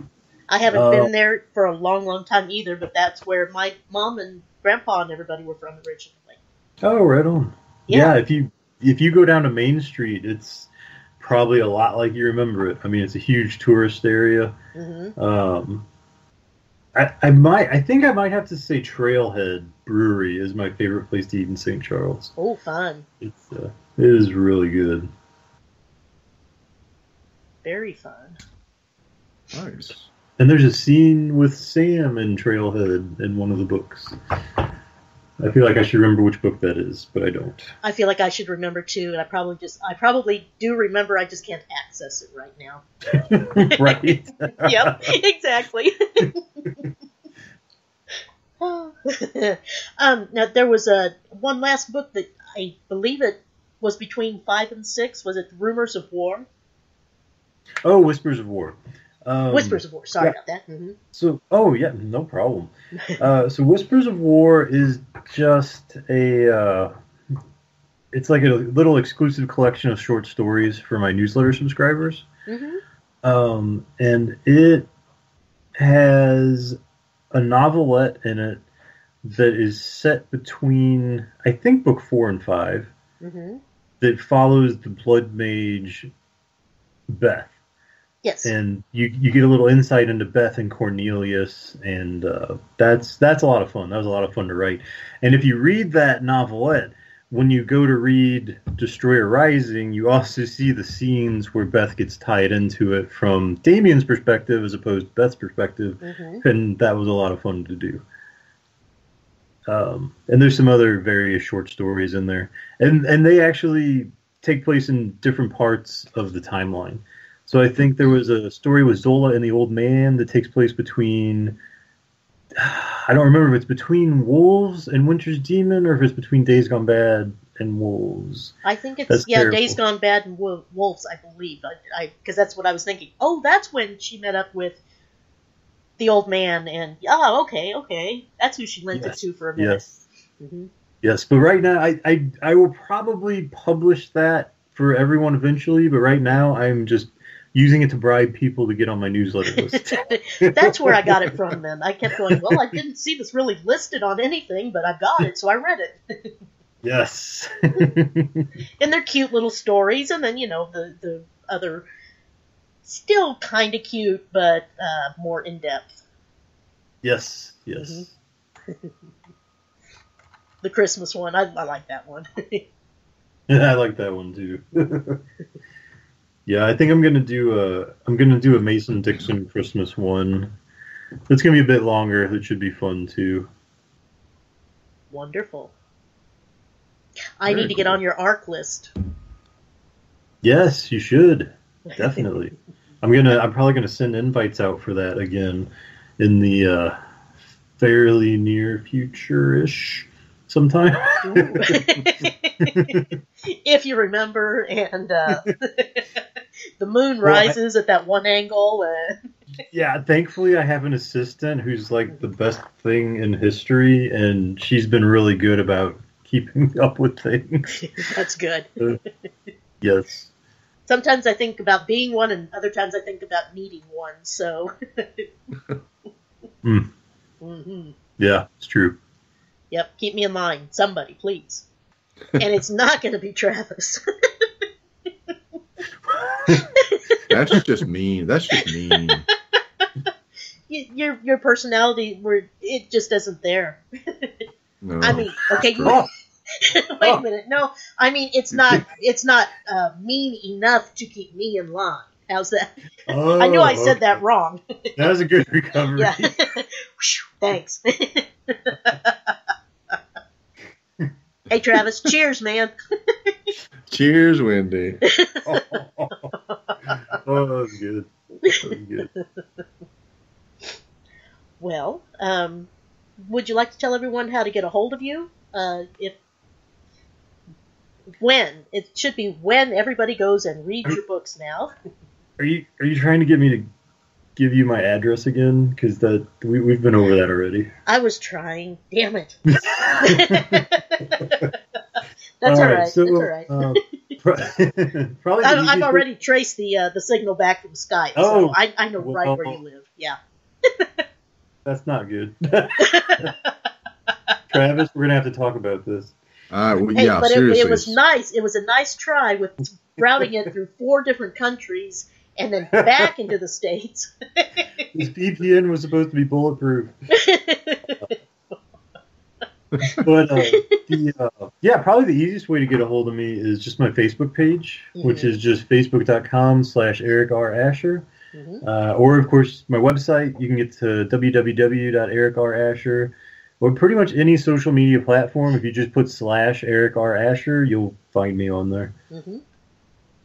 S1: I haven't
S5: Uh,
S1: been there for a long, long time either, but that's where my mom and grandpa and everybody were from originally.
S5: Oh, right on.
S1: Yeah.
S5: Yeah. if you if you go down to Main Street, it's probably a lot like you remember it. I mean, it's a huge tourist area.
S1: hmm
S5: Um, I, I might, I think I might have to say Trailhead Brewery is my favorite place to eat in St. Charles.
S1: Oh, fun.
S5: It's uh, it is really good.
S1: Very fun.
S2: Nice.
S5: And there's a scene with Sam in Trailhead in one of the books. I feel like I should remember which book that is, but I don't.
S1: I feel like I should remember too, and I probably just, I probably do remember, I just can't access it right now. [laughs]
S5: right? [laughs]
S1: yep, exactly. [laughs] um, now there was a one last book that I believe it was between five and six. Was it Rumors of War?
S5: Oh, Whispers of War. Um,
S1: Whispers of War. Sorry
S5: yeah.
S1: about that. hmm
S5: So, oh yeah, no problem. Uh, so, Whispers of War is just a. Uh, it's like a little exclusive collection of short stories for my newsletter subscribers,
S1: hmm
S5: um, and it has a novelette in it that is set between, I think, book four and five,
S1: hmm
S5: that follows the blood mage Beth.
S1: Yes.
S5: and you you get a little insight into Beth and Cornelius, and uh, that's that's a lot of fun. That was a lot of fun to write. And if you read that novelette, when you go to read Destroyer Rising, you also see the scenes where Beth gets tied into it from Damian's perspective as opposed to Beth's perspective,
S1: hmm
S5: and that was a lot of fun to do. Um, and there's some other various short stories in there, and and they actually take place in different parts of the timeline. So I think there was a story with Zola and the Old Man that takes place between. [sighs] I don't remember if it's between Wolves and Winter's Demon or if it's between Days Gone Bad and Wolves.
S1: I think it's
S5: That's
S1: yeah,
S5: terrible.
S1: Days Gone Bad and Wo- Wolves. I believe. I because that's what I was thinking. Oh, that's when she met up with the old man, and oh, okay, okay, that's who she lent
S5: Yes.
S1: it to for a minute.
S5: Yes.
S1: hmm
S5: Yes, but right now I, I I will probably publish that for everyone eventually. But right now I'm just using it to bribe people to get on my newsletter list. [laughs]
S1: That's where I got it from. Then I kept going. Well, I didn't see this really listed on anything, but I got it, so I read it. [laughs]
S5: yes. [laughs]
S1: and they're cute little stories, and then you know the the other, still kind of cute, but uh, more in depth.
S5: yes. Yes.
S1: Mhm. The Christmas one, I, I like that one.
S5: Yeah, I like that one too. Yeah, I think I'm gonna do a I'm gonna do a Mason Dixon Christmas one. It's gonna be a bit longer. That should be fun too.
S1: Wonderful. I
S2: Very
S1: need to get on your ARC list.
S5: Yes, you should [laughs] definitely. I'm gonna I'm probably gonna send invites out for that again in the uh, fairly near future ish sometime. [laughs] [laughs]
S1: If you remember, and uh, the moon
S5: Well, I-
S1: rises at that one angle. Uh, [laughs]
S5: Yeah, thankfully I have an assistant who's like the best thing in history, and she's been really good about keeping [laughs] up with things. [laughs]
S1: that's good.
S5: Yes.
S1: Sometimes I think about being one, and other times I think about needing one. So.
S5: Hmm.
S1: hmm
S5: Yeah, it's true.
S1: Yep, keep me in mind, somebody, please. And it's not going to be Travis. [laughs]
S2: That's just mean. That's just mean.
S1: Your your personality, where it just isn't there.
S2: No.
S1: I mean, okay, you, [laughs]
S5: Oh,
S1: wait a minute. No, I mean it's not [laughs] it's not uh, mean enough to keep me in line. How's that? I knew I said that wrong.
S5: That was a good recovery.
S1: Yeah. Thanks. hey Travis, cheers, man.
S2: Cheers, Wendy. [laughs] [laughs]
S5: oh, that was good. That was good.
S1: Well, um, would you like to tell everyone how to get a hold of you? Uh, if when it should be when everybody goes and reads your books now. [laughs]
S5: Are you are you trying to get me to give you my address again? Because that we we've been over that already.
S1: I was trying. Damn it. That's
S5: All
S1: all
S5: right,
S1: right.
S5: so,
S1: That's all right.
S5: uh, [laughs] [laughs] probably
S1: I, I've
S5: way-
S1: already traced the uh, the signal back from Skype,
S5: Oh,
S1: so I, I know right where you live. Yeah. [laughs]
S5: That's not good. Travis, we're gonna have to talk about this.
S2: Uh, well,
S1: Hey,
S2: yeah,
S1: but it,
S2: seriously.
S1: it was nice. It was a nice try with routing it through four different countries and then back into the states.
S5: This VPN was supposed to be bulletproof, [laughs] but uh, the uh, yeah, probably the easiest way to get a hold of me is just my Facebook page, which
S1: Mhm.
S5: is just facebook.com/slash Eric R Asher.
S1: Mhm.
S5: Uh, or of course my website. You can get to www.ericrasher or pretty much any social media platform. If you just put slash Eric R Asher, you'll find me on there.
S1: hmm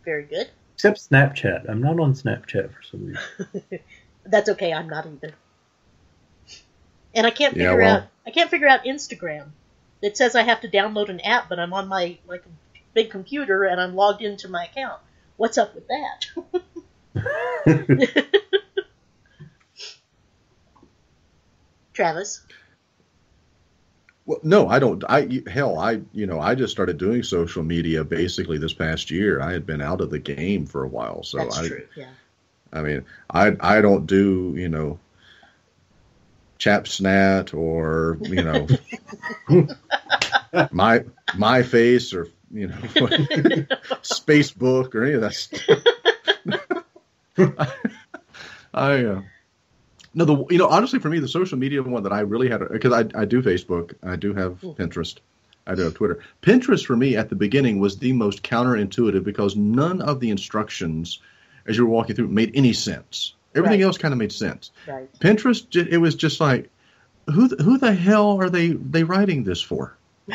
S1: Very good.
S5: Except Snapchat. I'm not on Snapchat for some reason. [laughs]
S1: That's okay. I'm not either. And I can't
S2: Yeah,
S1: figure
S2: well-
S1: out. I can't figure out Instagram. It says I have to download an app, but I'm on my like big computer and I'm logged into my account. What's up with that? [laughs] Travis.
S2: Well, no, I don't. I hell, I you know, I just started doing social media basically this past year. I had been out of the game for a while, so
S1: That's
S2: I,
S1: true. Yeah.
S2: I mean, I I don't do you know, Chapsnat or you know, [laughs] my my face or you know, [laughs] Spacebook or any of that stuff. [laughs] I uh, no the you know honestly for me the social media one that I really had because I I do Facebook I do have
S1: Mhm.
S2: Pinterest I do have Twitter Pinterest for me at the beginning was the most counterintuitive because none of the instructions as you were walking through made any sense everything
S1: Right.
S2: else kind of made sense
S1: Right.
S2: Pinterest it was just like who who the hell are they they writing this for [laughs]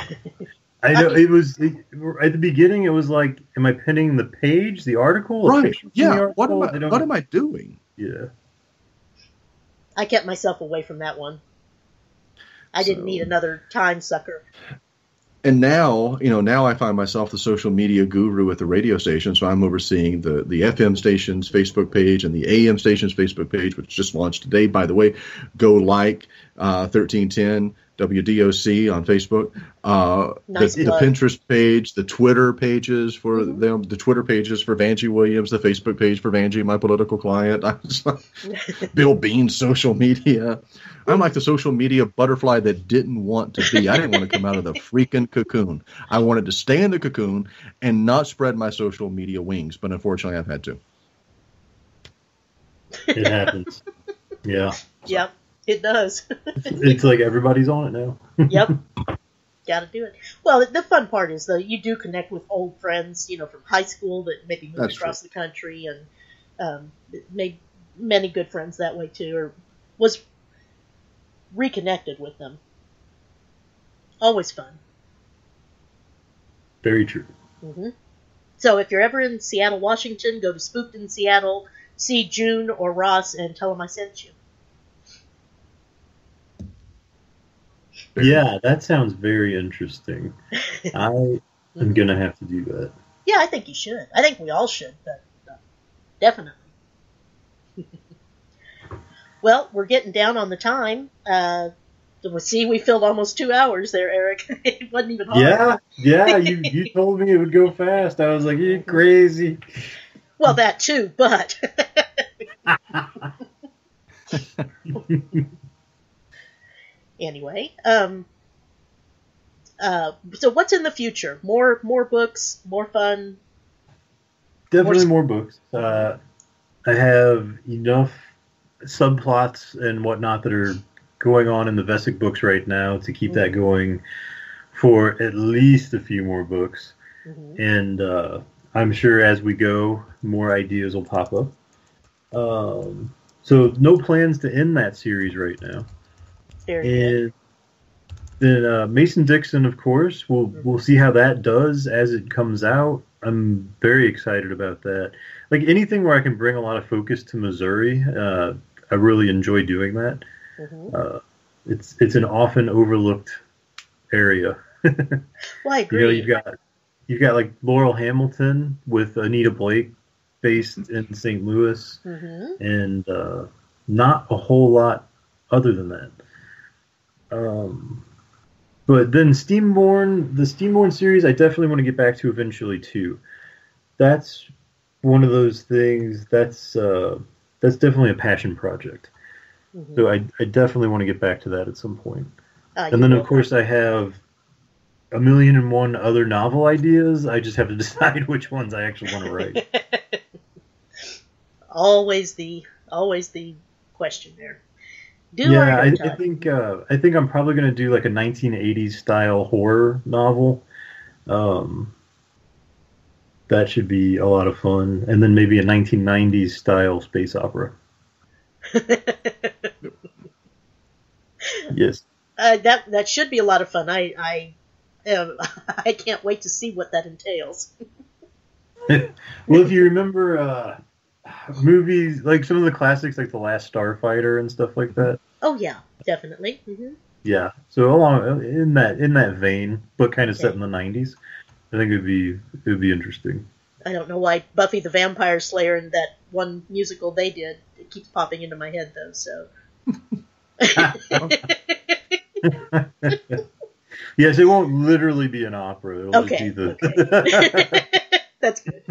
S5: I know it was it, at the beginning. It was like, am I pinning the page, the article,
S2: right
S5: picture from the
S2: yeah what am
S5: article?
S2: I
S5: don't-
S2: what am I doing
S5: Yeah,
S1: I kept myself away from that one. I didn't
S2: So-
S1: need another time sucker.
S2: And now you know now i find myself the social media guru at the radio station. So i'm overseeing the the fm station's facebook page and the am station's facebook page which just launched today by the way. Go like uh, 1310 wdoc on facebook uh,
S1: Nice
S2: the, the pinterest page the twitter pages for
S1: Mhm.
S2: them the twitter pages for vanjie williams the facebook page for vanjie my political client [laughs] I was like, bill bean's social media I'm like the social media butterfly that didn't want to be. I didn't want to come out of the freaking cocoon. I wanted to stay in the cocoon and not spread my social media wings, but unfortunately, I've had to.
S5: it happens. Yeah,
S1: yep, it does. [laughs]
S5: it's like everybody's on it now.
S1: yep. [laughs] Got to do it. Well, the fun part is though you do connect with old friends, you know, from high school that maybe moved
S2: That's
S1: across the country, and um, made many good friends that way too, or was reconnected with them. Always fun.
S5: Very true.
S1: hmm So if you're ever in Seattle, Washington, go to Spooked in Seattle, see June or Ross, and tell them I sent you.
S5: Yeah, that sounds very interesting. I [laughs] am gonna have to do that.
S1: Yeah, I think you should. I think we all should, but uh, definitely. [laughs] well, we're getting down on the time. Uh, see, we filled almost two hours there, Eric. [laughs] it wasn't even hard.
S5: Yeah, yeah. You you told me it would go fast. I was like, you crazy.
S1: Well, that too, but anyway, um, uh, so what's in the future? More more books, more fun.
S5: Definitely more books. Uh, I have enough subplots and whatnot that are going on in the Vesik books right now to keep that going for at least a few more books.
S1: Mhm.
S5: And uh, I'm sure as we go, more ideas will pop up. Um, so no plans to end that series right now.
S1: Very good.
S5: And then uh, Mason Dixon, of course, we'll we'll see how that does as it comes out. I'm very excited about that. Like anything where I can bring a lot of focus to Missouri, uh, I really enjoy doing that.
S1: Mhm.
S5: Uh, it's it's an often overlooked area. [laughs]
S1: Well, I
S5: You know, you've got you've got like Laurell Hamilton with Anita Blake based in St. Louis,
S1: hmm
S5: and uh, not a whole lot other than that. Um, but then Steamborn, the Steamborn series, I definitely want to get back to eventually too. That's one of those things. That's uh, that's definitely a passion project.
S1: hmm
S5: So I, I definitely want to get back to that at some point.
S1: Uh,
S5: And then of course I have a million and one other novel ideas. I just have to [laughs] decide which ones I actually want to write. [laughs]
S1: always the always the question there. Do
S5: yeah,
S1: I
S5: I,
S1: have
S5: I
S1: time?
S5: think uh, I think I'm probably going to do like a 1980s style horror novel. Um, that should be a lot of fun, and then maybe a 1990s style space opera. [laughs] Yes.
S1: uh, that that should be a lot of fun. I I um, [laughs] I can't wait to see what that entails. [laughs]
S5: Well, if you remember uh, movies like some of the classics, like The Last Starfighter and stuff like that.
S1: Oh yeah, definitely. hmm
S5: Yeah. So along in that in that vein, but kind of set in the 90s, I think it'd be it would be interesting.
S1: I don't know why Buffy the Vampire Slayer and that one musical they did it keeps popping into my head though. So [laughs]
S5: Yes, it won't literally be an opera. It'll
S1: Okay,
S5: just be the. [laughs] [laughs]
S1: that's good.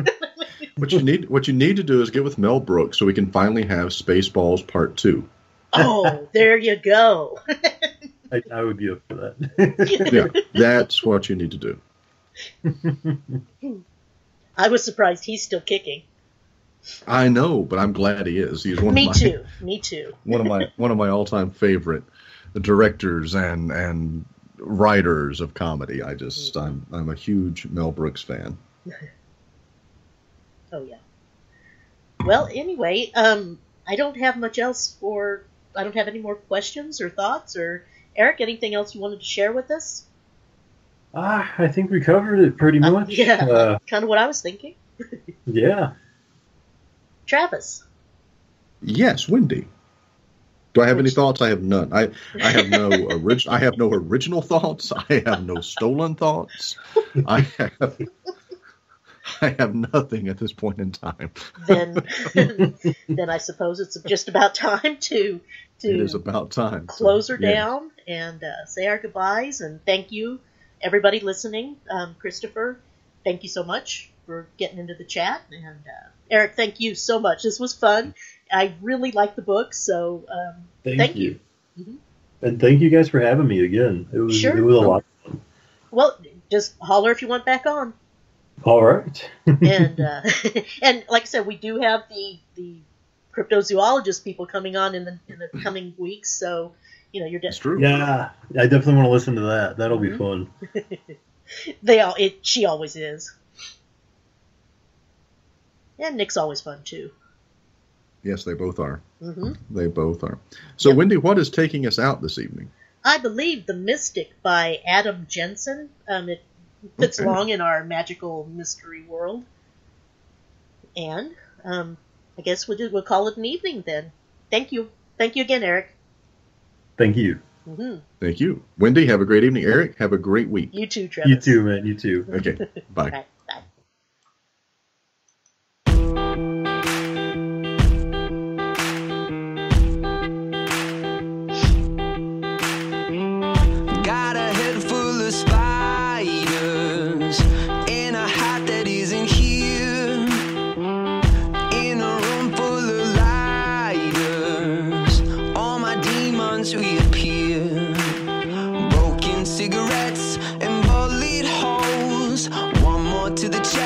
S2: What you need, what you need to do is get with Mel Brooks so we can finally have Spaceballs Part Two.
S1: oh, there you go. [laughs]
S5: I, I would be up for that. [laughs]
S2: Yeah, that's what you need to do.
S1: I was surprised he's still kicking.
S2: I know, but I'm glad he is. He's one
S1: Me
S2: of my
S1: too. Me too. [laughs]
S2: one of my one of my all time favorite directors and and writers of comedy. I just mm-hmm. I'm I'm a huge Mel Brooks fan.
S1: Oh yeah. Well, anyway, um, I don't have much else for. I don't have any more questions or thoughts or Eric. Anything else you wanted to share with us?
S5: ah, I think we covered it pretty
S1: Uh,
S5: much.
S1: yeah.
S5: Uh,
S1: Kind of what I was thinking. [laughs]
S5: yeah.
S1: Travis.
S2: Yes, Wendy. Do I have any thoughts? I have none. I I have no [laughs] orig- I have no original thoughts. I have no stolen thoughts. I have [laughs] I have nothing at this point in time.
S1: Then, [laughs] then I suppose it's just about time to to
S2: It is about time. So,
S1: close her
S2: yes.
S1: down and uh, say our goodbyes. And thank you, everybody listening. Um, Christopher, thank you so much for getting into the chat. And uh, Eric, thank you so much. This was fun. I really like the book, so um,
S5: Thank,
S1: Thank
S5: you.
S1: you. Mhm.
S5: And thank you guys for having me again. It was
S1: Sure.
S5: it was a lot.
S1: well, just holler if you want back on.
S5: All right.
S1: And uh, [laughs] [laughs] and like I said, we do have the the cryptozoologist people coming on in the in the coming weeks. So you know, you're
S2: It's
S1: de-
S2: true.
S5: yeah, I definitely want to listen to that. That'll be
S1: Mhm.
S5: fun. [laughs]
S1: they all it she always is. And Nick's always fun too.
S2: Yes, they both are.
S1: hmm
S2: They both are. So,
S1: Yep.
S2: Wendy, what is taking us out this evening?
S1: I believe The Mystic by Adam Jensen. Um, it fits
S2: Okay.
S1: along in our magical mystery world. And um, I guess we'll, do, we'll call it an evening then. Thank you. Thank you again, Eric.
S5: Thank you.
S1: hmm
S2: Thank you. Wendy, have a great evening. Eric, have a great week.
S1: You too, Travis.
S5: You too, man. You too.
S2: Okay, [laughs] bye.
S1: Bye.
S6: to the chase.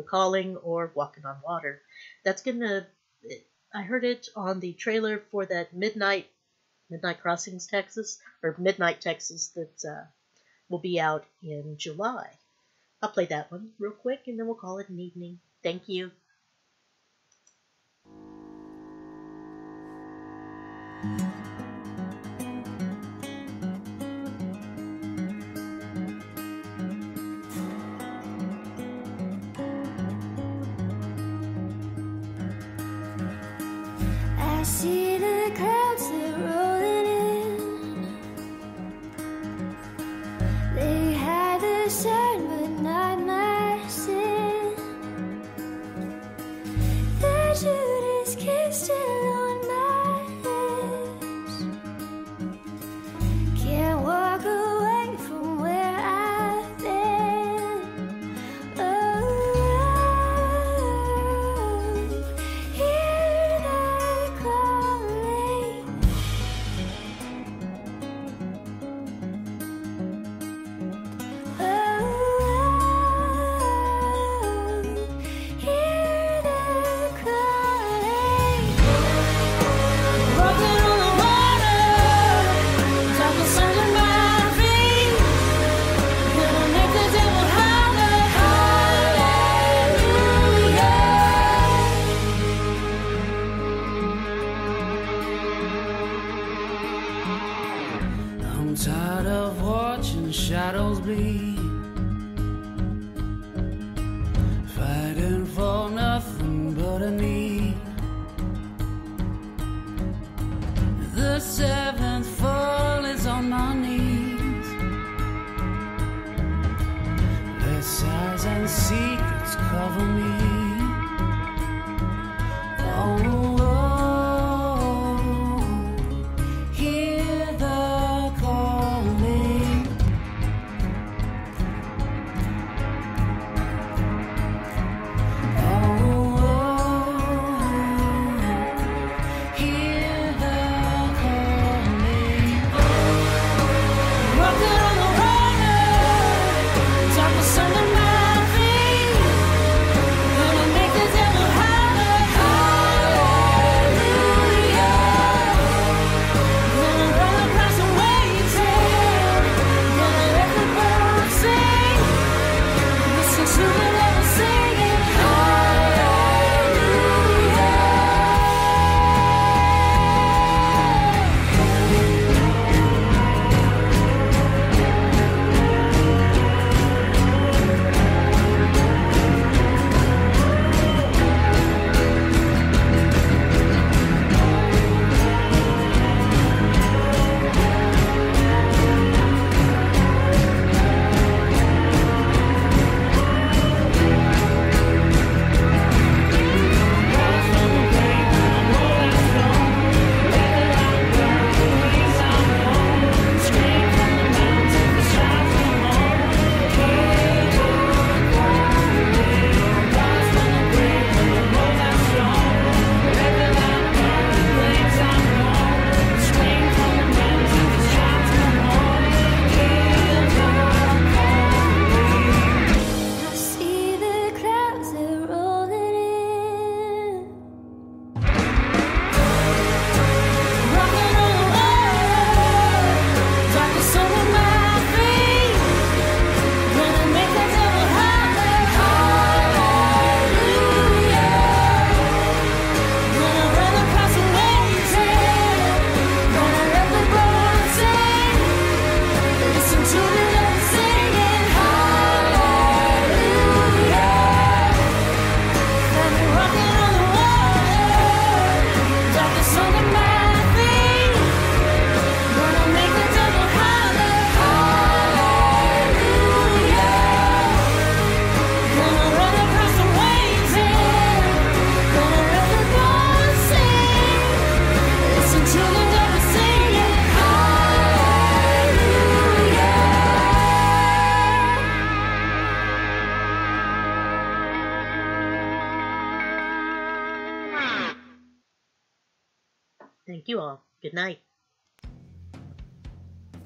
S6: the
S1: Calling or Walking on Water. That's gonna. I heard it on the trailer for that Midnight Midnight Crossings Texas or Midnight Texas that uh, will be out in July. I'll play that one real quick and then we'll call it an evening. Thank you.
S4: Mm-hmm. see the clouds that're rolling in. They hide the sun, but not my sin. The Judas
S1: kissed him.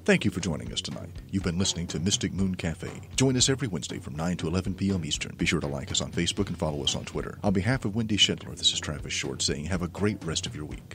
S3: Thank you for joining us tonight. You've been listening to Mystic Moon Cafe. Join us every Wednesday from 9 to 11 p.m. Eastern. Be sure to like us on Facebook and follow us on Twitter. On behalf of Wendy Schindler, this is Travis Short saying have a great rest of your week.